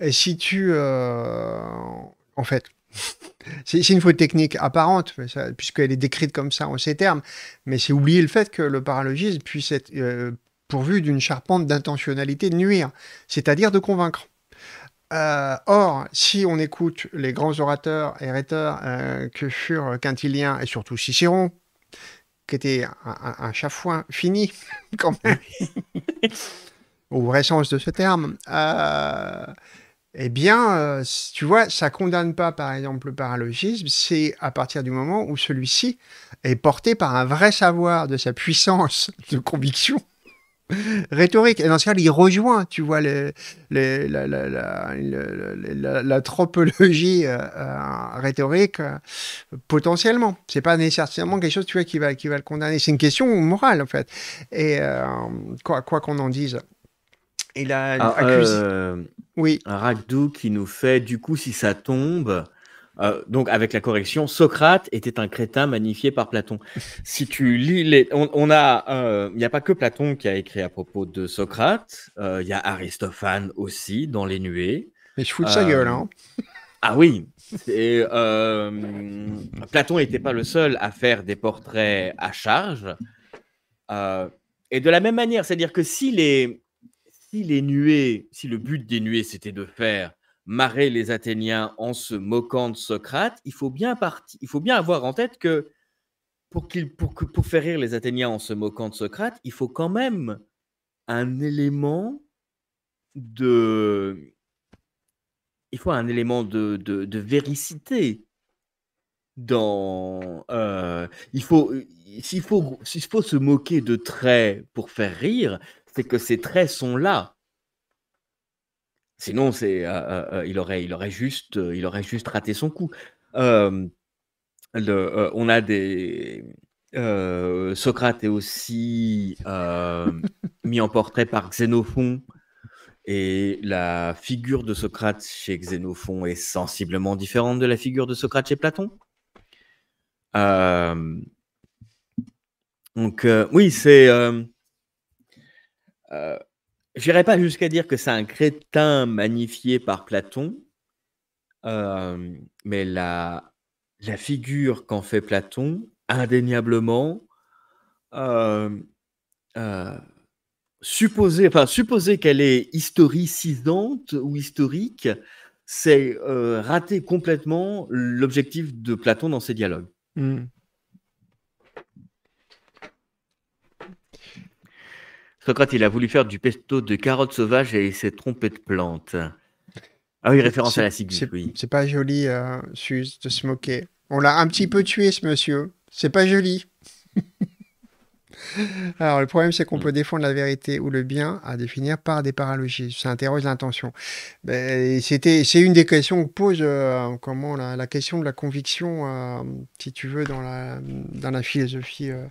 Et si tu. en fait. c'est une faute technique apparente, puisqu'elle est décrite comme ça en ces termes, mais c'est oublier le fait que le paralogisme puisse être pourvu d'une charpente d'intentionnalité de nuire, c'est-à-dire de convaincre. Euh, or, si on écoute les grands orateurs et rhéteurs euh, que furent Quintilien et surtout Cicéron, qui était un, chafouin fini, quand même, au vrai sens de ce terme, euh, eh bien, tu vois, ça condamne pas, par exemple, le paralogisme, c'est à partir du moment où celui-ci est porté par un vrai savoir de sa puissance de conviction rhétorique. Et dans ce cas, il rejoint, tu vois, les, la, la, tropologie euh, euh, rhétorique potentiellement. C'est pas nécessairement quelque chose, tu vois, qui va, qui va le condamner. C'est une question morale, en fait. Et quoi qu'on en dise. Il a ah, accusé. Euh, oui. Un Ragdou qui nous fait, du coup, si ça tombe, euh, donc avec la correction, Socrate était un crétin magnifié par Platon. si tu lis les, on, a, euh, il n'y a pas que Platon qui a écrit à propos de Socrate. Il y a Aristophane aussi dans les Nuées. Mais je fous de sa gueule, hein. Ah oui. Et, Platon n'était pas le seul à faire des portraits à charge. et de la même manière, c'est-à-dire que si les si les nuées, si le but des nuées c'était de faire marrer les Athéniens en se moquant de Socrate, il faut bien, avoir en tête que pour, faire rire les Athéniens en se moquant de Socrate, il faut quand même un élément de. Il faut un élément de, véricité dans. Euh, il faut, s'il faut se moquer de traits pour faire rire, c'est que ces traits sont là. Sinon, c'est, euh, euh, euh, il, aurait, il, aurait juste, raté son coup. on a des. Socrate est aussi mis en portrait par Xénophon. Et la figure de Socrate chez Xénophon est sensiblement différente de la figure de Socrate chez Platon. donc, oui, c'est. Je n'irai pas jusqu'à dire que c'est un crétin magnifié par Platon, euh, mais la, figure qu'en fait Platon, indéniablement, euh, supposer, enfin, supposer qu'elle est historicisante ou historique, c'est rater complètement l'objectif de Platon dans ses dialogues. Mmh. Socrate, il a voulu faire du pesto de carottes sauvages et il s'est trompé de plante. Ah oui, référence à la ciguë, oui. C'est pas joli, euh, Suze, de se moquer. On l'a un petit peu tué, ce monsieur. C'est pas joli. Alors, le problème, c'est qu'on mm. peut défendre la vérité ou le bien à définir par des paralogies. Ça interroge l'intention. Ben, c'était, c'est une des questions que pose euh, comment, la, question de la conviction, euh, si tu veux, dans la, dans la philosophie euh,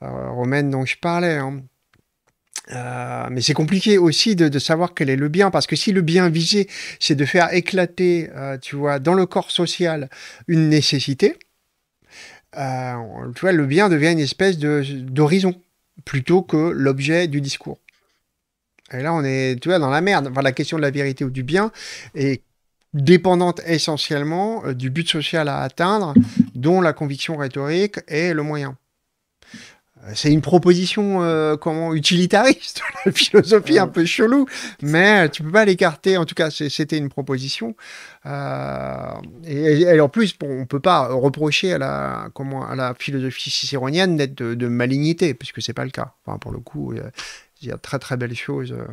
romaine dont je parlais. Hein. Euh, mais c'est compliqué aussi de, savoir quel est le bien, parce que si le bien visé, c'est de faire éclater, euh, tu vois, dans le corps social une nécessité, euh, tu vois, le bien devient une espèce d'horizon, plutôt que l'objet du discours. Et là, on est, tu vois, dans la merde. Enfin, la question de la vérité ou du bien est dépendante essentiellement du but social à atteindre, dont la conviction rhétorique est le moyen. C'est une proposition euh, comment utilitariste, la philosophie un peu chelou, mais tu peux pas l'écarter. En tout cas, c'était une proposition. Euh, et, en plus, on on peut pas reprocher à la comment à la philosophie cicéronienne d'être de, malignité, puisque c'est pas le cas. Enfin, pour le coup, il y a très très belles choses. Euh,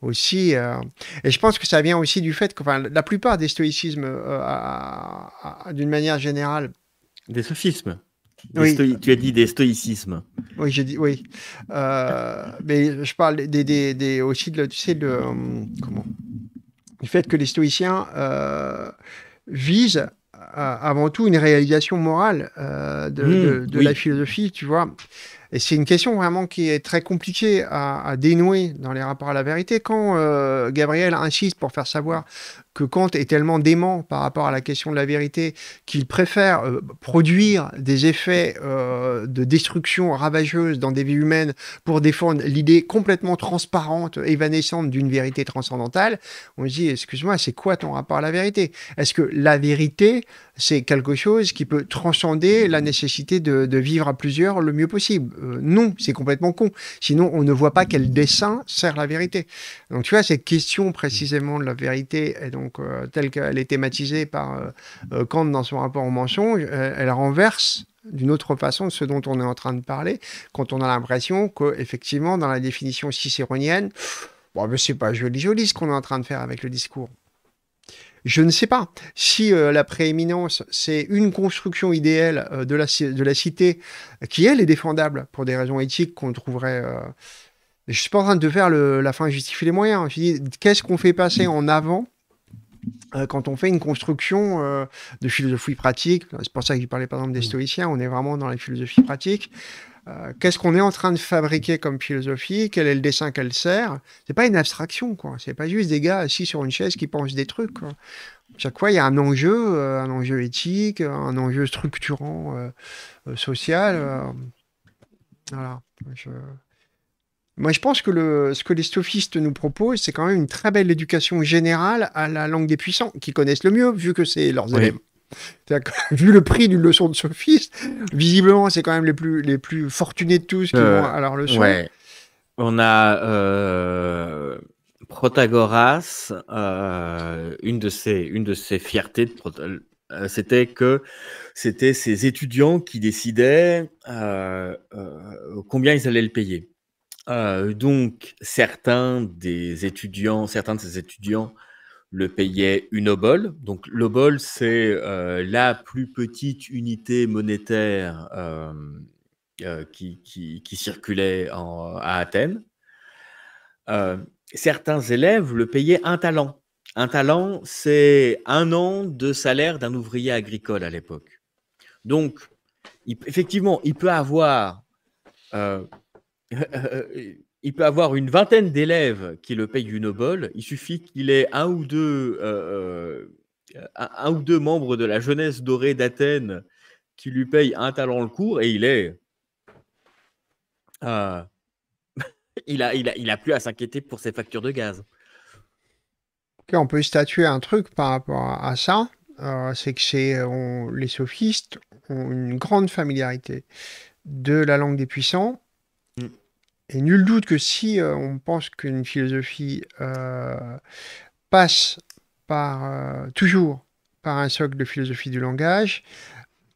aussi. et je pense que ça vient aussi du fait que enfin, la plupart des stoïcismes, d'une manière générale. Des sophismes. Tu as dit des stoïcismes. Oui, j'ai dit oui. Euh, mais je parle des, des, des, aussi de, tu sais, de, euh, comment? Du fait que les stoïciens euh, visent avant tout une réalisation morale de, mmh, de, la philosophie, tu vois. Et c'est une question vraiment qui est très compliquée à, dénouer dans les rapports à la vérité. Quand Gabriel insiste pour faire savoir que Kant est tellement dément par rapport à la question de la vérité qu'il préfère euh, produire des effets euh, de destruction ravageuse dans des vies humaines pour défendre l'idée complètement transparente, évanescente d'une vérité transcendantale, on se dit, excuse-moi, c'est quoi ton rapport à la vérité? Est-ce que la vérité, c'est quelque chose qui peut transcender la nécessité de, vivre à plusieurs le mieux possible? Euh, Non, c'est complètement con. Sinon, on ne voit pas quel dessin sert la vérité. Donc tu vois, cette question précisément de la vérité est donc euh, telle qu'elle est thématisée par euh, euh, Kant dans son rapport au mensonge, elle renverse d'une autre façon ce dont on est en train de parler, quand on a l'impression qu'effectivement, dans la définition cicéronienne, Bon, mais c'est pas joli, joli ce qu'on est en train de faire avec le discours. Je ne sais pas si la prééminence, c'est une construction idéale de, la, de la cité qui, elle, est défendable pour des raisons éthiques qu'on trouverait. Euh, je suis pas en train de faire la fin justifier les moyens. Je dis, qu'est-ce qu'on fait passer en avant quand on fait une construction de philosophie pratique C'est pour ça que je parlais par exemple des stoïciens. On est vraiment dans la philosophie pratique. Euh, qu'est-ce qu'on est en train de fabriquer comme philosophie? Quel est le dessin qu'elle sert? C'est pas une abstraction, quoi. C'est pas juste des gars assis sur une chaise qui pensent des trucs. Chaque fois, il y a un enjeu, euh, un enjeu éthique, un enjeu structurant, euh, social. voilà. Moi, je pense que le, ce que les sophistes nous proposent, c'est quand même une très belle éducation générale à la langue des puissants, qui connaissent le mieux, vu que c'est leurs élèves. Vu le prix d'une leçon de sophiste, visiblement, c'est quand même les plus, les plus fortunés de tous qui euh, vont à leur leçon. On a euh, Protagoras, euh, une, de ses, une de ses fiertés, c'était que c'était ses étudiants qui décidaient combien ils allaient le payer. Donc, certains des étudiants, certains de ces étudiants le payait une obole. Donc l'obole, c'est euh, la plus petite unité monétaire euh, euh, qui, circulait à Athènes. certains élèves le payaient un talent. Un talent, c'est un an de salaire d'un ouvrier agricole à l'époque. Donc, effectivement, il peut avoir il peut avoir une vingtaine d'élèves qui le payent une obole. Il suffit qu'il ait un ou deux, euh, euh, un, ou deux membres de la jeunesse dorée d'Athènes qui lui payent un talent le cours et il est. Euh, il, a, il, a, il a plus à s'inquiéter pour ses factures de gaz. on peut statuer un truc par rapport à ça. c'est que les sophistes ont une grande familiarité de la langue des puissants et nul doute que si euh, on pense qu'une philosophie euh, passe par euh, toujours par un socle de philosophie du langage,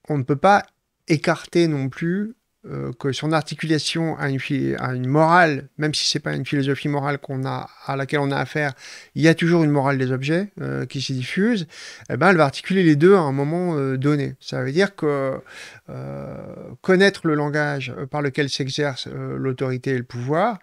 on ne peut pas écarter non plus euh, que son articulation à une, morale, même si c'est pas une philosophie morale qu'on a, à laquelle on a affaire, il y a toujours une morale des objets euh, qui s'y diffuse, eh ben, elle va articuler les deux à un moment euh, donné. Ça veut dire que connaître le langage par lequel s'exerce l'autorité et le pouvoir,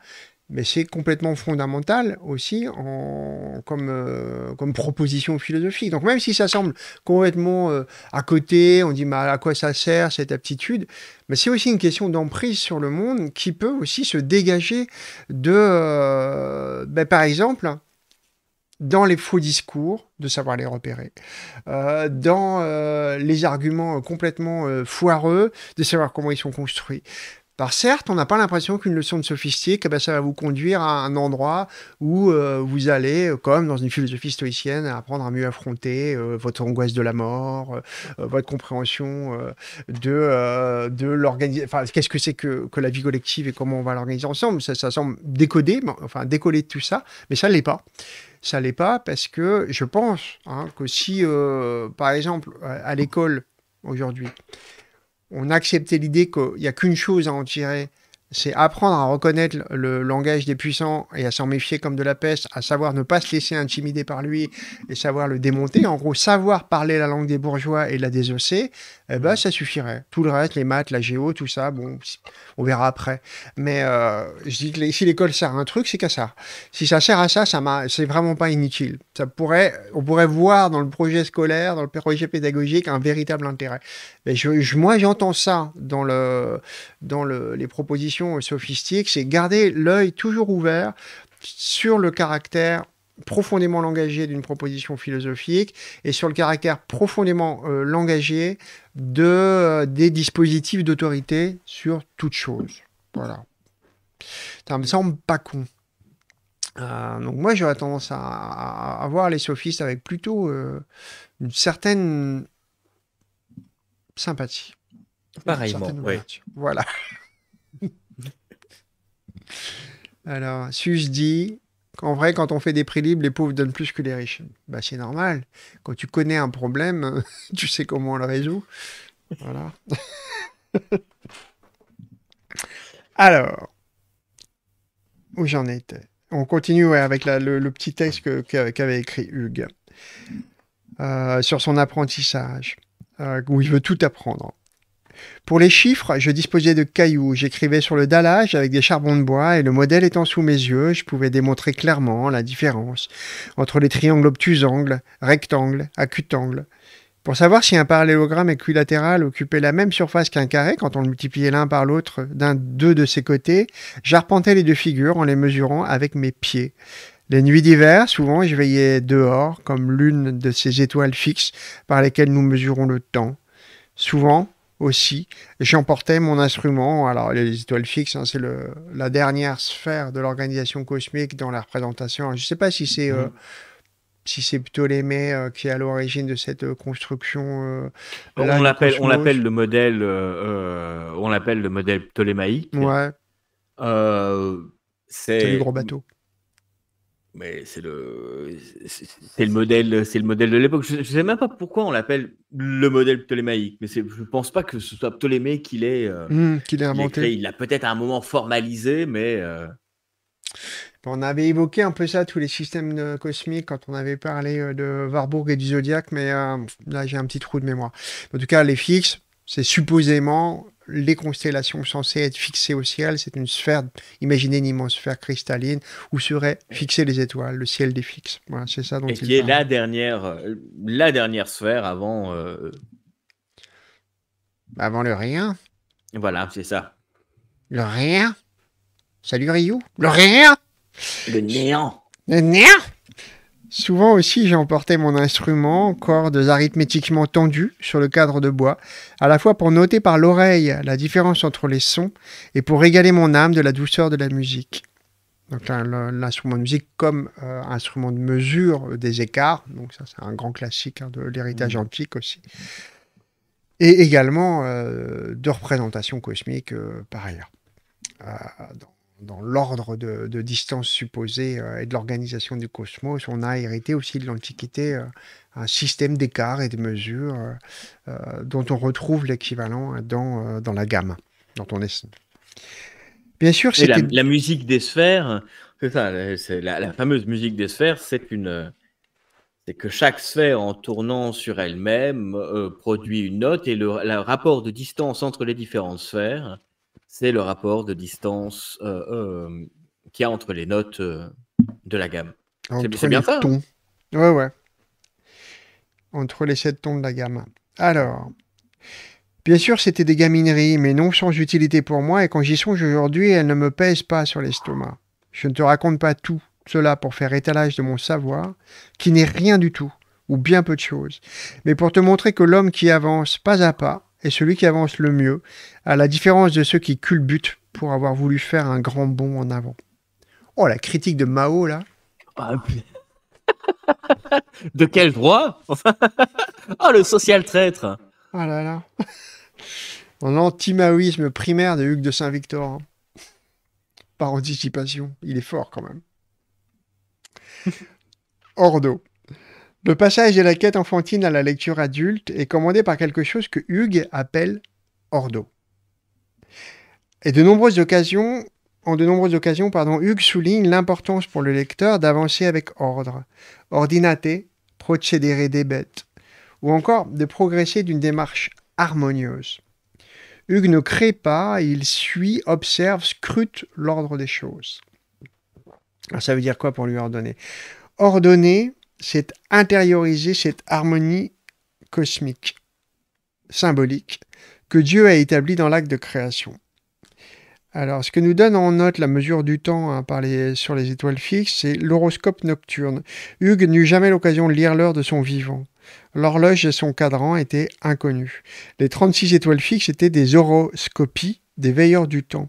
mais c'est complètement fondamental aussi en, comme, euh, comme proposition philosophique. Donc même si ça semble complètement euh, à côté, on dit mais à quoi ça sert cette aptitude, mais c'est aussi une question d'emprise sur le monde qui peut aussi se dégager de, euh, ben, par exemple, dans les faux discours, de savoir les repérer, dans les arguments complètement foireux, de savoir comment ils sont construits. Certes, on n'a pas l'impression qu'une leçon de sophistique, eh ben, ça va vous conduire à un endroit où euh, vous allez, euh, comme dans une philosophie stoïcienne, apprendre à mieux affronter euh, votre angoisse de la mort, votre compréhension de, l'organisation. Enfin, qu'est-ce que c'est que, la vie collective et comment on va l'organiser ensemble ça, semble décoder, enfin décoller de tout ça, mais ça ne l'est pas ça l'est pas parce que je pense hein, que si, par exemple, à l'école aujourd'hui, on a accepté l'idée qu'il n'y a qu'une chose à en tirer, c'est apprendre à reconnaître le langage des puissants et à s'en méfier comme de la peste, à savoir ne pas se laisser intimider par lui et savoir le démonter. En gros, savoir parler la langue des bourgeois et la désosser, eh ben, ça suffirait. Tout le reste, les maths, la géo, tout ça, bon, on verra après. Mais euh, je dis que si l'école sert à un truc, c'est qu'à ça. Si ça sert à ça, ça c'est vraiment pas inutile. Ça pourrait, on pourrait voir dans le projet scolaire, dans le projet pédagogique, un véritable intérêt. Mais je, moi, j'entends ça dans, le, dans le, les propositions sophistiques, c'est garder l'œil toujours ouvert sur le caractère profondément langagé d'une proposition philosophique et sur le caractère profondément euh, de, euh, des dispositifs d'autorité sur toute chose. Voilà. Ça me semble pas con. Euh, donc moi j'aurais tendance à, voir les sophistes avec plutôt une certaine sympathie. Pareillement, oui. Voilà. Alors, Sus dit en vrai, quand on fait des prix libres, les pauvres donnent plus que les riches. Bah, c'est normal. Quand tu connais un problème, tu sais comment on le résout. Voilà. Alors, où j'en étais? On continue avec le, petit texte qu'avait écrit Hugues euh, sur son apprentissage, euh, où il veut tout apprendre. Pour les chiffres, je disposais de cailloux. J'écrivais sur le dallage avec des charbons de bois et le modèle étant sous mes yeux, je pouvais démontrer clairement la différence entre les triangles obtusangles, rectangles, acutangles. Pour savoir si un parallélogramme équilatéral occupait la même surface qu'un carré quand on le multipliait l'un par l'autre d'un deux de ses côtés, j'arpentais les deux figures en les mesurant avec mes pieds. Les nuits d'hiver, souvent, je veillais dehors comme l'une de ces étoiles fixes par lesquelles nous mesurons le temps. Souvent, aussi. J'emportais mon instrument. Alors, les étoiles fixes, hein, c'est la dernière sphère de l'organisation cosmique dans la représentation. je ne sais pas si c'est euh, mhm. si c'est Ptolémée euh, qui est à l'origine de cette euh, construction. on l'appelle on l'appelle le modèle on l'appelle le modèle ptolémaïque. Ouais. c'est le gros bateau. Mais c'est le, c'est le modèle, c'est le modèle de l'époque. Je, ne sais même pas pourquoi on l'appelle le modèle ptolémaïque, mais je ne pense pas que ce soit Ptolémée qui l'ait, euh, mmh, inventé. Il l'a peut-être à un moment formalisé, mais. Euh, on avait évoqué un peu ça, tous les systèmes cosmiques, quand on avait parlé euh, de Warburg et du zodiaque, mais là j'ai un petit trou de mémoire. En tout cas, les fixes, c'est supposément les constellations censées être fixées au ciel. C'est une sphère, imaginez une immense sphère cristalline où seraient fixées les étoiles, le ciel des fixes. Voilà, c'est ça dont Et qui est la dernière, euh, la dernière sphère avant. Euh, avant le rien. Voilà, c'est ça. Le rien. Salut Ryu. Le rien. Le néant. Le néant. Souvent aussi, j'ai emporté mon instrument, cordes arithmétiquement tendues sur le cadre de bois, à la fois pour noter par l'oreille la différence entre les sons et pour régaler mon âme de la douceur de la musique. Donc l'instrument de musique comme euh, instrument de mesure des écarts, donc ça c'est un grand classique hein, de l'héritage mmh. antique aussi. Et également euh, de représentation cosmique euh, par ailleurs dans l'ordre de, distance supposée euh, et de l'organisation du cosmos, on a hérité aussi de l'Antiquité euh, un système d'écart et de mesures euh, dont on retrouve l'équivalent dans, dans la gamme, dont on est. Bien sûr, c'est la, musique des sphères, c'est ça, la, fameuse musique des sphères, c'est une. C'est que chaque sphère, en tournant sur elle-même, produit une note et le, le rapport de distance entre les différentes sphères c'est le rapport de distance euh, euh, qu'il y a entre les notes euh, de la gamme. C'est bien ça. Hein tons. ouais, ouais. Entre les sept tons de la gamme. Alors, bien sûr, c'était des gamineries, mais non sans utilité pour moi, et quand j'y songe aujourd'hui, elles ne me pèsent pas sur l'estomac. Je ne te raconte pas tout cela pour faire étalage de mon savoir, qui n'est rien du tout, ou bien peu de choses, mais pour te montrer que l'homme qui avance pas à pas, est celui qui avance le mieux, à la différence de ceux qui culbutent pour avoir voulu faire un grand bond en avant. Oh, la critique de Mao, là. Ah, de quel droit Oh, le social traître Oh là là En anti-maoïsme primaire de Hugues de Saint-Victor. Hein. Par anticipation. Il est fort, quand même. Ordo. Le passage de la quête enfantine à la lecture adulte est commandé par quelque chose que Hugues appelle ordo. Et de nombreuses occasions, en de nombreuses occasions, pardon, Hugues souligne l'importance pour le lecteur d'avancer avec ordre, ordinate, procédere debet, ou encore de progresser d'une démarche harmonieuse. Hugues ne crée pas, il suit, observe, scrute l'ordre des choses. Alors ça veut dire quoi pour lui ordonner? Ordonner, c'est intérioriser cette harmonie cosmique, symbolique, que Dieu a établie dans l'acte de création. Alors, ce que nous donne en note la mesure du temps hein, sur les étoiles fixes, c'est l'horoscope nocturne. Hugues n'eut jamais l'occasion de lire l'heure de son vivant. L'horloge et son cadran étaient inconnus. Les 36 étoiles fixes étaient des horoscopies des veilleurs du temps.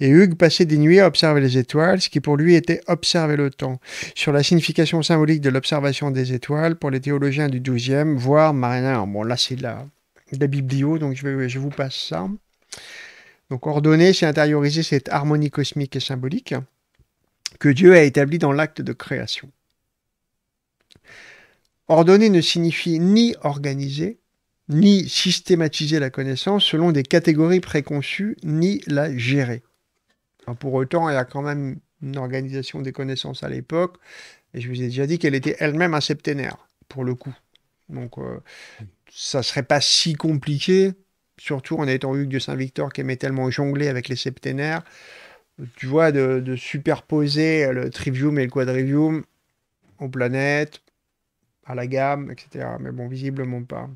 Et Hugues passait des nuits à observer les étoiles, ce qui pour lui était observer le temps. Sur la signification symbolique de l'observation des étoiles, pour les théologiens du XIIe, voire Marina, bon là c'est la, la biblio, donc je, vais, je vous passe ça. Donc ordonner, c'est intérioriser cette harmonie cosmique et symbolique que Dieu a établie dans l'acte de création. Ordonner ne signifie ni organiser, ni systématiser la connaissance selon des catégories préconçues, ni la gérer. pour autant, il y a quand même une organisation des connaissances à l'époque. Et je vous ai déjà dit qu'elle était elle-même un septénaire, pour le coup. Donc, euh, ça serait pas si compliqué, surtout en étant Hugues de Saint-Victor qui aimait tellement jongler avec les septénaires. Tu vois, de, superposer le trivium et le quadrivium aux planètes, à la gamme, etc. Mais bon, visiblement pas.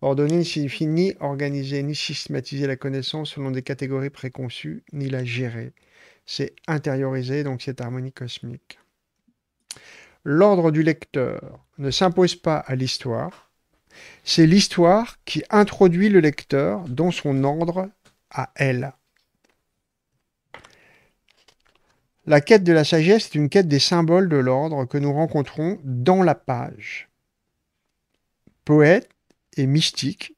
Ordonner ne signifie ni organiser ni systématiser la connaissance selon des catégories préconçues, ni la gérer. C'est intérioriser donc cette harmonie cosmique. L'ordre du lecteur ne s'impose pas à l'histoire, c'est l'histoire qui introduit le lecteur dans son ordre à elle. La quête de la sagesse est une quête des symboles de l'ordre que nous rencontrons dans la page. Poète et mystique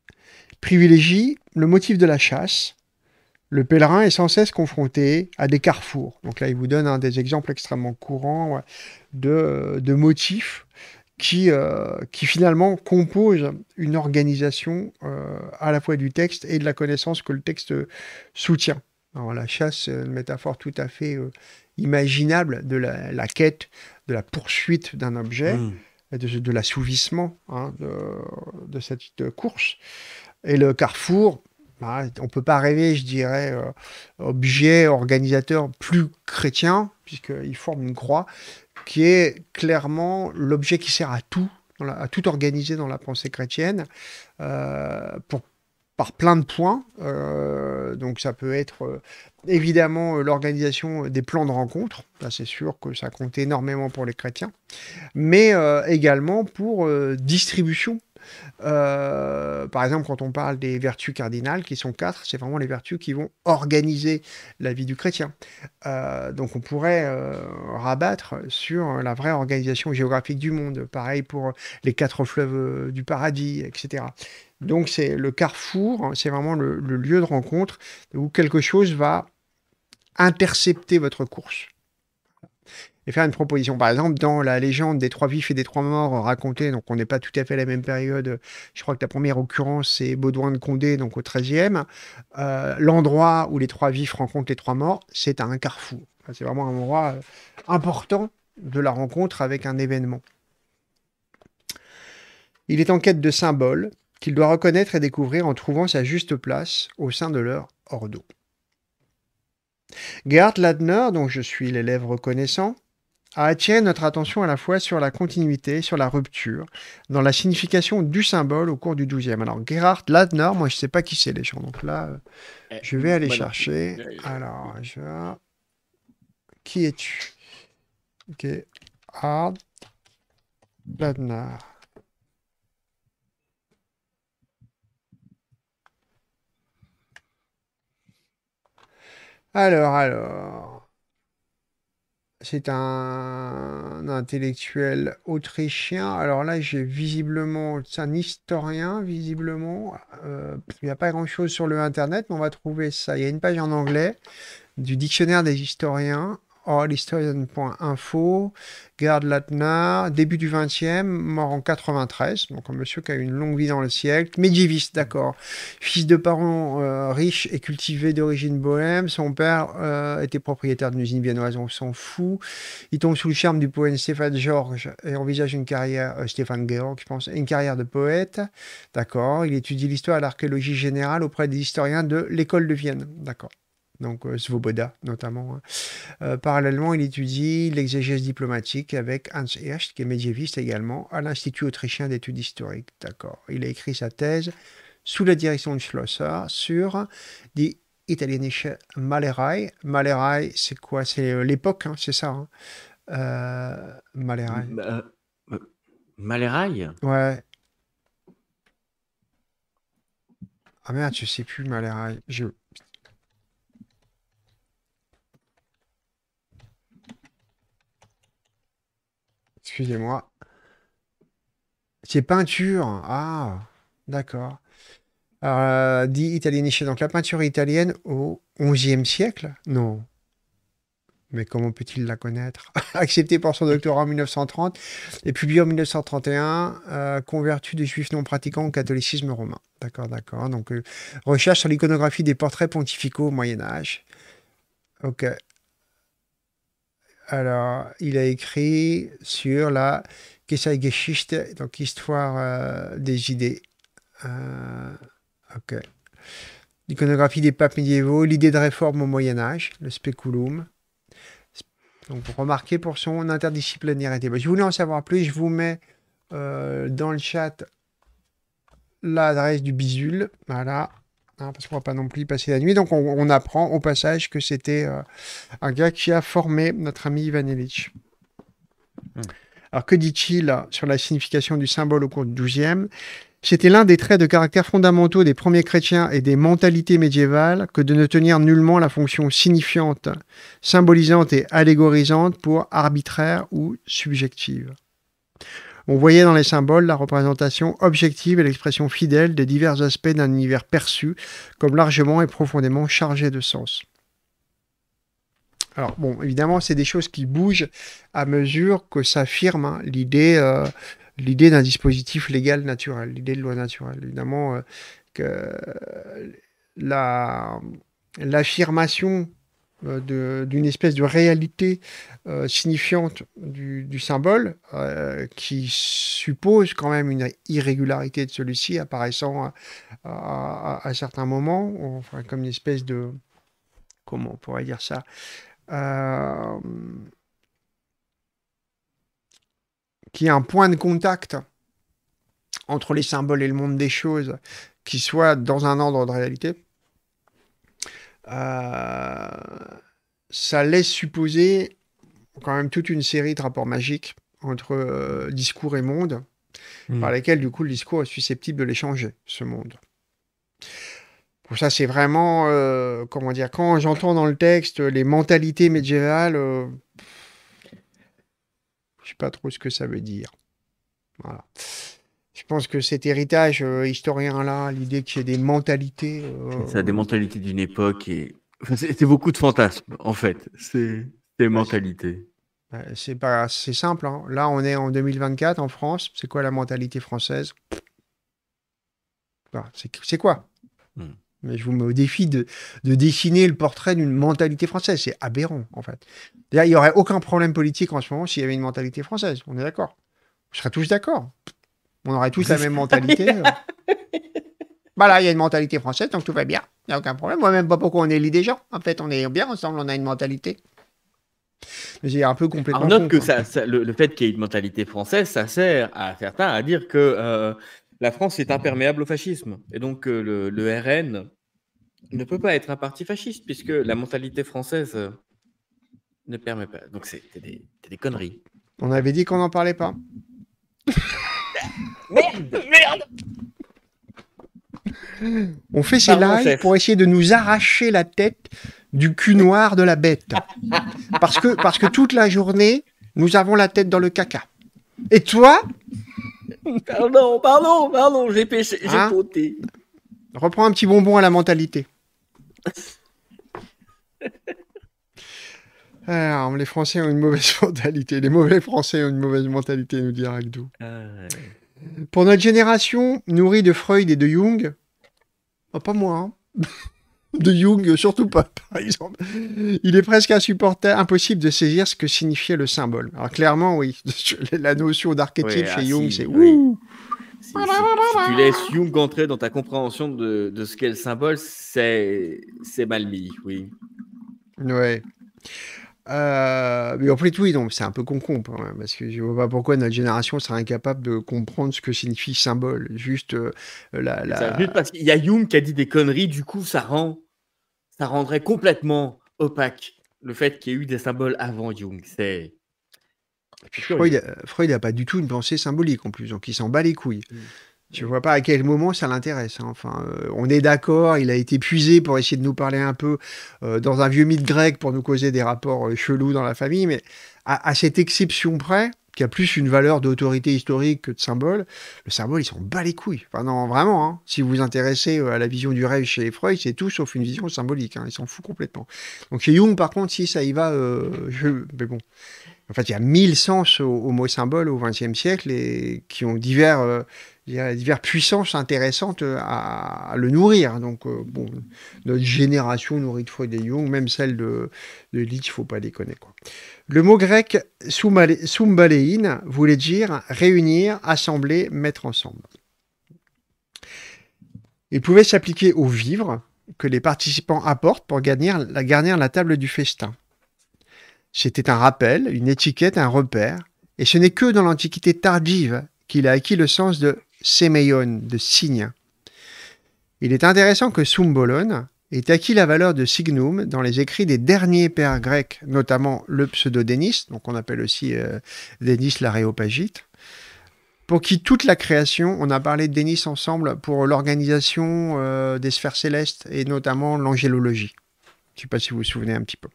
privilégie le motif de la chasse. Le pèlerin est sans cesse confronté à des carrefours. Donc là, il vous donne un des exemples extrêmement courants de, motifs qui, euh, qui finalement composent une organisation euh, à la fois du texte et de la connaissance que le texte soutient. La chasse, une métaphore tout à fait euh, imaginable de la, quête, de la poursuite d'un objet, mmh. De, de l'assouvissement hein, de, cette course. Et le carrefour, bah, on ne peut pas rêver, je dirais, euh, objet organisateur plus chrétien, puisqu'il forme une croix, qui est clairement l'objet qui sert à tout, à tout organiser dans la pensée chrétienne, euh, pour par plein de points. Euh, donc ça peut être euh, évidemment euh, l'organisation des plans de rencontre. c'est sûr que ça compte énormément pour les chrétiens. Mais également pour distribution euh, par exemple, quand on parle des vertus cardinales, qui sont quatre, c'est vraiment les vertus qui vont organiser la vie du chrétien. Euh, donc on pourrait euh, rabattre sur la vraie organisation géographique du monde. Pareil pour les quatre fleuves du paradis, etc. Donc c'est le carrefour, hein, c'est vraiment le lieu de rencontre où quelque chose va intercepter votre course et faire une proposition. Par exemple, dans la légende des trois vifs et des trois morts racontée, donc on n'est pas tout à fait la même période, je crois que la première occurrence c'est Baudouin de Condé, donc au XIIIe, euh, l'endroit où les trois vifs rencontrent les trois morts, c'est un carrefour. C'est vraiment un endroit euh, important de la rencontre avec un événement. Il est en quête de symboles qu'il doit reconnaître et découvrir en trouvant sa juste place au sein de leur ordo. Gerhard Ladner, dont je suis l'élève reconnaissant, a attiré notre attention à la fois sur la continuité, sur la rupture, dans la signification du symbole au cours du XIIe. Alors, Gerhard Ladner, moi, je ne sais pas qui c'est les gens. Donc là, euh, eh, je vais aller chercher. Alors, je. Qui es-tu? Gerhard Ladner. Alors, alors. C'est un, intellectuel autrichien. Alors là, j'ai visiblement, c'est un historien, visiblement. Euh, il n'y a pas grand-chose sur le Internet, mais on va trouver ça. Il y a une page en anglais du dictionnaire des historiens allhistorian.info, Gerd Latner, début du 20e, mort en 93, donc un monsieur qui a eu une longue vie dans le siècle, médiéviste, d'accord. Fils de parents euh, riches et cultivés d'origine bohème, son père euh, était propriétaire d'une usine viennoise, on s'en fout. Il tombe sous le charme du poète Stéphane Georges et envisage une carrière, euh, Stéphane Georg, je pense, une carrière de poète, d'accord. Il étudie l'histoire et l'archéologie générale auprès des historiens de l'école de Vienne, d'accord donc euh, Svoboda notamment. Hein. Euh, parallèlement, il étudie l'exégèse diplomatique avec Hans Hirsch, qui est médiéviste également, à l'Institut autrichien d'études historiques. D'accord. Il a écrit sa thèse sous la direction de Schlosser sur die italienische Malerei. Malerei, c'est quoi? C'est euh, l'époque, hein, c'est ça hein euh, Malerei. Malerei? Ouais. Ah merde, je sais plus Malerei. Je... Excusez-moi. C'est peinture. Ah, d'accord. Euh, dit italieniche. Donc la peinture italienne au XIe siècle? Non. Mais comment peut-il la connaître? Accepté pour son doctorat en 1930 et publié en 1931, euh, converti des juifs non pratiquants au catholicisme romain. D'accord, d'accord. Donc, euh, recherche sur l'iconographie des portraits pontificaux au Moyen-Âge. Ok. Alors, il a écrit sur la Geschichte, donc histoire euh, des idées. Euh, ok. L'iconographie des papes médiévaux, l'idée de réforme au Moyen Âge, le speculum. Donc, remarquez pour son interdisciplinarité. je voulais en savoir plus, je vous mets euh, dans le chat l'adresse du bisul. Voilà. Hein, parce qu'on va pas non plus passer la nuit. Donc on, apprend au passage que c'était euh, un gars qui a formé notre ami Ivan Illich. Hmm. Alors que dit-il sur la signification du symbole au cours du XIIe C'était l'un des traits de caractère fondamentaux des premiers chrétiens et des mentalités médiévales que de ne tenir nullement la fonction signifiante, symbolisante et allégorisante pour arbitraire ou subjective. On voyait dans les symboles la représentation objective et l'expression fidèle des divers aspects d'un univers perçu comme largement et profondément chargé de sens. Alors bon, évidemment, c'est des choses qui bougent à mesure que s'affirme hein, l'idée, euh, l'idée d'un dispositif légal naturel, l'idée de loi naturelle. Évidemment euh, que la, l'affirmation d'une espèce de réalité euh, signifiante du, symbole euh, qui suppose quand même une irrégularité de celui-ci apparaissant à, certains moments, enfin comme une espèce de... Comment on pourrait dire ça qui est un point de contact entre les symboles et le monde des choses qui soit dans un ordre de réalité euh, ça laisse supposer quand même toute une série de rapports magiques entre euh, discours et monde, hmm. par lesquels du coup le discours est susceptible de l'échanger, ce monde. Pour ça, c'est vraiment, euh, comment dire, quand j'entends dans le texte les mentalités médiévales, je je sais pas trop ce que ça veut dire. Voilà. Je pense que cet héritage euh, historien-là, l'idée qu'il y ait des mentalités. Euh, ça a des mentalités d'une époque et. c'est beaucoup de fantasmes, en fait. C'est des mentalités. C'est pas c'est simple. Hein. Là, on est en 2024 en France. C'est quoi la mentalité française? C'est quoi? Hmm. Mais je vous mets au défi de, de dessiner le portrait d'une mentalité française. C'est aberrant, en fait. Il n'y aurait aucun problème politique en ce moment s'il y avait une mentalité française. On est d'accord. On serait tous d'accord. On aurait tous la même mentalité. voilà, il y a une mentalité française, donc tout va bien. Il n'y a aucun problème. Moi-même, pas pourquoi on élit des gens. En fait, on est bien ensemble, on a une mentalité. J'ai un peu complètement. Alors, note que ça, le, fait qu'il y ait une mentalité française, ça sert à certains à dire que euh, la France est imperméable au fascisme. Et donc, euh, le, RN ne peut pas être un parti fasciste, puisque la mentalité française euh, ne permet pas. Donc, c'est des, des conneries. On avait dit qu'on n'en parlait pas. Merde, merde On fait ces lives pour essayer de nous arracher la tête du cul noir de la bête. Parce que, parce que toute la journée, nous avons la tête dans le caca. Et toi Pardon, pardon, pardon, j'ai péché, j'ai hein Reprends un petit bonbon à la mentalité. Alors, les Français ont une mauvaise mentalité. Les mauvais Français ont une mauvaise mentalité, nous dit Ragdou. Ah, Pour notre génération, nourrie de Freud et de Jung, oh, pas moi, hein. de Jung, surtout pas, par exemple, il est presque insupportable, impossible de saisir ce que signifiait le symbole. Alors, clairement, oui, la notion d'archétype chez ah, Jung, c'est oui. Si, tu laisses Jung entrer dans ta compréhension de, de ce qu'est le symbole, c'est mal mis, oui. Ouais. Euh, mais en fait, oui, donc c'est un peu con-con, parce que je vois pas pourquoi notre génération serait incapable de comprendre ce que signifie symbole. Juste euh, la. la... Juste parce qu'il y a Jung qui a dit des conneries, du coup, ça rend, ça rendrait complètement opaque le fait qu'il y ait eu des symboles avant Jung. C'est. Freud, Freud n'a pas du tout une pensée symbolique en plus, donc il s'en bat les couilles. Mm. Je vois pas à quel moment ça l'intéresse. Hein. Enfin, euh, on est d'accord, il a été puisé pour essayer de nous parler un peu euh, dans un vieux mythe grec pour nous causer des rapports euh, chelous dans la famille, mais à, cette exception près, qui a plus une valeur d'autorité historique que de symbole, le symbole, ils s'en bat les couilles. Vraiment, hein. si vous vous intéressez à la vision du rêve chez Freud, c'est tout sauf une vision symbolique. Hein. Il s'en fout complètement. Donc chez Jung, par contre, si ça y va, je... bon. En fait, il y a mille sens au, mot symbole au XXe siècle et qui ont divers diverses puissances intéressantes euh, à, le nourrir. Donc, euh, bon, notre génération nourrie de Freud et Jung, même celle de, de ne faut pas déconner. Quoi. Le mot grec sumbalein voulait dire réunir, assembler, mettre ensemble. Il pouvait s'appliquer aux vivres que les participants apportent pour garnir la, garnir la table du festin. C'était un rappel, une étiquette, un repère, et ce n'est que dans l'Antiquité tardive qu'il a acquis le sens de sémeion, de signe. Il est intéressant que sumbolon ait acquis la valeur de signum dans les écrits des derniers pères grecs, notamment le pseudo-Dénis, donc on appelle aussi euh, Dénis l'aréopagite, pour qui toute la création, on a parlé de Dénis ensemble pour l'organisation euh, des sphères célestes et notamment l'angélologie. Je ne sais pas si vous vous souvenez un petit peu.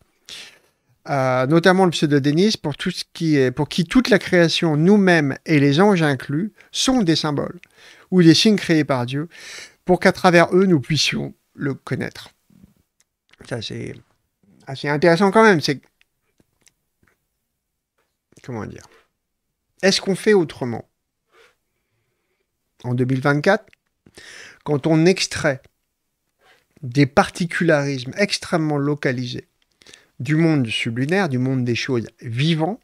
Notamment le pseudo-Dénis, pour, qui pour qui toute la création, nous-mêmes et les anges inclus, sont des symboles ou des signes créés par Dieu, pour qu'à travers eux, nous puissions le connaître. Ça, c'est assez intéressant quand même. C'est. Comment dire? Est-ce qu'on fait autrement? En 2024, quand on extrait des particularismes extrêmement localisés du monde sublunaire, du monde des choses vivantes,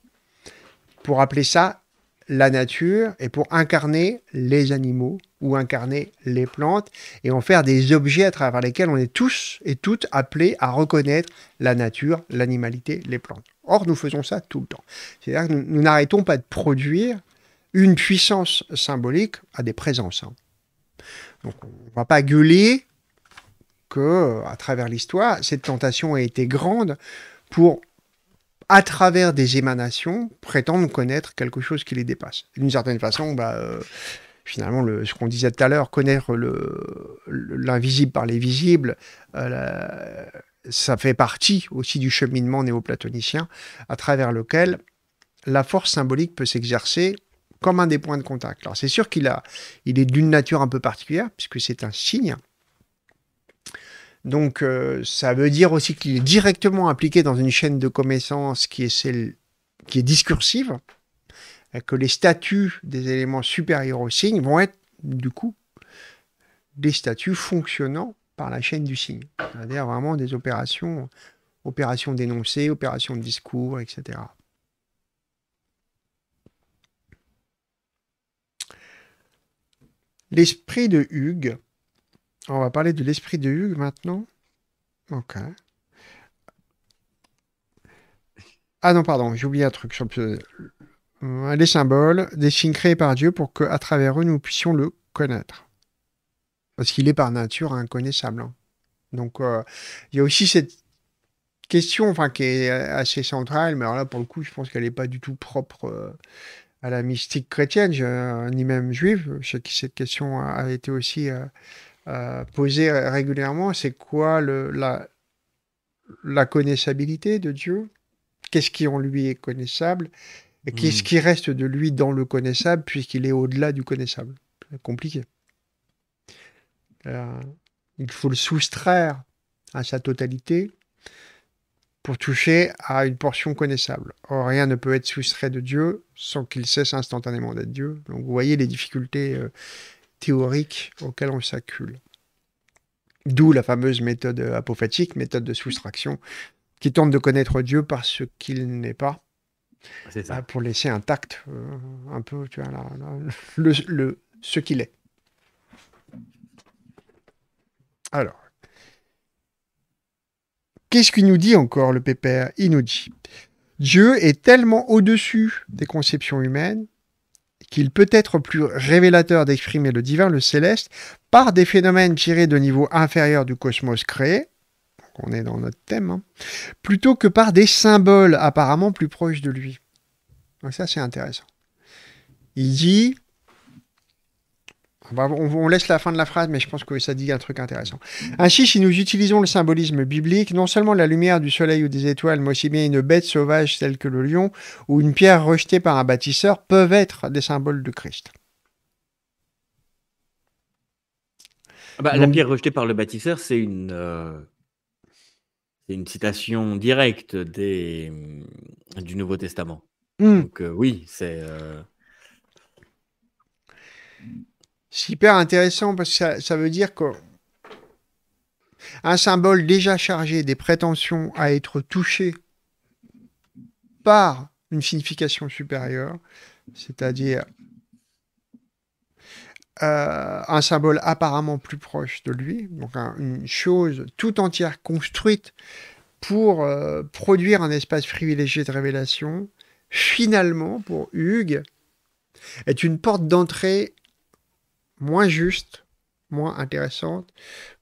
pour appeler ça la nature et pour incarner les animaux ou incarner les plantes et en faire des objets à travers lesquels on est tous et toutes appelés à reconnaître la nature, l'animalité, les plantes. Or, nous faisons ça tout le temps. C'est-à-dire que nous n'arrêtons pas de produire une puissance symbolique à des présences. Hein. Donc, on ne va pas gueuler que, à travers l'histoire, cette tentation a été grande pour, à travers des émanations, prétendre connaître quelque chose qui les dépasse. D'une certaine façon, bah, euh, finalement, le, ce qu'on disait tout à l'heure, connaître l'invisible par les visibles, euh, ça fait partie aussi du cheminement néoplatonicien, à travers lequel la force symbolique peut s'exercer comme un des points de contact. Alors c'est sûr qu'il est d'une nature un peu particulière, puisque c'est un signe, donc euh, ça veut dire aussi qu'il est directement impliqué dans une chaîne de connaissances qui est celle qui est discursive, que les statuts des éléments supérieurs au signe vont être du coup des statuts fonctionnant par la chaîne du signe, c'est-à-dire vraiment des opérations, opérations d'énoncé, opérations de discours, etc. L'esprit de Hugues on va parler de l'esprit de Hugues maintenant. Ok. Ah non, pardon, j'ai oublié un truc sur le... Les symboles, des signes créés par Dieu pour qu'à travers eux, nous puissions le connaître. Parce qu'il est par nature inconnaissable. Hein. Donc, euh, il y a aussi cette question enfin, qui est assez centrale, mais alors là, pour le coup, je pense qu'elle n'est pas du tout propre euh, à la mystique chrétienne, ni même juive. Je sais que cette question a, été aussi euh, poser régulièrement, c'est quoi le, la, la connaissabilité de Dieu? Qu'est-ce qui en lui est connaissable? Et qu'est-ce hmm. qui reste de lui dans le connaissable puisqu'il est au-delà du connaissable? C'est compliqué. Euh, il faut le soustraire à sa totalité pour toucher à une portion connaissable. Or, rien ne peut être soustrait de Dieu sans qu'il cesse instantanément d'être Dieu. Donc, vous voyez les difficultés euh, théorique auquel on s'accule. D'où la fameuse méthode apophatique, méthode de soustraction, qui tente de connaître Dieu par ce qu'il n'est pas, ça. pour laisser intact euh, un peu tu vois, le, ce qu'il est. Alors, qu'est-ce qu'il nous dit encore le pépère? Il nous dit Dieu est tellement au-dessus des conceptions humaines qu'il peut être plus révélateur d'exprimer le divin, le céleste, par des phénomènes tirés de niveaux inférieurs du cosmos créé, on est dans notre thème, hein, plutôt que par des symboles apparemment plus proches de lui. Donc ça c'est intéressant. Il dit on, laisse la fin de la phrase, mais je pense que ça dit un truc intéressant. Ainsi, si nous utilisons le symbolisme biblique, non seulement la lumière du soleil ou des étoiles, mais aussi bien une bête sauvage telle que le lion ou une pierre rejetée par un bâtisseur peuvent être des symboles de Christ. Ah bah, la pierre rejetée par le bâtisseur, c'est une, euh, une citation directe des, du Nouveau Testament. Hmm. Donc euh, oui, c'est... Euh, c'est hyper intéressant parce que ça, veut dire que un symbole déjà chargé des prétentions à être touché par une signification supérieure, c'est-à-dire euh, un symbole apparemment plus proche de lui, donc une chose tout entière construite pour euh, produire un espace privilégié de révélation, finalement, pour Hugues, est une porte d'entrée moins juste, moins intéressante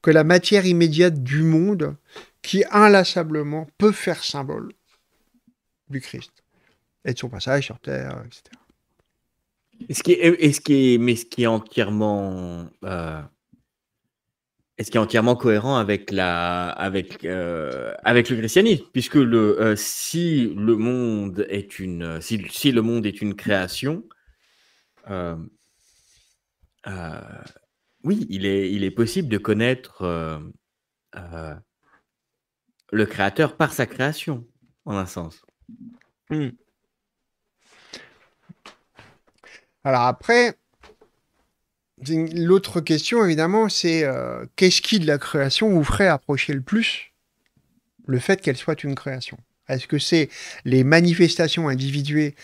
que la matière immédiate du monde qui inlassablement peut faire symbole du Christ et de son passage sur Terre, etc. Ce qui est, ce qui est, mais ce qui est entièrement, euh, est-ce qui est entièrement cohérent avec la, avec, euh, avec le christianisme, puisque le, euh, si le monde est une, si, si, le monde est une création, oui, il est, il est possible de connaître le créateur par sa création, en un sens. Hmm. Alors après, l'autre question évidemment, c'est euh, qu'est-ce qui de la création vous ferait approcher le plus le fait qu'elle soit une création? Est-ce que c'est les manifestations individuées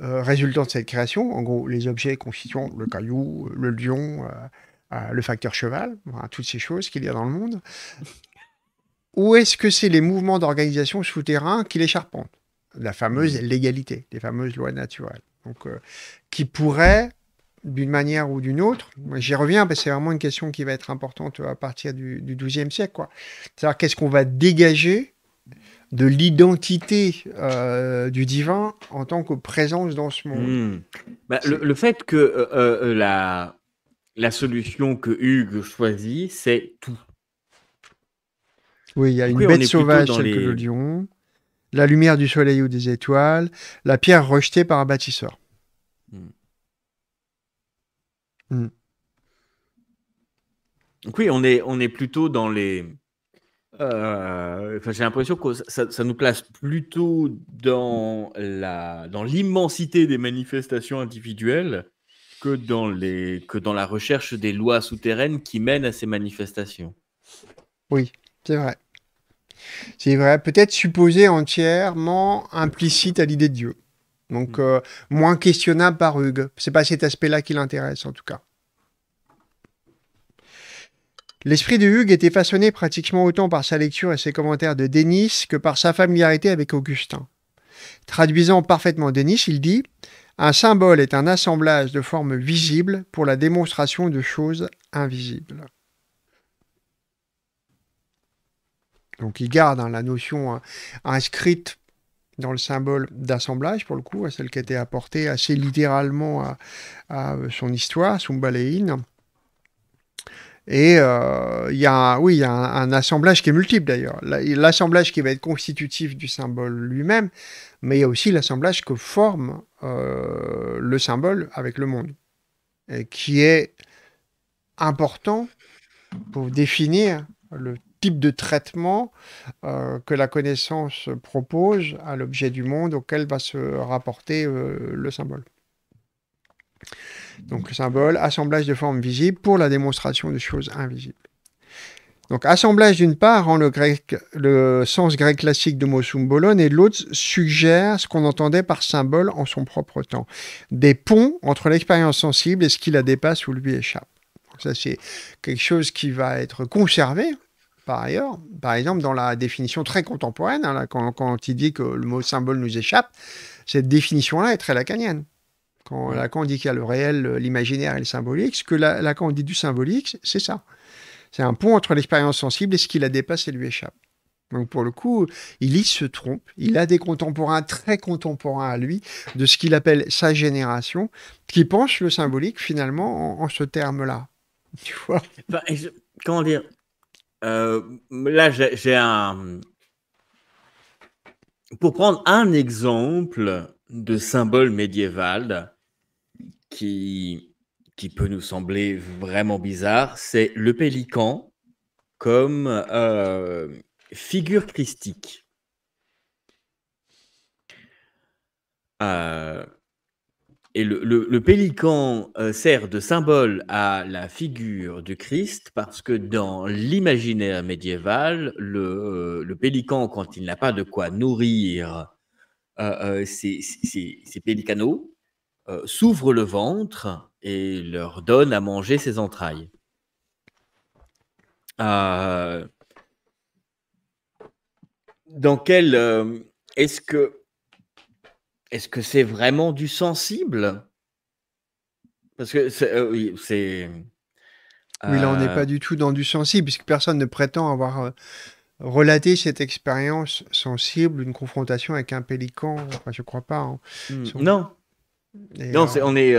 euh, résultant de cette création, en gros les objets constituant le caillou, le lion, euh, le facteur cheval, toutes ces choses qu'il y a dans le monde Ou est-ce que c'est les mouvements d'organisation souterrains qui les charpentent? La fameuse légalité, les fameuses lois naturelles. Donc, euh, qui pourrait, d'une manière ou d'une autre, j'y reviens, parce que c'est vraiment une question qui va être importante à partir du, XIIe siècle. C'est-à-dire qu'est-ce qu'on va dégager de l'identité euh, du divin en tant que présence dans ce monde. Hmm. Bah, le, fait que euh, la, la solution que Hugues choisit, c'est tout. Oui, il y a une bête sauvage telle que le lion la lumière du soleil ou des étoiles, la pierre rejetée par un bâtisseur. Hmm. Hmm. oui, on est, on est plutôt dans les. Euh, j'ai l'impression que ça, nous place plutôt dans la dans l'immensité des manifestations individuelles que dans les que dans la recherche des lois souterraines qui mènent à ces manifestations. Oui, c'est vrai. C'est vrai, peut-être supposé entièrement implicite à l'idée de Dieu. Donc, mm. euh, moins questionnable par Hugues. C'est pas cet aspect-là qui l'intéresse, en tout cas. L'esprit de Hugues était façonné pratiquement autant par sa lecture et ses commentaires de Denis que par sa familiarité avec Augustin. Traduisant parfaitement Denis, il dit Un symbole est un assemblage de formes visibles pour la démonstration de choses invisibles. Donc il garde hein, la notion hein, inscrite dans le symbole d'assemblage, pour le coup, celle qui a été apportée assez littéralement à, son histoire, son Et euh, il y a, oui, il y a un, assemblage qui est multiple d'ailleurs. L'assemblage qui va être constitutif du symbole lui-même, mais il y a aussi l'assemblage que forme euh, le symbole avec le monde, et qui est important pour définir le type de traitement euh, que la connaissance propose à l'objet du monde auquel va se rapporter le symbole. Donc le symbole, assemblage de formes visibles pour la démonstration de choses invisibles. Donc assemblage d'une part rend le, grec, le sens grec classique de mot symbolon et l'autre suggère ce qu'on entendait par symbole en son propre temps. Des ponts entre l'expérience sensible et ce qui la dépasse ou lui échappe. ça c'est quelque chose qui va être conservé par ailleurs. Par exemple, dans la définition très contemporaine, hein, quand, il dit que le mot symbole nous échappe, cette définition-là est très lacanienne. Quand Lacan dit qu'il y a le réel, l'imaginaire et le symbolique, ce que Lacan dit du symbolique, c'est ça. C'est un pont entre l'expérience sensible et ce qui la dépasse et lui échappe. Donc pour le coup, il se trompe. Il a des contemporains très contemporains à lui, de ce qu'il appelle sa génération, qui pensent le symbolique finalement en, ce terme-là. Tu vois? Comment dire euh, là, j'ai un. Pour prendre un exemple de symbole médiéval qui, qui peut nous sembler vraiment bizarre, c'est le pélican comme euh, figure christique. Euh, et le, pélican euh, sert de symbole à la figure du Christ parce que dans l'imaginaire médiéval, le, euh, pélican, quand il n'a pas de quoi nourrir ces, pélicanos s'ouvrent le ventre et leur donnent à manger ses entrailles. dans quel est-ce que est-ce que c'est vraiment du sensible? Parce que c'est oui, c'est oui, là, on n'est pas du tout dans du sensible, puisque personne ne prétend avoir relaté cette expérience sensible, une confrontation avec un pélican. Enfin, je crois pas. Hein. Hmm, non. Non, on est.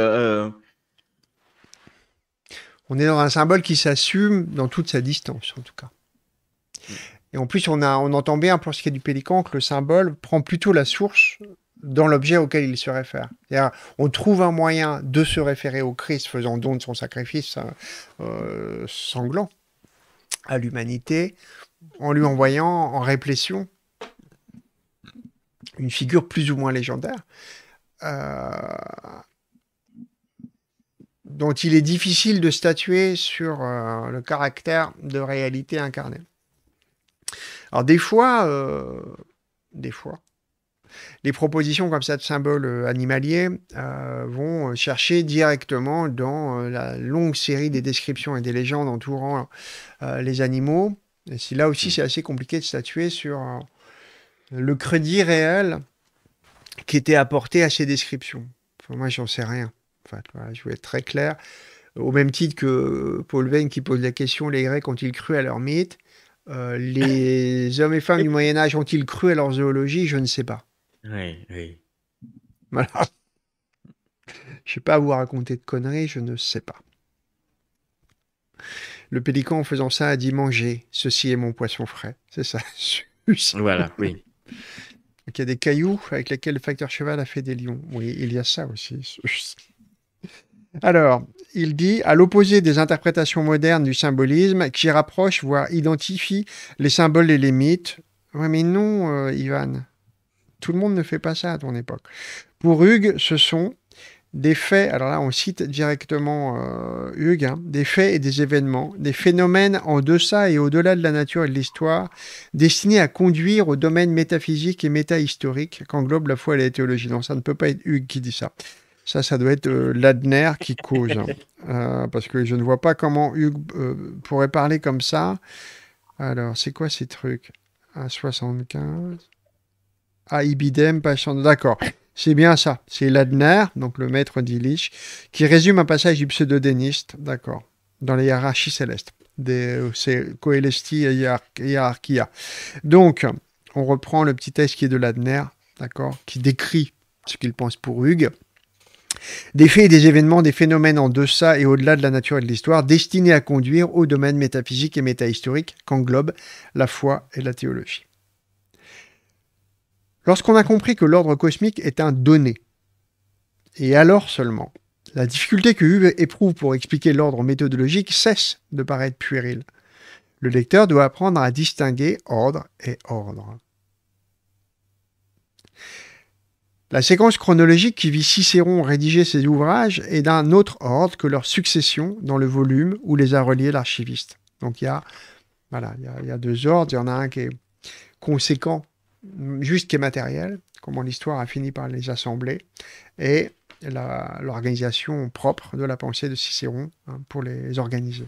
On est dans un symbole qui s'assume dans toute sa distance, en tout cas. Et en plus, on, a, on entend bien, pour ce qui est du pélican, que le symbole prend plutôt la source dans l'objet auquel il se réfère. On trouve un moyen de se référer au Christ faisant don de son sacrifice euh, sanglant à l'humanité en lui envoyant en réflexion une figure plus ou moins légendaire euh, dont il est difficile de statuer sur euh, le caractère de réalité incarnée. Alors des fois, des fois, les propositions comme ça de symboles euh, animaliers euh, vont chercher directement dans euh, la longue série des descriptions et des légendes entourant les animaux. Et là aussi, c'est assez compliqué de statuer sur le crédit réel qui était apporté à ces descriptions. Enfin, moi, j'en sais rien. Enfin, je vais être très clair. Au même titre que Paul Veyne qui pose la question les Grecs ont-ils cru à leur mythe? Les hommes et femmes du Moyen-Âge ont-ils cru à leur zoologie? Je ne sais pas. Oui, oui. Voilà. Je sais pas vous raconter de conneries, je ne sais pas. Le pélican, en faisant ça, a dit manger. Ceci est mon poisson frais. C'est ça. voilà, oui. Il y a des cailloux avec lesquels le facteur cheval a fait des lions. Oui, il y a ça aussi. Alors, il dit, à l'opposé des interprétations modernes du symbolisme qui rapprochent, voire identifient les symboles et les mythes. Oui, mais non, euh, Ivan. Tout le monde ne fait pas ça à ton époque. Pour Hugues, ce sont des faits, alors là on cite directement euh, Hugues, hein, des faits et des événements, des phénomènes en deçà et au-delà de la nature et de l'histoire, destinés à conduire au domaine métaphysique et métahistorique qu'englobe la foi et la théologie. Non, ça ne peut pas être Hugues qui dit ça. Ça, ça doit être euh, Ladner qui cause. Hein. Euh, parce que je ne vois pas comment Hugues pourrait parler comme ça. Alors, c'est quoi ces trucs? À 75 ah, Ibidem, D'accord. C'est bien ça. C'est Ladner, donc le maître d'Illich, qui résume un passage du pseudo-déniste, d'accord, dans les hiérarchies célestes. C'est Coelesti et. Donc, on reprend le petit texte qui est de Ladner, d'accord, qui décrit ce qu'il pense pour Hugues. Des faits et des événements, des phénomènes en deçà et au-delà de la nature et de l'histoire, destinés à conduire au domaine métaphysique et métahistorique qu'englobe la foi et la théologie. Lorsqu'on a compris que l'ordre cosmique est un donné, et alors seulement, la difficulté que Hugues éprouve pour expliquer l'ordre méthodologique cesse de paraître puérile. Le lecteur doit apprendre à distinguer ordre et ordre. La séquence chronologique qui vit Cicéron rédiger ses ouvrages est d'un autre ordre que leur succession dans le volume où les a reliés l'archiviste. Donc il y a, voilà, il y a deux ordres. Il y en a un qui est conséquent juste qui est matériel, comment l'histoire a fini par les assembler, et l'organisation propre de la pensée de Cicéron hein, pour les organiser.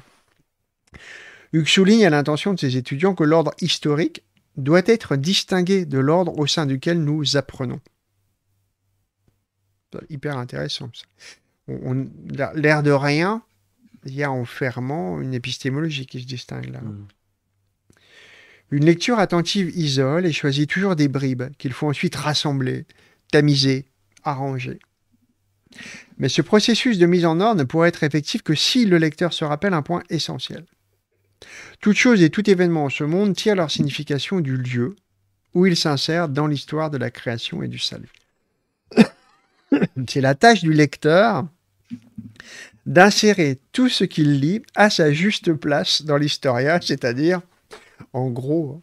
Hugues souligne à l'intention de ses étudiants que l'ordre historique doit être distingué de l'ordre au sein duquel nous apprenons. Hyper intéressant. L'air de rien, il y a en fermant une épistémologie qui se distingue là. Mmh. Une lecture attentive isole et choisit toujours des bribes qu'il faut ensuite rassembler, tamiser, arranger. Mais ce processus de mise en ordre ne pourrait être effectif que si le lecteur se rappelle un point essentiel. Toute chose et tout événement en ce monde tirent leur signification du lieu où ils s'insèrent dans l'histoire de la création et du salut. C'est la tâche du lecteur d'insérer tout ce qu'il lit à sa juste place dans l'historia, c'est-à-dire en gros,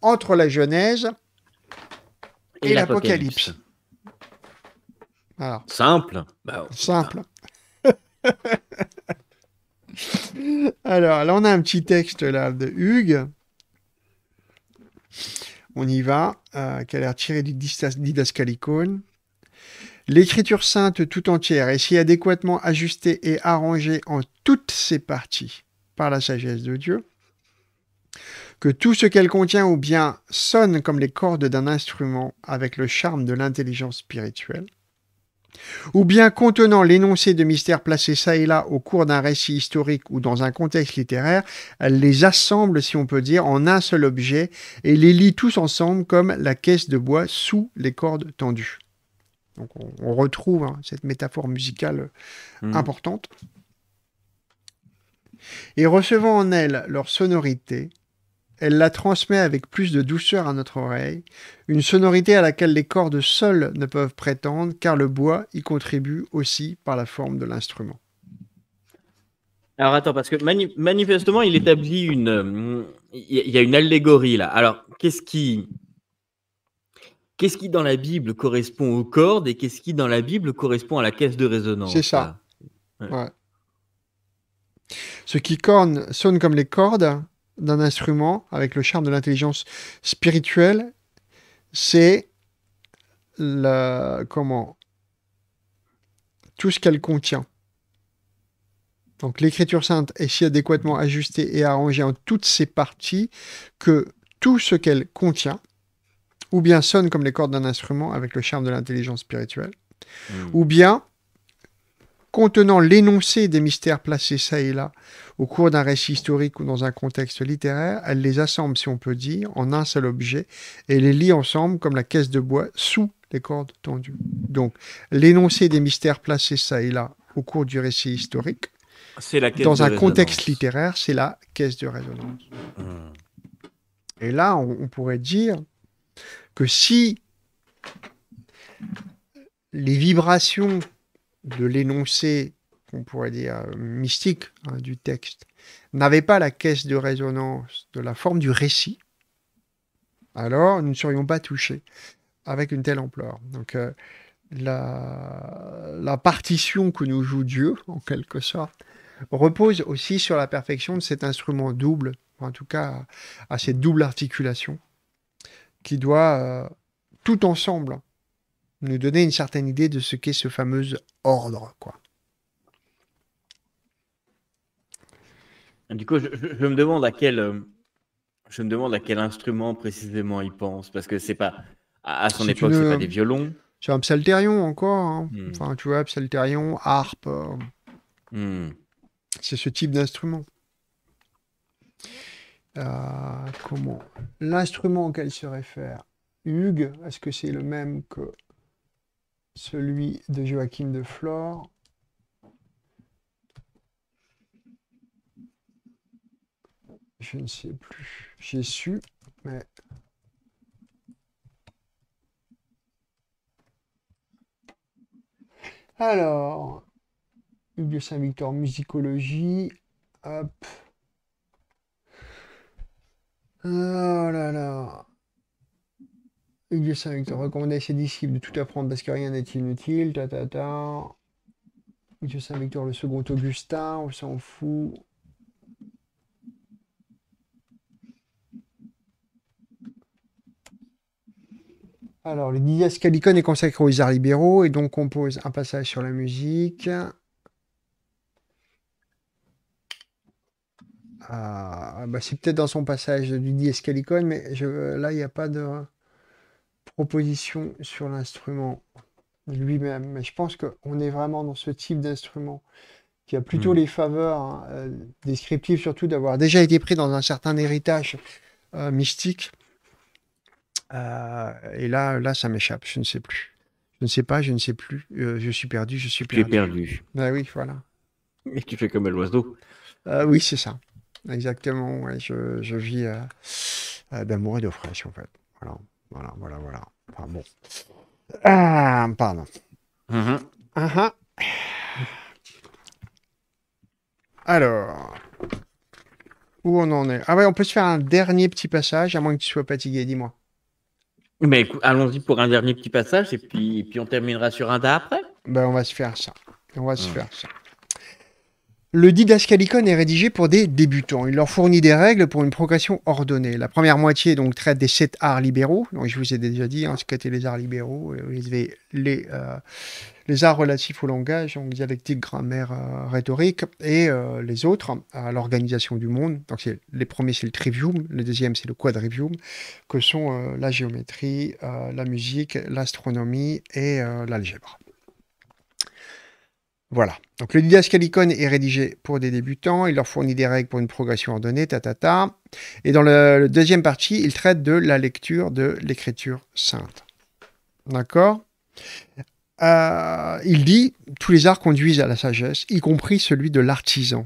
entre la Genèse et, l'Apocalypse. Simple. Bah, Simple. Alors, là, on a un petit texte là de Hugues. On y va, euh, qui a l'air tiré du Didascalicon. L'écriture sainte tout entière est si adéquatement ajustée et arrangée en toutes ses parties par la sagesse de Dieu, que tout ce qu'elle contient ou bien sonne comme les cordes d'un instrument avec le charme de l'intelligence spirituelle, ou bien contenant l'énoncé de mystères placés ça et là au cours d'un récit historique ou dans un contexte littéraire, elle les assemble, si on peut dire, en un seul objet et les lit tous ensemble comme la caisse de bois sous les cordes tendues. Donc on, retrouve hein, cette métaphore musicale mmh. importante. Et recevant en elle leur sonorité, elle la transmet avec plus de douceur à notre oreille, une sonorité à laquelle les cordes seules ne peuvent prétendre, car le bois y contribue aussi par la forme de l'instrument. Alors attends, parce que manifestement, il établit une... Euh, il y a une allégorie là. Alors, qu'est-ce qui... Qu'est-ce qui dans la Bible correspond aux cordes et qu'est-ce qui dans la Bible correspond à la caisse de résonance C'est ça. Ce qui corne sonne comme les cordes, d'un instrument avec le charme de l'intelligence spirituelle, c'est comment tout ce qu'elle contient. Donc l'écriture sainte est si adéquatement ajustée et arrangée en toutes ses parties que tout ce qu'elle contient, ou bien sonne comme les cordes d'un instrument avec le charme de l'intelligence spirituelle, hmm. ou bien contenant l'énoncé des mystères placés ça et là au cours d'un récit historique ou dans un contexte littéraire, elle les assemble, si on peut dire, en un seul objet et les lie ensemble comme la caisse de bois sous les cordes tendues. Donc, l'énoncé des mystères placés ça et là au cours du récit historique, la dans un contexte littéraire, c'est la caisse de résonance. Hmm. Et là, on pourrait dire que si les vibrations de l'énoncé, qu'on pourrait dire mystique hein, du texte, n'avait pas la caisse de résonance de la forme du récit, alors nous ne serions pas touchés avec une telle ampleur. Donc euh, la, la, partition que nous joue Dieu, en quelque sorte, repose aussi sur la perfection de cet instrument double, en tout cas à, cette double articulation, qui doit euh, tout ensemble nous donner une certaine idée de ce qu'est ce fameux ordre, quoi. Du coup, je, me demande à quel, euh, je me demande à quel instrument précisément il pense, parce que c'est pas à, son époque, c'est pas des violons. C'est un psalterion encore. Hein. Hmm. Enfin, tu vois, psalterion, harpe. Euh, hmm. C'est ce type d'instrument. Euh, comment? L'instrument auquel se réfère Hugues, est-ce que c'est le même que celui de Joachim de Flore. Je ne sais plus. J'ai su, mais... Alors, Hugues Saint-Victor, musicologie. Hop. Oh là là. Hugues Saint-Victor recommandait à ses disciples de tout apprendre parce que rien n'est inutile. Ta, ta, ta. Saint-Victor, le second Augustin, on s'en fout. Alors, le Dias Calicon est consacré aux arts libéraux et donc compose un passage sur la musique. Ah, bah c'est peut-être dans son passage du Dias Calicon, mais là, il n'y a pas de proposition sur l'instrument lui-même. Mais je pense qu'on est vraiment dans ce type d'instrument qui a plutôt hmm. les faveurs hein, euh, descriptives, surtout d'avoir déjà été pris dans un certain héritage euh, mystique. Euh, et là, là, ça m'échappe, je ne sais plus. Je ne sais pas, je ne sais plus. je suis perdu, je suis perdu. Tu perdu. Bah oui, voilà. Et tu fais comme l'oiseau. oui, c'est ça. Exactement. je, je, vis d'amour et fraîche, en fait. Voilà. Voilà, voilà, voilà. Enfin bon. Ah, pardon. Uh Alors, où on en est? Ah ouais, on peut se faire un dernier petit passage, à moins que tu sois fatigué, dis-moi. Mais allons-y pour un dernier petit passage, et puis, puis on terminera sur un tas après. Ben, on va se faire ça. On va se faire ça. Le Didascalicon est rédigé pour des débutants. Il leur fournit des règles pour une progression ordonnée. La première moitié donc traite des sept arts libéraux. Donc, je vous ai déjà dit hein, ce qu'étaient les arts libéraux. Les, les, euh, les arts relatifs au langage, donc dialectique, grammaire, euh, rhétorique, et euh, les autres à l'organisation du monde. Donc les premiers c'est le trivium, le deuxième c'est le quadrivium, que sont la géométrie, la musique, l'astronomie et l'algèbre. Voilà. Donc le didascalicon est rédigé pour des débutants, il leur fournit des règles pour une progression ordonnée, ta, ta, ta. Et dans le, deuxième partie, il traite de la lecture de l'écriture sainte. D'accord? Euh, Il dit tous les arts conduisent à la sagesse, y compris celui de l'artisan.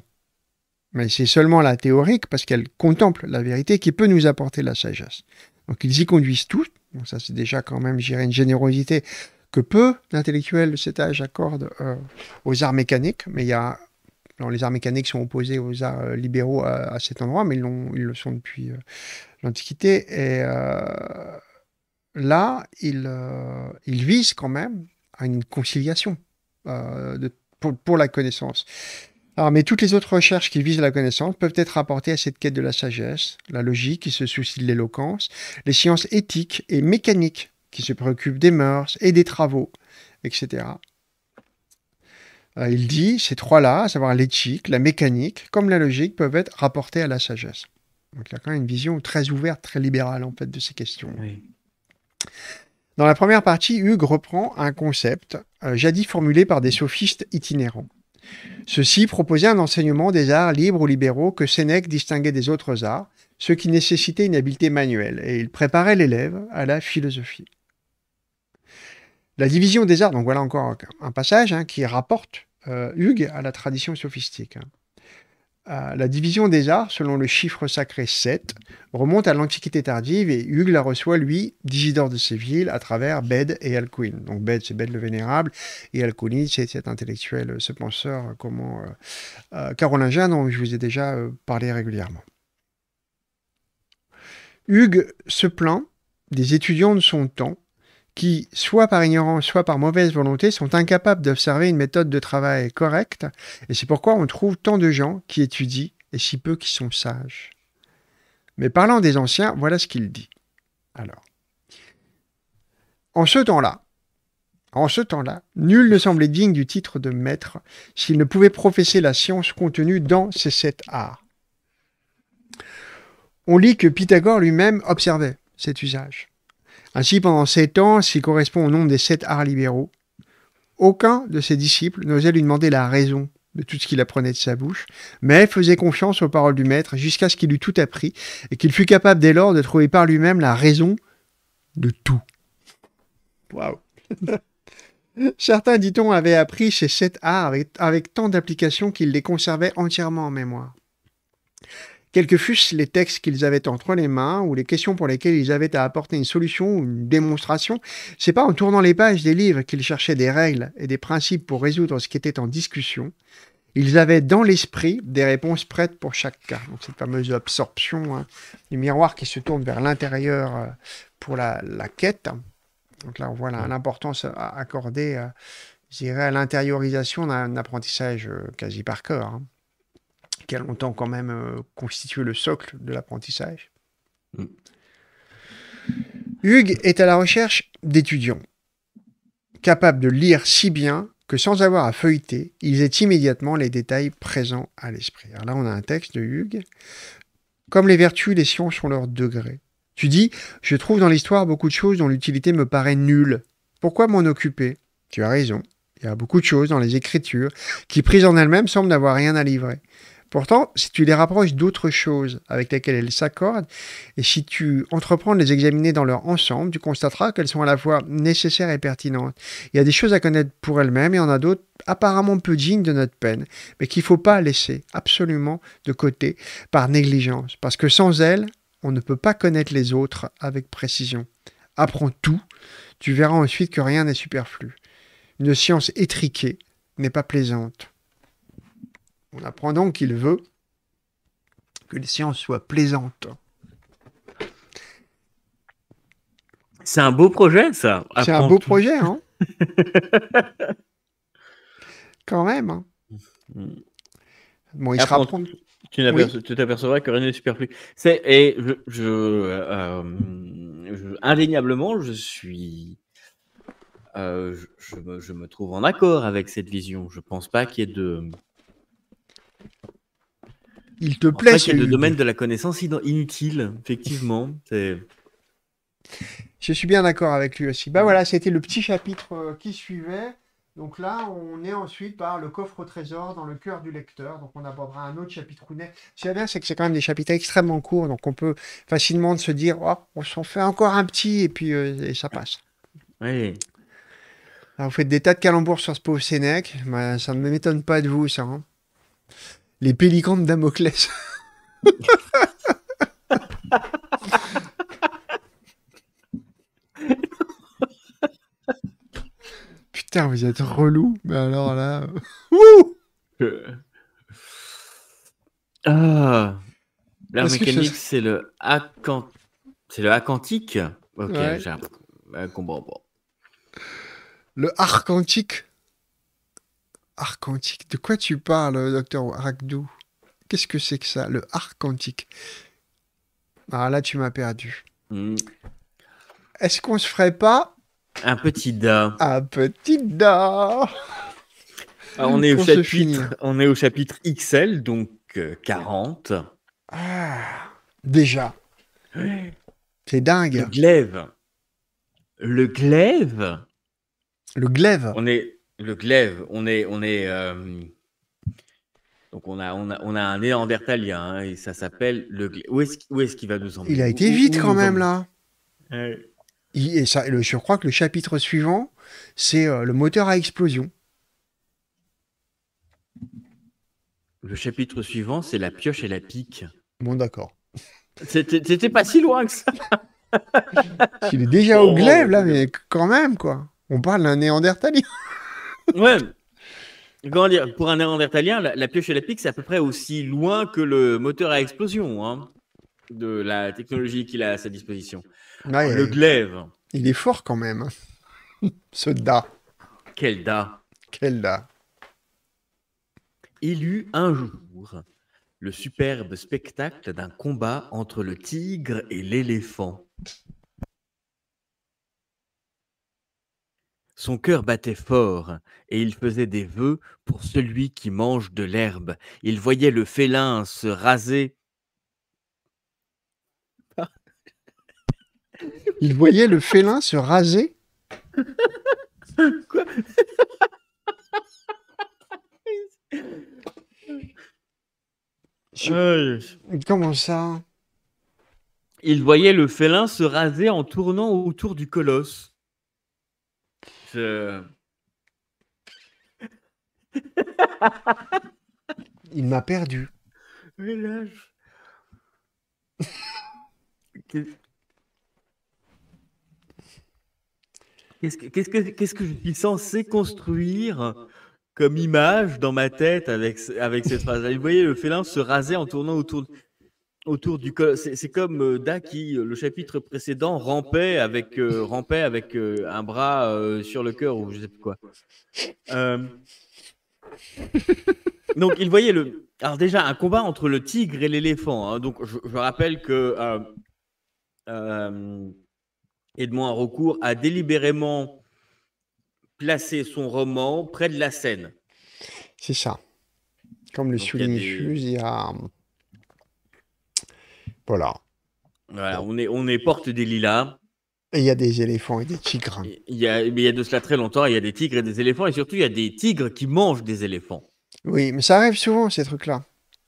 Mais c'est seulement la théorique, parce qu'elle contemple la vérité, qui peut nous apporter la sagesse. Donc ils y conduisent tous. Donc ça c'est déjà quand même, j'irais, une générosité que peu d'intellectuels de cet âge accordent euh, aux arts mécaniques, mais il y a les arts mécaniques sont opposés aux arts euh, libéraux à, cet endroit, mais ils, le sont depuis euh, l'Antiquité. Et là, ils il visent quand même à une conciliation pour, pour, la connaissance. Alors, mais toutes les autres recherches qui visent la connaissance peuvent être rapportées à cette quête de la sagesse, la logique qui se soucie de l'éloquence, les sciences éthiques et mécaniques qui se préoccupe des mœurs et des travaux, etc. Euh, il dit, ces trois-là, à savoir l'éthique, la mécanique, comme la logique, peuvent être rapportés à la sagesse. Donc il y a quand même une vision très ouverte, très libérale en fait de ces questions. Dans la première partie, Hugues reprend un concept euh, jadis formulé par des sophistes itinérants. Ceux-ci proposaient un enseignement des arts libres ou libéraux que Sénèque distinguait des autres arts, ceux qui nécessitaient une habileté manuelle, et il préparait l'élève à la philosophie. La division des arts, donc voilà encore un passage hein, qui rapporte euh, Hugues à la tradition sophistique. Hein. Euh, la division des arts, selon le chiffre sacré 7, remonte à l'Antiquité tardive et Hugues la reçoit, lui, d'Isidore de Séville, à travers Bède et Alcuin. Donc Bède, c'est Bède le Vénérable, et Alcuin, c'est cet intellectuel, ce penseur comment, euh, carolingien dont je vous ai déjà parlé régulièrement. Hugues se plaint des étudiants de son temps qui, soit par ignorance, soit par mauvaise volonté, sont incapables d'observer une méthode de travail correcte, et c'est pourquoi on trouve tant de gens qui étudient et si peu qui sont sages. Mais parlant des anciens, voilà ce qu'il dit. Alors, en ce temps-là, en ce temps-là, nul ne semblait digne du titre de maître s'il ne pouvait professer la science contenue dans ces sept arts. On lit que Pythagore lui-même observait cet usage. Ainsi, pendant sept ans, s'il correspond au nombre des sept arts libéraux, aucun de ses disciples n'osait lui demander la raison de tout ce qu'il apprenait de sa bouche, mais faisait confiance aux paroles du maître jusqu'à ce qu'il eût tout appris et qu'il fût capable dès lors de trouver par lui-même la raison de tout. Waouh Certains, dit-on, avaient appris ces sept arts avec, avec tant d'application qu'ils les conservaient entièrement en mémoire. Quels que fussent les textes qu'ils avaient entre les mains ou les questions pour lesquelles ils avaient à apporter une solution ou une démonstration, c'est pas en tournant les pages des livres qu'ils cherchaient des règles et des principes pour résoudre ce qui était en discussion. Ils avaient dans l'esprit des réponses prêtes pour chaque cas. Donc cette fameuse absorption hein, du miroir qui se tourne vers l'intérieur euh, pour la, quête. Donc là, on voit l'importance accordée, euh, je dirais, à l'intériorisation d'un apprentissage euh, quasi par cœur. Hein qui a longtemps quand même euh, constitué le socle de l'apprentissage. Mm. Hugues est à la recherche d'étudiants, capables de lire si bien que sans avoir à feuilleter, ils aient immédiatement les détails présents à l'esprit. Alors là, on a un texte de Hugues. Comme les vertus, les sciences ont leur degré. Tu dis, je trouve dans l'histoire beaucoup de choses dont l'utilité me paraît nulle. Pourquoi m'en occuper? Tu as raison. Il y a beaucoup de choses dans les Écritures qui, prises en elles-mêmes, semblent n'avoir rien à livrer. Pourtant, si tu les rapproches d'autres choses avec lesquelles elles s'accordent, et si tu entreprends de les examiner dans leur ensemble, tu constateras qu'elles sont à la fois nécessaires et pertinentes. Il y a des choses à connaître pour elles-mêmes, et il y en a d'autres apparemment peu dignes de notre peine, mais qu'il ne faut pas laisser absolument de côté par négligence, parce que sans elles, on ne peut pas connaître les autres avec précision. Apprends tout, tu verras ensuite que rien n'est superflu. Une science étriquée n'est pas plaisante. On apprend donc qu'il veut que les sciences soient plaisantes. C'est un beau projet, ça. C'est un beau projet, hein Quand même. Hein. Bon, il sera. Tu t'apercevras que rien n'est superflu. C'est et je, je, euh, indéniablement, je suis, euh, je, me, je, me, trouve en accord avec cette vision. Je pense pas qu'il y ait de. Il te plaît. C'est le domaine de la connaissance inutile, effectivement. Je suis bien d'accord avec lui aussi. Bah voilà, c'était le petit chapitre euh, qui suivait. Donc là, on est ensuite par le coffre au trésor dans le cœur du lecteur. Donc on abordera un autre chapitre Ce qui est bien, c'est que c'est quand même des chapitres extrêmement courts. Donc on peut facilement se dire, oh, on s'en fait encore un petit et puis euh, ça passe. Oui. vous faites des tas de calembours sur ce pauvre Sénèque. Bah, ça ne m'étonne pas de vous, ça. Hein. Les pélicans de Damoclès. Putain, vous êtes relou. Mais alors là. ah. L'art mécanique, c'est le Acant... C'est le quantique Ok, j'ai un... Le arcantique Arcantique De quoi tu parles, docteur Rakdou Qu'est-ce que c'est que ça, le arcantique Ah là, tu m'as perdu. Hmm. Est-ce qu'on se ferait pas un petit da. Un petit da. Ah, on, est au chapitre, on est au chapitre XL, donc 40. Euh, ah, déjà. C'est dingue. Le glaive. Le glaive. Le glaive. On est le glaive. On est on est euh, donc on a, on a, on a un néandertalien hein, et ça s'appelle le glaive. Où est-ce qu'il va nous emmener? Il a été vite quand même là. Et ça, je crois que le chapitre suivant, c'est euh, le moteur à explosion. Le chapitre suivant, c'est la pioche et la pique. Bon, d'accord. C'était pas si loin que ça. Il est déjà au glaive, là, mais quand même, quoi. On parle d'un néandertalien. Ouais. Comment dire Pour un néandertalien, la, pioche et la pique, c'est à peu près aussi loin que le moteur à explosion hein, de la technologie qu'il a à sa disposition le glaive. Il est fort quand même. Ce da. Quel da. Quel da. Il eut un jour le superbe spectacle d'un combat entre le tigre et l'éléphant. Son cœur battait fort, et il faisait des vœux pour celui qui mange de l'herbe. Il voyait le félin se raser Il voyait le félin se raser? Quoi? Comment ça? Il voyait le félin se raser en tournant autour du colosse. Il m'a perdu. Qu'est-ce que, qu'est-ce que je suis censé construire comme image dans ma tête avec, avec cette phrase Vous voyez le félin se raser en tournant autour, autour du. C'est, comme euh, Da qui, euh, le chapitre précédent, rampait avec, euh, rampait avec un bras sur le cœur ou je sais plus quoi. Donc il voyait le. Alors déjà, un combat entre le tigre et l'éléphant. Hein. Donc je, je, rappelle que Edmond recours a délibérément placé son roman près de la Seine. C'est ça. Comme le souligne Fuse, il y a. Voilà. Voilà, on est, on est porte des lilas. Et il y a des éléphants et des tigres. Il y, a, il y a de cela très longtemps, il y a des tigres et des éléphants, et surtout, il y a des tigres qui mangent des éléphants. Oui, mais ça arrive souvent, ces trucs-là.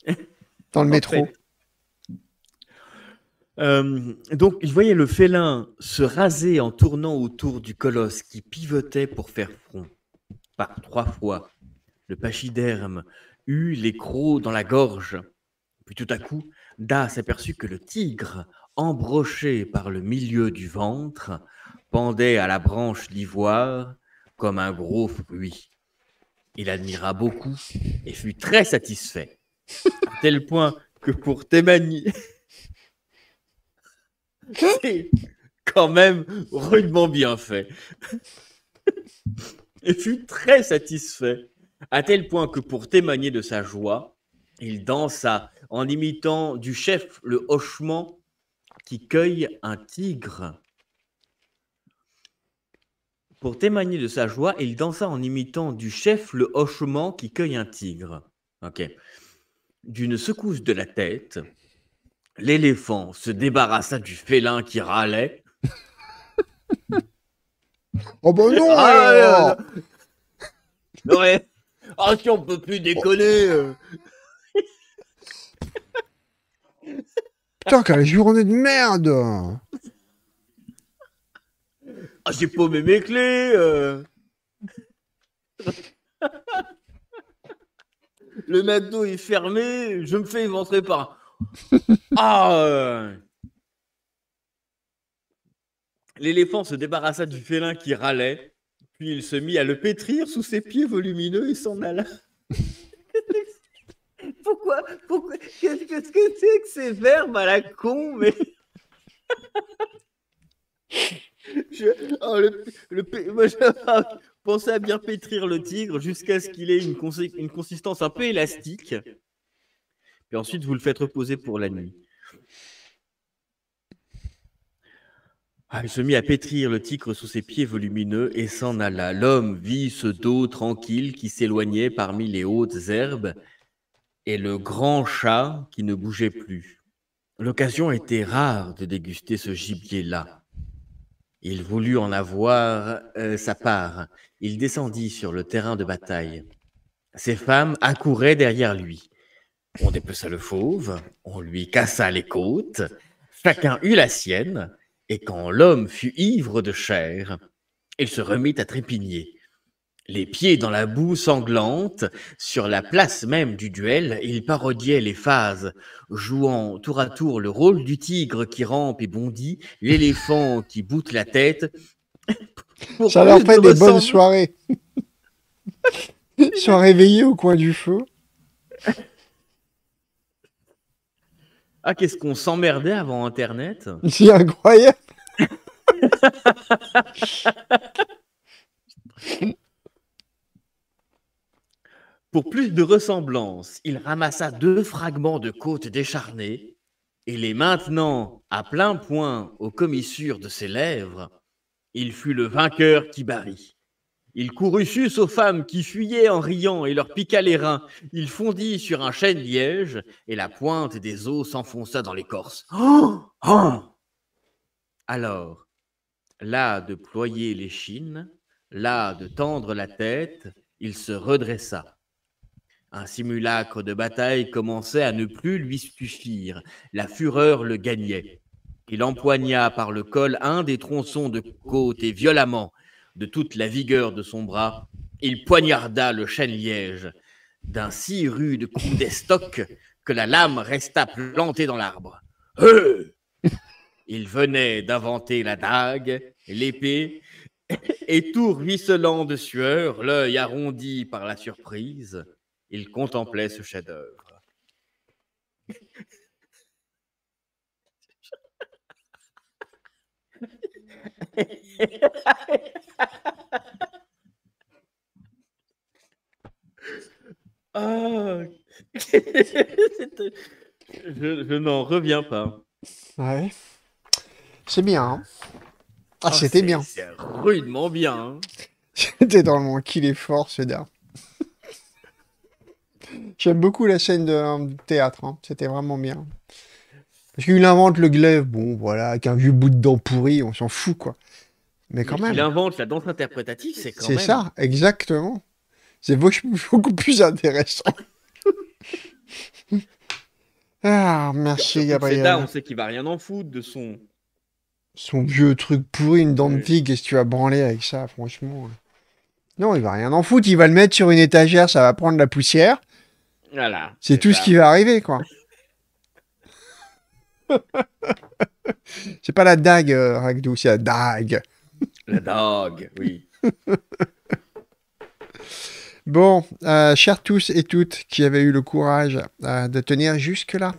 Dans le métro. Euh, donc, il voyait le félin se raser en tournant autour du colosse qui pivotait pour faire front. Par trois fois, le pachyderme eut les crocs dans la gorge. Puis tout à coup, Da s'aperçut que le tigre, embroché par le milieu du ventre, pendait à la branche d'ivoire comme un gros fruit. Il admira beaucoup et fut très satisfait, à tel point que pour témoigner, c'est quand même rudement bien fait. Et fut très satisfait, à tel point que pour témoigner de sa joie, Il dansa en imitant du chef le hochement qui cueille un tigre. Pour témoigner de sa joie, il dansa en imitant du chef le hochement qui cueille un tigre. Ok. D'une secousse de la tête, l'éléphant se débarrassa du félin qui râlait. oh ben non ah, non, Ah si on peut plus déconner euh. Putain, quelle journée de merde Ah, j'ai paumé mes clés euh. Le McDo est fermé, je me fais éventrer par... Ah euh. L'éléphant se débarrassa du félin qui râlait, puis il se mit à le pétrir sous ses pieds volumineux et s'en alla. Pourquoi, Qu'est-ce que c'est que ces verbes à la con mais... Oh, à bien pétrir le tigre jusqu'à ce qu'il ait une, consistance un peu élastique. Puis ensuite, vous le faites reposer pour la nuit. Il se mit à pétrir le tigre sous ses pieds volumineux et s'en alla. L'homme vit ce dos tranquille qui s'éloignait parmi les hautes herbes et le grand chat qui ne bougeait plus. L'occasion était rare de déguster ce gibier-là. Il voulut en avoir euh, sa part. Il descendit sur le terrain de bataille. Ses femmes accouraient derrière lui. On dépeça le fauve, on lui cassa les côtes, chacun eut la sienne, et quand l'homme fut ivre de chair, il se remit à trépigner. Les pieds dans la boue sanglante, sur la place même du duel, il parodiait les phases, jouant tour à tour le rôle du tigre qui rampe et bondit, l'éléphant qui boute la tête. Ça leur fait des bonnes soirées. Ils sont réveillés au coin du feu. Ah, qu'est-ce qu'on s'emmerdait avant Internet? C'est incroyable. Pour plus de ressemblance, il ramassa deux fragments de côte décharnée et les maintenant à plein point aux commissures de ses lèvres, il fut le vainqueur qui barrit. Il courut sus aux femmes qui fuyaient en riant et leur piqua les reins. Il fondit sur un chêne liège et la pointe des os s'enfonça dans l'écorce. Oh, oh Alors, là de ployer les chines, là de tendre la tête, il se redressa. Un simulacre de bataille commençait à ne plus lui suffire. La fureur le gagnait. Il empoigna par le col un des tronçons de côte et violemment, de toute la vigueur de son bras, il poignarda le chêne-liège d'un si rude coup d'estoc que la lame resta plantée dans l'arbre. Il venait d'inventer la dague, l'épée, et tout ruisselant de sueur, l'œil arrondi par la surprise, il contemplait ce chef-d'œuvre. Ah. je, n'en reviens pas. Ouais. C'est bien. Hein. ah, ah c'était bien. C'est rudement bien. Hein. C'était dans le monde qu'il est fort, ce dard. J'aime beaucoup la scène de, théâtre. Hein. C'était vraiment bien. Parce qu'il invente le glaive, bon, voilà, avec un vieux bout de dent pourri, on s'en fout, quoi. Mais quand même. Il invente la danse interprétative, c'est quand même. C'est ça, exactement. C'est beaucoup plus intéressant. ah, merci Gabriel. Là, on sait qu'il va rien en foutre de son. Son vieux truc pourri, une dent de tigre, qu'est-ce que tu vas branler avec ça, franchement Non, il va rien en foutre, il va le mettre sur une étagère, ça va prendre la poussière. Voilà. C'est tout ce qui va arriver, quoi. c'est pas la dague, euh, Ragdou, c'est la dague. La dague, oui. Bon, euh, chers tous et toutes qui avaient eu le courage euh, de tenir jusque-là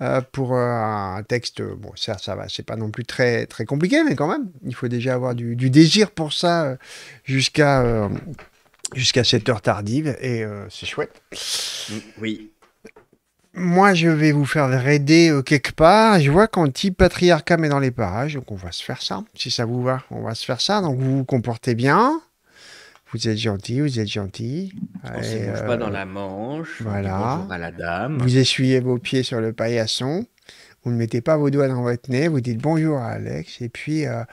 euh, pour un texte, bon, ça, ça va, c'est pas non plus très, très compliqué, mais quand même, il faut déjà avoir du, désir pour ça jusqu'à jusqu'à cette heure tardive, et c'est chouette. Mm, oui. moi, je vais vous faire raider euh, quelque part. Je vois qu'anti-patriarcat est dans les parages, donc on va se faire ça. Si ça vous va, on va se faire ça. Donc vous vous comportez bien. Vous êtes gentil, vous êtes gentil. On ne bouge pas dans la manche. Voilà. à la dame. Vous essuyez vos pieds sur le paillasson. Vous ne mettez pas vos doigts dans votre nez. Vous dites bonjour à Alex. Et puis, euh,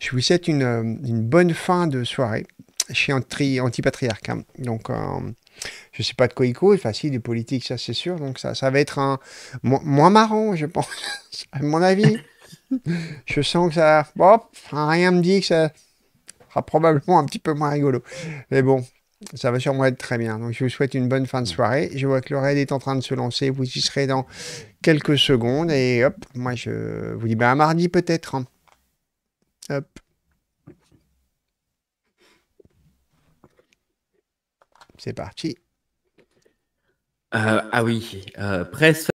je vous souhaite une, une, bonne fin de soirée chez Anti-Patriarcat. Donc, euh, je ne sais pas de quoi il cause. Enfin, si, des politiques, ça c'est sûr. Donc, ça, ça va être un moins marrant, je pense, à mon avis. je sens que ça. Bon, rien me dit que ça sera probablement un petit peu moins rigolo. Mais bon, ça va sûrement être très bien. Donc, je vous souhaite une bonne fin de soirée. Je vois que le raid est en train de se lancer. Vous y serez dans quelques secondes. Et hop, moi, je vous dis ben, à mardi peut-être. Hop. C'est parti. Euh, ah oui, euh, presse